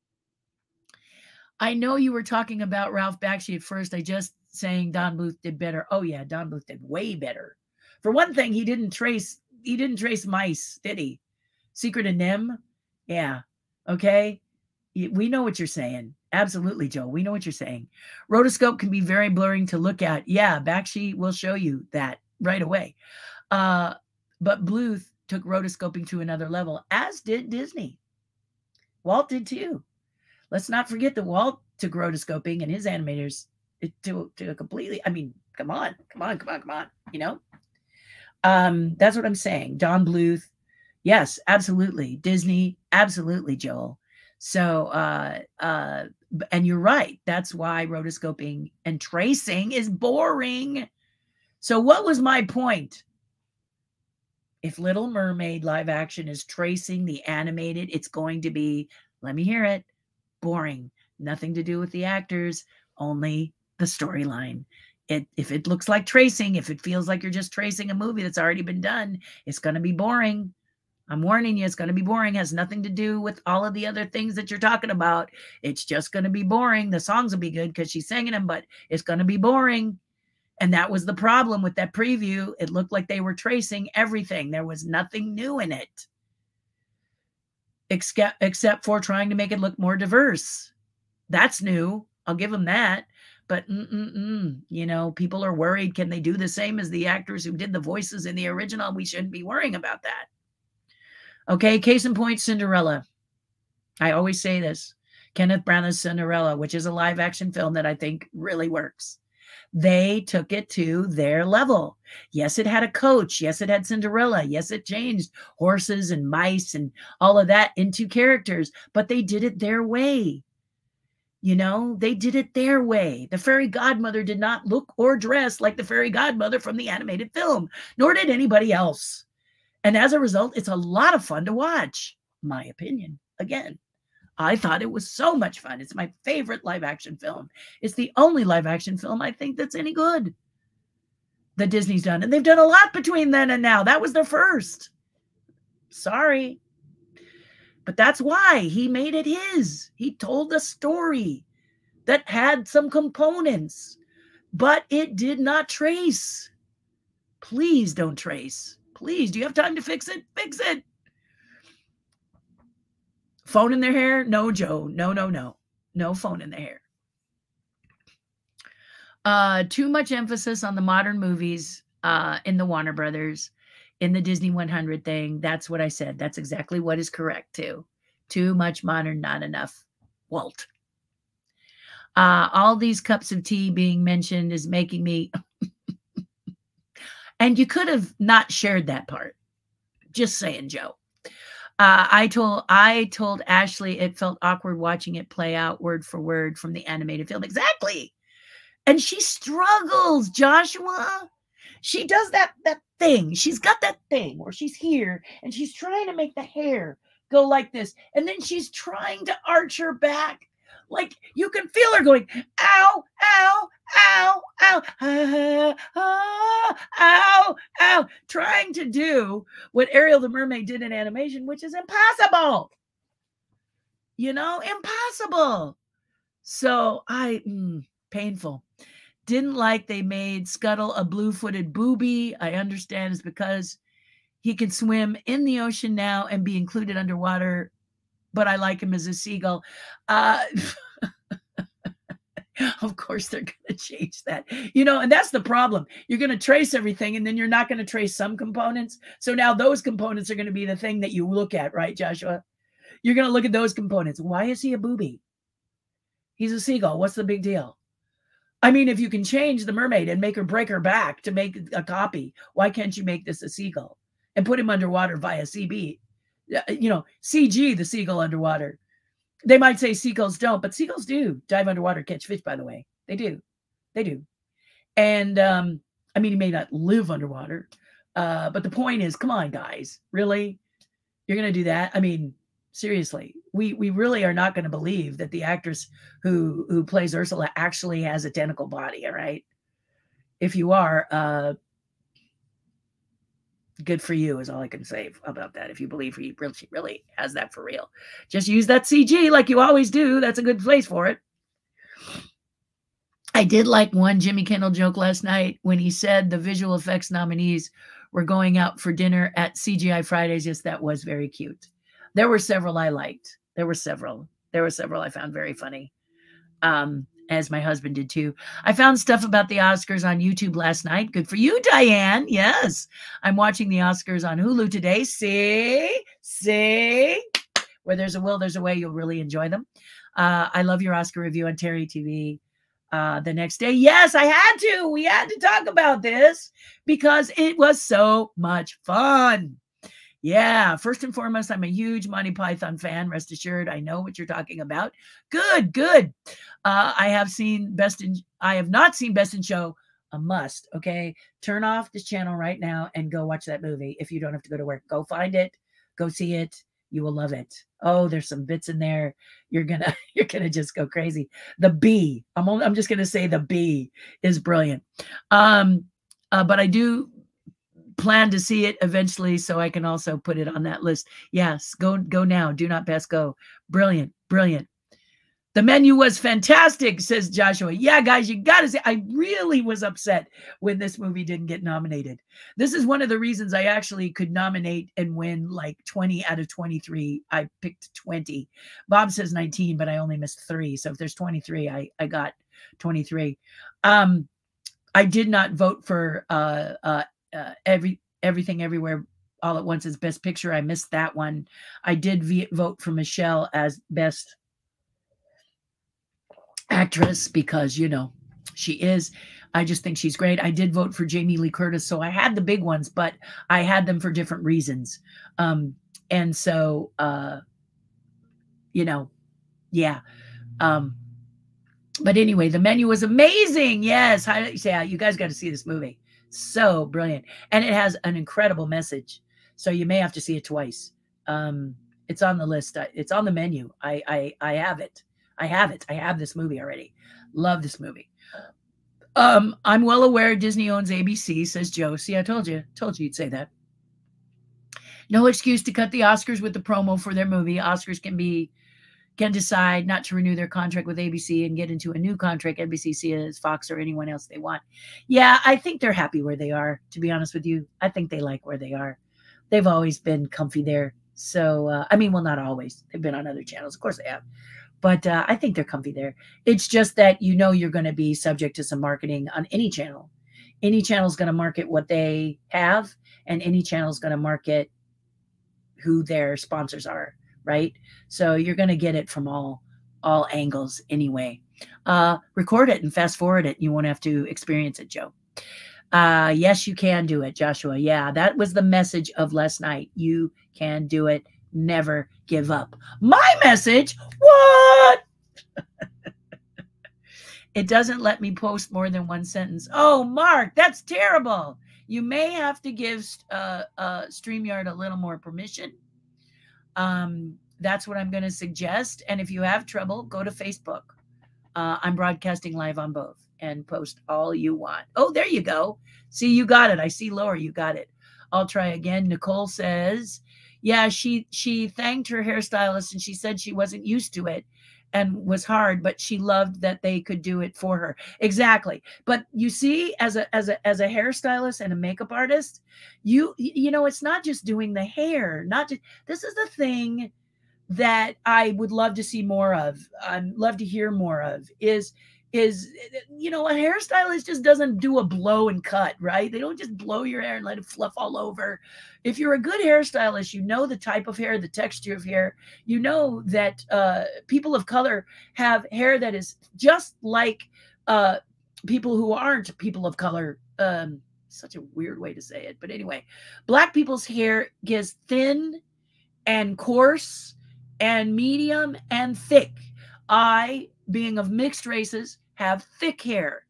A: I know you were talking about Ralph Bakshi at first. I just saying Don Bluth did better. Oh yeah, Don Bluth did way better. For one thing, he didn't trace he didn't trace mice, did he? Secret of NIMH? Yeah. Okay. We know what you're saying. Absolutely, Joe. We know what you're saying. Rotoscope can be very blurring to look at. Yeah, Bakshi will show you that right away. Uh, but Bluth took rotoscoping to another level, as did Disney. Walt did too. Let's not forget that Walt took rotoscoping and his animators to, to a completely, I mean, come on, come on, come on, come on, you know? Um, that's what I'm saying. Don Bluth, yes, absolutely. Disney, absolutely, Joel. So, uh, uh, and you're right. That's why rotoscoping and tracing is boring. So, what was my point? If Little Mermaid live action is tracing the animated, it's going to be, let me hear it, boring. Nothing to do with the actors, only the storyline it if it looks like tracing, if it feels like you're just tracing a movie that's already been done, it's going to be boring. I'm warning you, it's going to be boring. It has nothing to do with all of the other things that you're talking about. It's just going to be boring. The songs will be good because she's singing them, but it's going to be boring. And that was the problem with that preview. It looked like they were tracing everything. There was nothing new in it, except except for trying to make it look more diverse. That's new. I'll give them that. But you know, people are worried. Can they do the same as the actors who did the voices in the original? We shouldn't be worrying about that. Okay, case in point, Cinderella. I always say this. Kenneth Branagh's Cinderella, which is a live action film that I think really works. They took it to their level. Yes, it had a coach. Yes, it had Cinderella. Yes, it changed horses and mice and all of that into characters, but they did it their way. You know, they did it their way. The fairy godmother did not look or dress like the fairy godmother from the animated film, nor did anybody else. And as a result, it's a lot of fun to watch, my opinion. Again, I thought it was so much fun. It's my favorite live action film. It's the only live action film I think that's any good that Disney's done. And they've done a lot between then and now. That was their first. Sorry. But that's why he made it his. He told a story that had some components, but it did not trace. Please don't trace. Please, do you have time to fix it? Fix it. Phone in their hair? No, Joe. No, no, no. No phone in the hair. Uh, too much emphasis on the modern movies uh, in the Warner Brothers, in the Disney 100 thing. That's what I said. That's exactly what is correct, too. Too much modern, not enough Walt. Uh, all these cups of tea being mentioned is making me. and you could have not shared that part. Just saying, Joe. Uh, I told I told Ashley it felt awkward watching it play out word for word from the animated film. Exactly and she struggles joshua she does that that thing. She's got that thing where she's here and she's trying to make the hair go like this and then she's trying to arch her back. Like you can feel her going ow ow ow ow ah, ah, ow ow trying to do what ariel the mermaid did in animation which is impossible. You know impossible. So i mm, painful didn't like they made Scuttle a blue footed booby. I understand it's because he can swim in the ocean now and be included underwater, but I like him as a seagull. Uh, of course, they're going to change that. You know, and that's the problem. You're going to trace everything and then you're not going to trace some components. So now those components are going to be the thing that you look at, right, Joshua? You're going to look at those components. Why is he a booby? He's a seagull. What's the big deal? I mean, if you can change the mermaid and make her break her back to make a copy, why can't you make this a seagull and put him underwater via CG? You know, CG the seagull underwater. They might say seagulls don't, but seagulls do dive underwater, catch fish, by the way. They do. They do. And um, I mean, he may not live underwater, uh, but the point is, come on, guys, really? You're going to do that? I mean, seriously we we really are not going to believe that the actress who who plays ursula actually has a tentacle body all right? If you are uh good for you is all i can say about that if you believe he really, really has that for real. Just use that cg like you always do that's a good place for it. I did like one jimmy kimmel joke last night when he said the visual effects nominees were going out for dinner at cgi fridays. Yes that was very cute there were several I liked. There were several. There were several I found very funny. Um, as my husband did too. I found stuff about the Oscars on YouTube last night. Good for you, Diane. Yes. I'm watching the Oscars on Hulu today. See? See? Where there's a will, there's a way. You'll really enjoy them. Uh, I love your Oscar review on Terri TV uh, the next day. Yes, I had to. We had to talk about this because it was so much fun. Yeah, first and foremost, I'm a huge Monty Python fan. Rest assured, I know what you're talking about. Good, good. Uh, I have seen Best in. I have not seen Best in Show. A must. Okay, turn off this channel right now and go watch that movie. If you don't have to go to work, go find it. Go see it. You will love it. Oh, there's some bits in there. You're gonna you're gonna just go crazy. The B. I'm only, I'm just gonna say the B is brilliant. Um, uh, but I do plan to see it eventually so I can also put it on that list. Yes, go go now. Do not pass go. Brilliant, brilliant. The menu was fantastic, says Joshua. Yeah, guys, you got to say, I really was upset when this movie didn't get nominated. This is one of the reasons I actually could nominate and win like 20 out of 23. I picked 20. Bob says 19, but I only missed three. So if there's 23, I, I got 23. Um, I did not vote for uh, uh, uh, every everything everywhere all at once as best picture. I missed that one. I did v- vote for michelle as best actress because you know she is. I just think she's great. I did vote for jamie lee curtis so i had the big ones but i had them for different reasons. Um and so uh you know yeah. Um but anyway the menu was amazing. Yes. Yeah you guys got to see this movie so brilliant. And it has an incredible message. So you may have to see it twice. Um, It's on the list. It's on the menu. I I I have it. I have it. I have this movie already. Love this movie. Um, I'm well aware Disney owns ABC, says Joe. See, I told you, told you you'd say that. No excuse to cut the Oscars with the promo for their movie. Oscars can be can decide not to renew their contract with ABC and get into a new contract. NBC sees Fox or anyone else they want. Yeah, I think they're happy where they are. To be honest with you, I think they like where they are. They've always been comfy there. So uh, I mean, well, not always. They've been on other channels, of course they have, but uh, I think they're comfy there. It's just that you know you're going to be subject to some marketing on any channel. Any channel is going to market what they have, and any channel is going to market who their sponsors are right? So you're going to get it from all all angles anyway. Uh, record it and fast forward it. You won't have to experience it, Joe. Uh, yes, you can do it, Joshua. Yeah, that was the message of last night. You can do it. Never give up. My message? What? it doesn't let me post more than one sentence. Oh, Mark, that's terrible. You may have to give uh, uh, StreamYard a little more permission um, that's what I'm going to suggest. And if you have trouble, go to Facebook. Uh, I'm broadcasting live on both and post all you want. Oh, there you go. See, you got it. I see Laura, you got it. I'll try again. Nicole says, yeah, she she thanked her hairstylist and she said she wasn't used to it and was hard but she loved that they could do it for her. Exactly. But you see as a as a as a hairstylist and a makeup artist you you know it's not just doing the hair not just this is the thing that i would love to see more of i'd love to hear more of is is you know a hairstylist just doesn't do a blow and cut right? They don't just blow your hair and let it fluff all over. If you're a good hairstylist you know the type of hair the texture of hair. You know that uh, people of color have hair that is just like uh, people who aren't people of color um, such a weird way to say it but anyway black people's hair gets thin and coarse and medium and thick. I being of mixed races, have thick hair.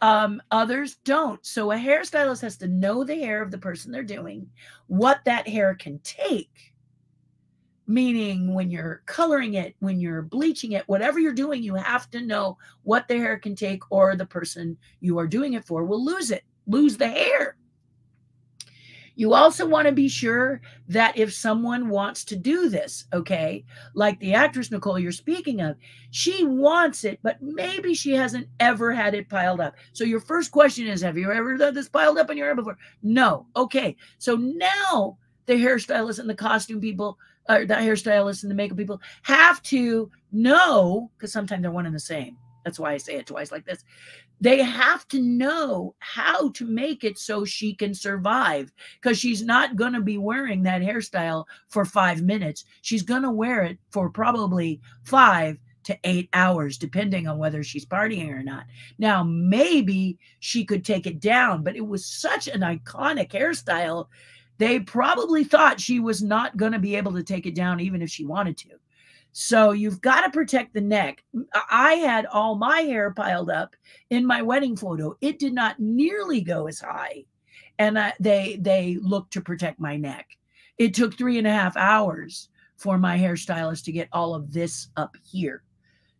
A: Um, others don't. So a hairstylist has to know the hair of the person they're doing, what that hair can take. Meaning, when you're coloring it, when you're bleaching it, whatever you're doing, you have to know what the hair can take, or the person you are doing it for will lose it, lose the hair. You also want to be sure that if someone wants to do this, okay, like the actress Nicole you're speaking of, she wants it, but maybe she hasn't ever had it piled up. So your first question is Have you ever had this piled up in your hair before? No. Okay. So now the hairstylist and the costume people, or uh, the hairstylist and the makeup people have to know, because sometimes they're one and the same. That's why I say it twice like this. They have to know how to make it so she can survive because she's not going to be wearing that hairstyle for five minutes. She's going to wear it for probably five to eight hours, depending on whether she's partying or not. Now, maybe she could take it down, but it was such an iconic hairstyle. They probably thought she was not going to be able to take it down, even if she wanted to. So you've got to protect the neck. I had all my hair piled up in my wedding photo. It did not nearly go as high, and I, they they looked to protect my neck. It took three and a half hours for my hairstylist to get all of this up here.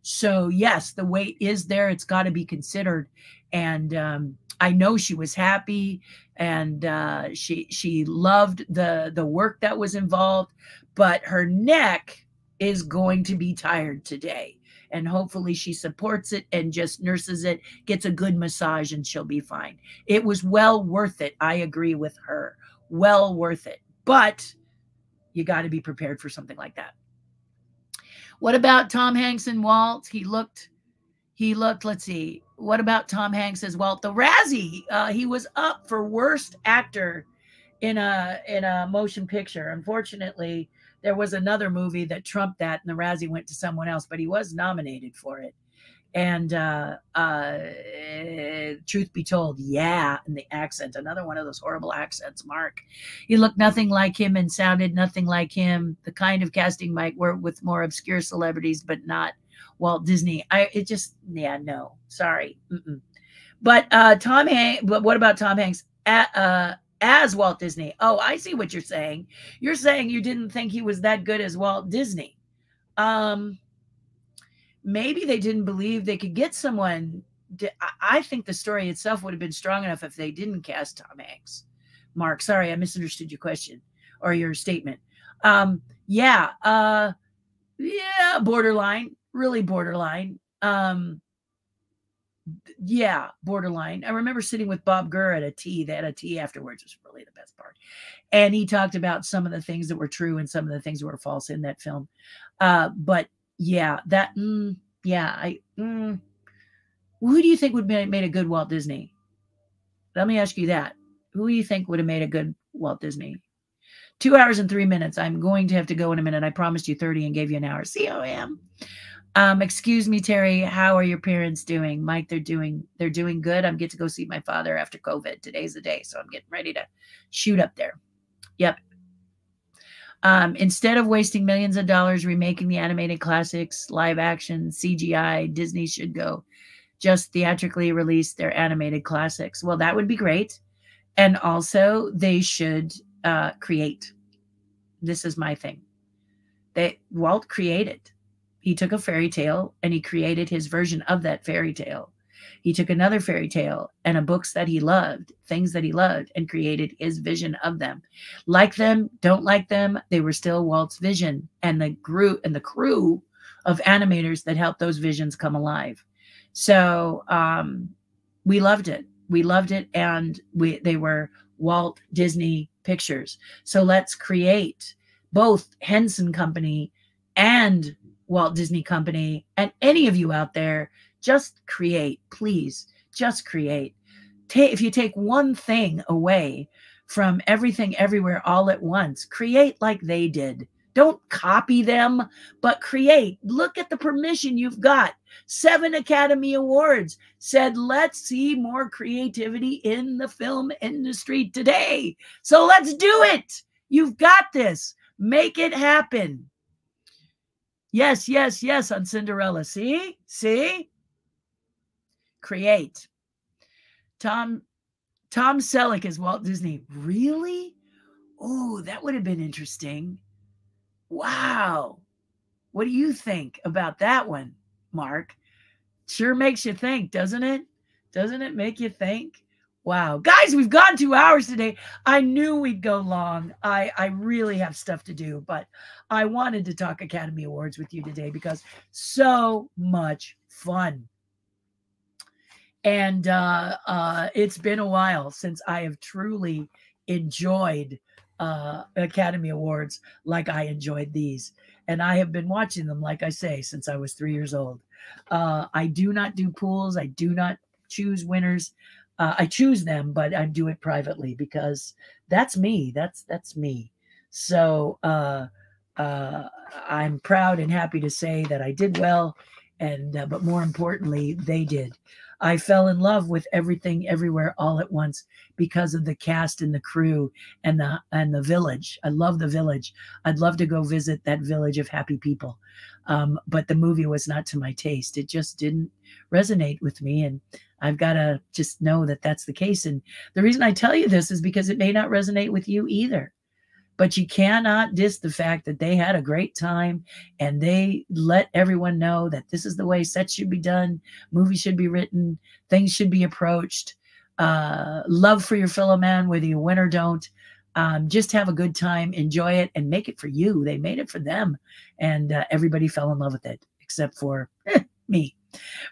A: So yes, the weight is there. It's got to be considered, and um, I know she was happy and uh, she she loved the the work that was involved, but her neck is going to be tired today. And hopefully she supports it and just nurses it, gets a good massage, and she'll be fine. It was well worth it. I agree with her. Well worth it. But you got to be prepared for something like that. What about Tom Hanks and Walt? He looked, he looked, let's see. What about Tom Hanks as Walt? The Razzie, uh, he was up for worst actor in a in a motion picture. Unfortunately, there was another movie that trumped that, and the Razzie went to someone else, but he was nominated for it. And uh, uh, truth be told, yeah, in the accent, another one of those horrible accents, Mark. He looked nothing like him and sounded nothing like him. The kind of casting might work with more obscure celebrities, but not Walt Disney. I it just yeah no sorry. Mm-mm. But uh, Tom Hanks. But what about Tom Hanks? uh, as Walt Disney. Oh, I see what you're saying. You're saying you didn't think he was that good as Walt Disney. Um, maybe they didn't believe they could get someone. To, I think the story itself would have been strong enough if they didn't cast Tom Hanks. Mark, sorry, I misunderstood your question or your statement. Um, yeah, uh, yeah, borderline, really borderline. Um, yeah, borderline. I remember sitting with Bob Gurr at a tea. They had a tea afterwards, was really the best part. And he talked about some of the things that were true and some of the things that were false in that film. Uh, but yeah, that, mm, yeah, I, mm, who do you think would have made a good Walt Disney? Let me ask you that. Who do you think would have made a good Walt Disney? Two hours and three minutes. I'm going to have to go in a minute. I promised you 30 and gave you an hour. See how I am? Um, excuse me, Terri. How are your parents doing? Mike, they're doing they're doing good. I'm get to go see my father after COVID. Today's the day, so I'm getting ready to shoot up there. Yep. Um, instead of wasting millions of dollars remaking the animated classics, live action, CGI, Disney should go just theatrically release their animated classics. Well, that would be great. And also, they should uh, create. This is my thing. They Walt created he took a fairy tale and he created his version of that fairy tale. He took another fairy tale and a books that he loved, things that he loved, and created his vision of them. Like them, don't like them, they were still Walt's vision and the crew and the crew of animators that helped those visions come alive. So um, we loved it. We loved it, and we they were Walt Disney pictures. So let's create both Henson Company and Walt Disney Company, and any of you out there, just create, please, just create. Take, if you take one thing away from everything everywhere all at once, create like they did. Don't copy them, but create. Look at the permission you've got. Seven Academy Awards said, let's see more creativity in the film industry today. So let's do it. You've got this. Make it happen. Yes, yes, yes, on Cinderella. See? See? Create. Tom Tom Selleck is Walt Disney. Really? Oh, that would have been interesting. Wow. What do you think about that one, Mark? Sure makes you think, doesn't it? Doesn't it make you think? Wow. Guys, we've gone two hours today. I knew we'd go long. I, I really have stuff to do, but I wanted to talk Academy Awards with you today because so much fun. And uh, uh, it's been a while since I have truly enjoyed uh, Academy Awards like I enjoyed these. And I have been watching them, like I say, since I was three years old. Uh, I do not do pools, I do not choose winners. Uh, I choose them, but I do it privately because that's me. That's that's me. So uh, uh, I'm proud and happy to say that I did well, and uh, but more importantly, they did. I fell in love with everything, everywhere, all at once because of the cast and the crew and the and the village. I love the village. I'd love to go visit that village of happy people, um, but the movie was not to my taste. It just didn't resonate with me, and I've got to just know that that's the case. And the reason I tell you this is because it may not resonate with you either. But you cannot diss the fact that they had a great time and they let everyone know that this is the way sets should be done, movies should be written, things should be approached. Uh, love for your fellow man, whether you win or don't. Um, just have a good time, enjoy it, and make it for you. They made it for them, and uh, everybody fell in love with it except for me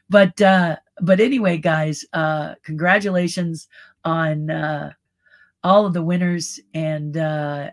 A: but uh, but anyway, guys, uh, congratulations on uh, all of the winners, and uh,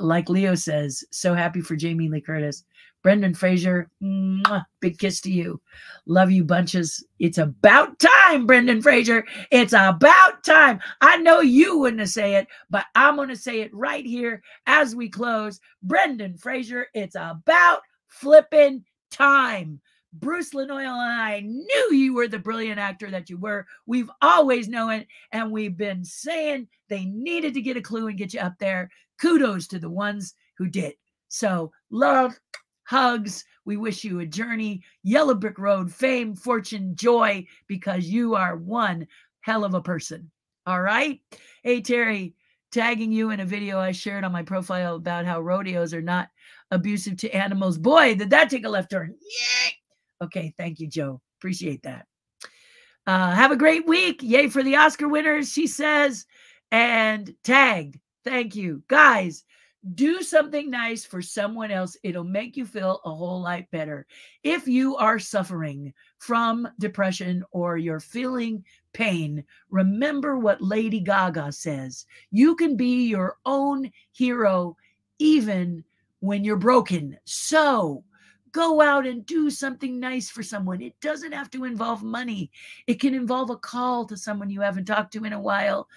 A: like Leo says, so happy for Jamie Lee Curtis. Brendan Fraser, mwah, big kiss to you. Love you bunches. It's about time, Brendan Fraser. It's about time. I know you wouldn't say it, but I'm going to say it right here as we close. Brendan Fraser, it's about flipping time. Bruce Lanoil and I knew you were the brilliant actor that you were. We've always known it, and we've been saying they needed to get a clue and get you up there. Kudos to the ones who did. So, love, hugs. We wish you a journey, yellow brick road, fame, fortune, joy, because you are one hell of a person. All right. Hey, Terri, tagging you in a video I shared on my profile about how rodeos are not abusive to animals. Boy, did that take a left turn. Yay! Okay, thank you, Joe. Appreciate that. Uh, have a great week. Yay for the Oscar winners, she says. And tagged. Thank you. Guys, do something nice for someone else. It'll make you feel a whole lot better. If you are suffering from depression or you're feeling pain, remember what Lady Gaga says. You can be your own hero even when you're broken. So, go out and do something nice for someone. It doesn't have to involve money. It can involve a call to someone you haven't talked to in a while.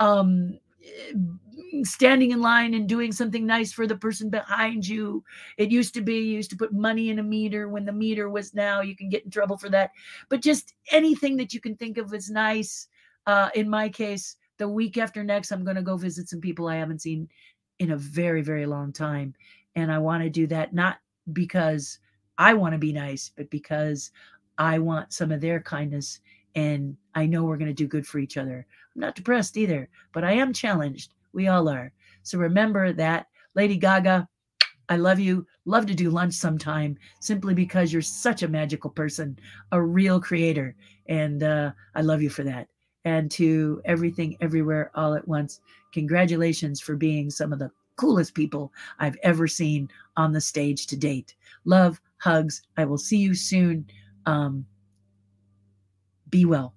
A: Um, standing in line and doing something nice for the person behind you. It used to be you used to put money in a meter when the meter was now you can get in trouble for that. But just anything that you can think of as nice. Uh, in my case, the week after next, I'm going to go visit some people I haven't seen in a very, very long time. And I want to do that not because I want to be nice, but because I want some of their kindness. And I know we're going to do good for each other. I'm not depressed either, but I am challenged. We all are. So remember that. Lady Gaga, I love you. Love to do lunch sometime simply because you're such a magical person, a real creator. And uh, I love you for that. And to everything, everywhere, all at once, congratulations for being some of the coolest people I've ever seen on the stage to date. Love, hugs. I will see you soon. Um, be well.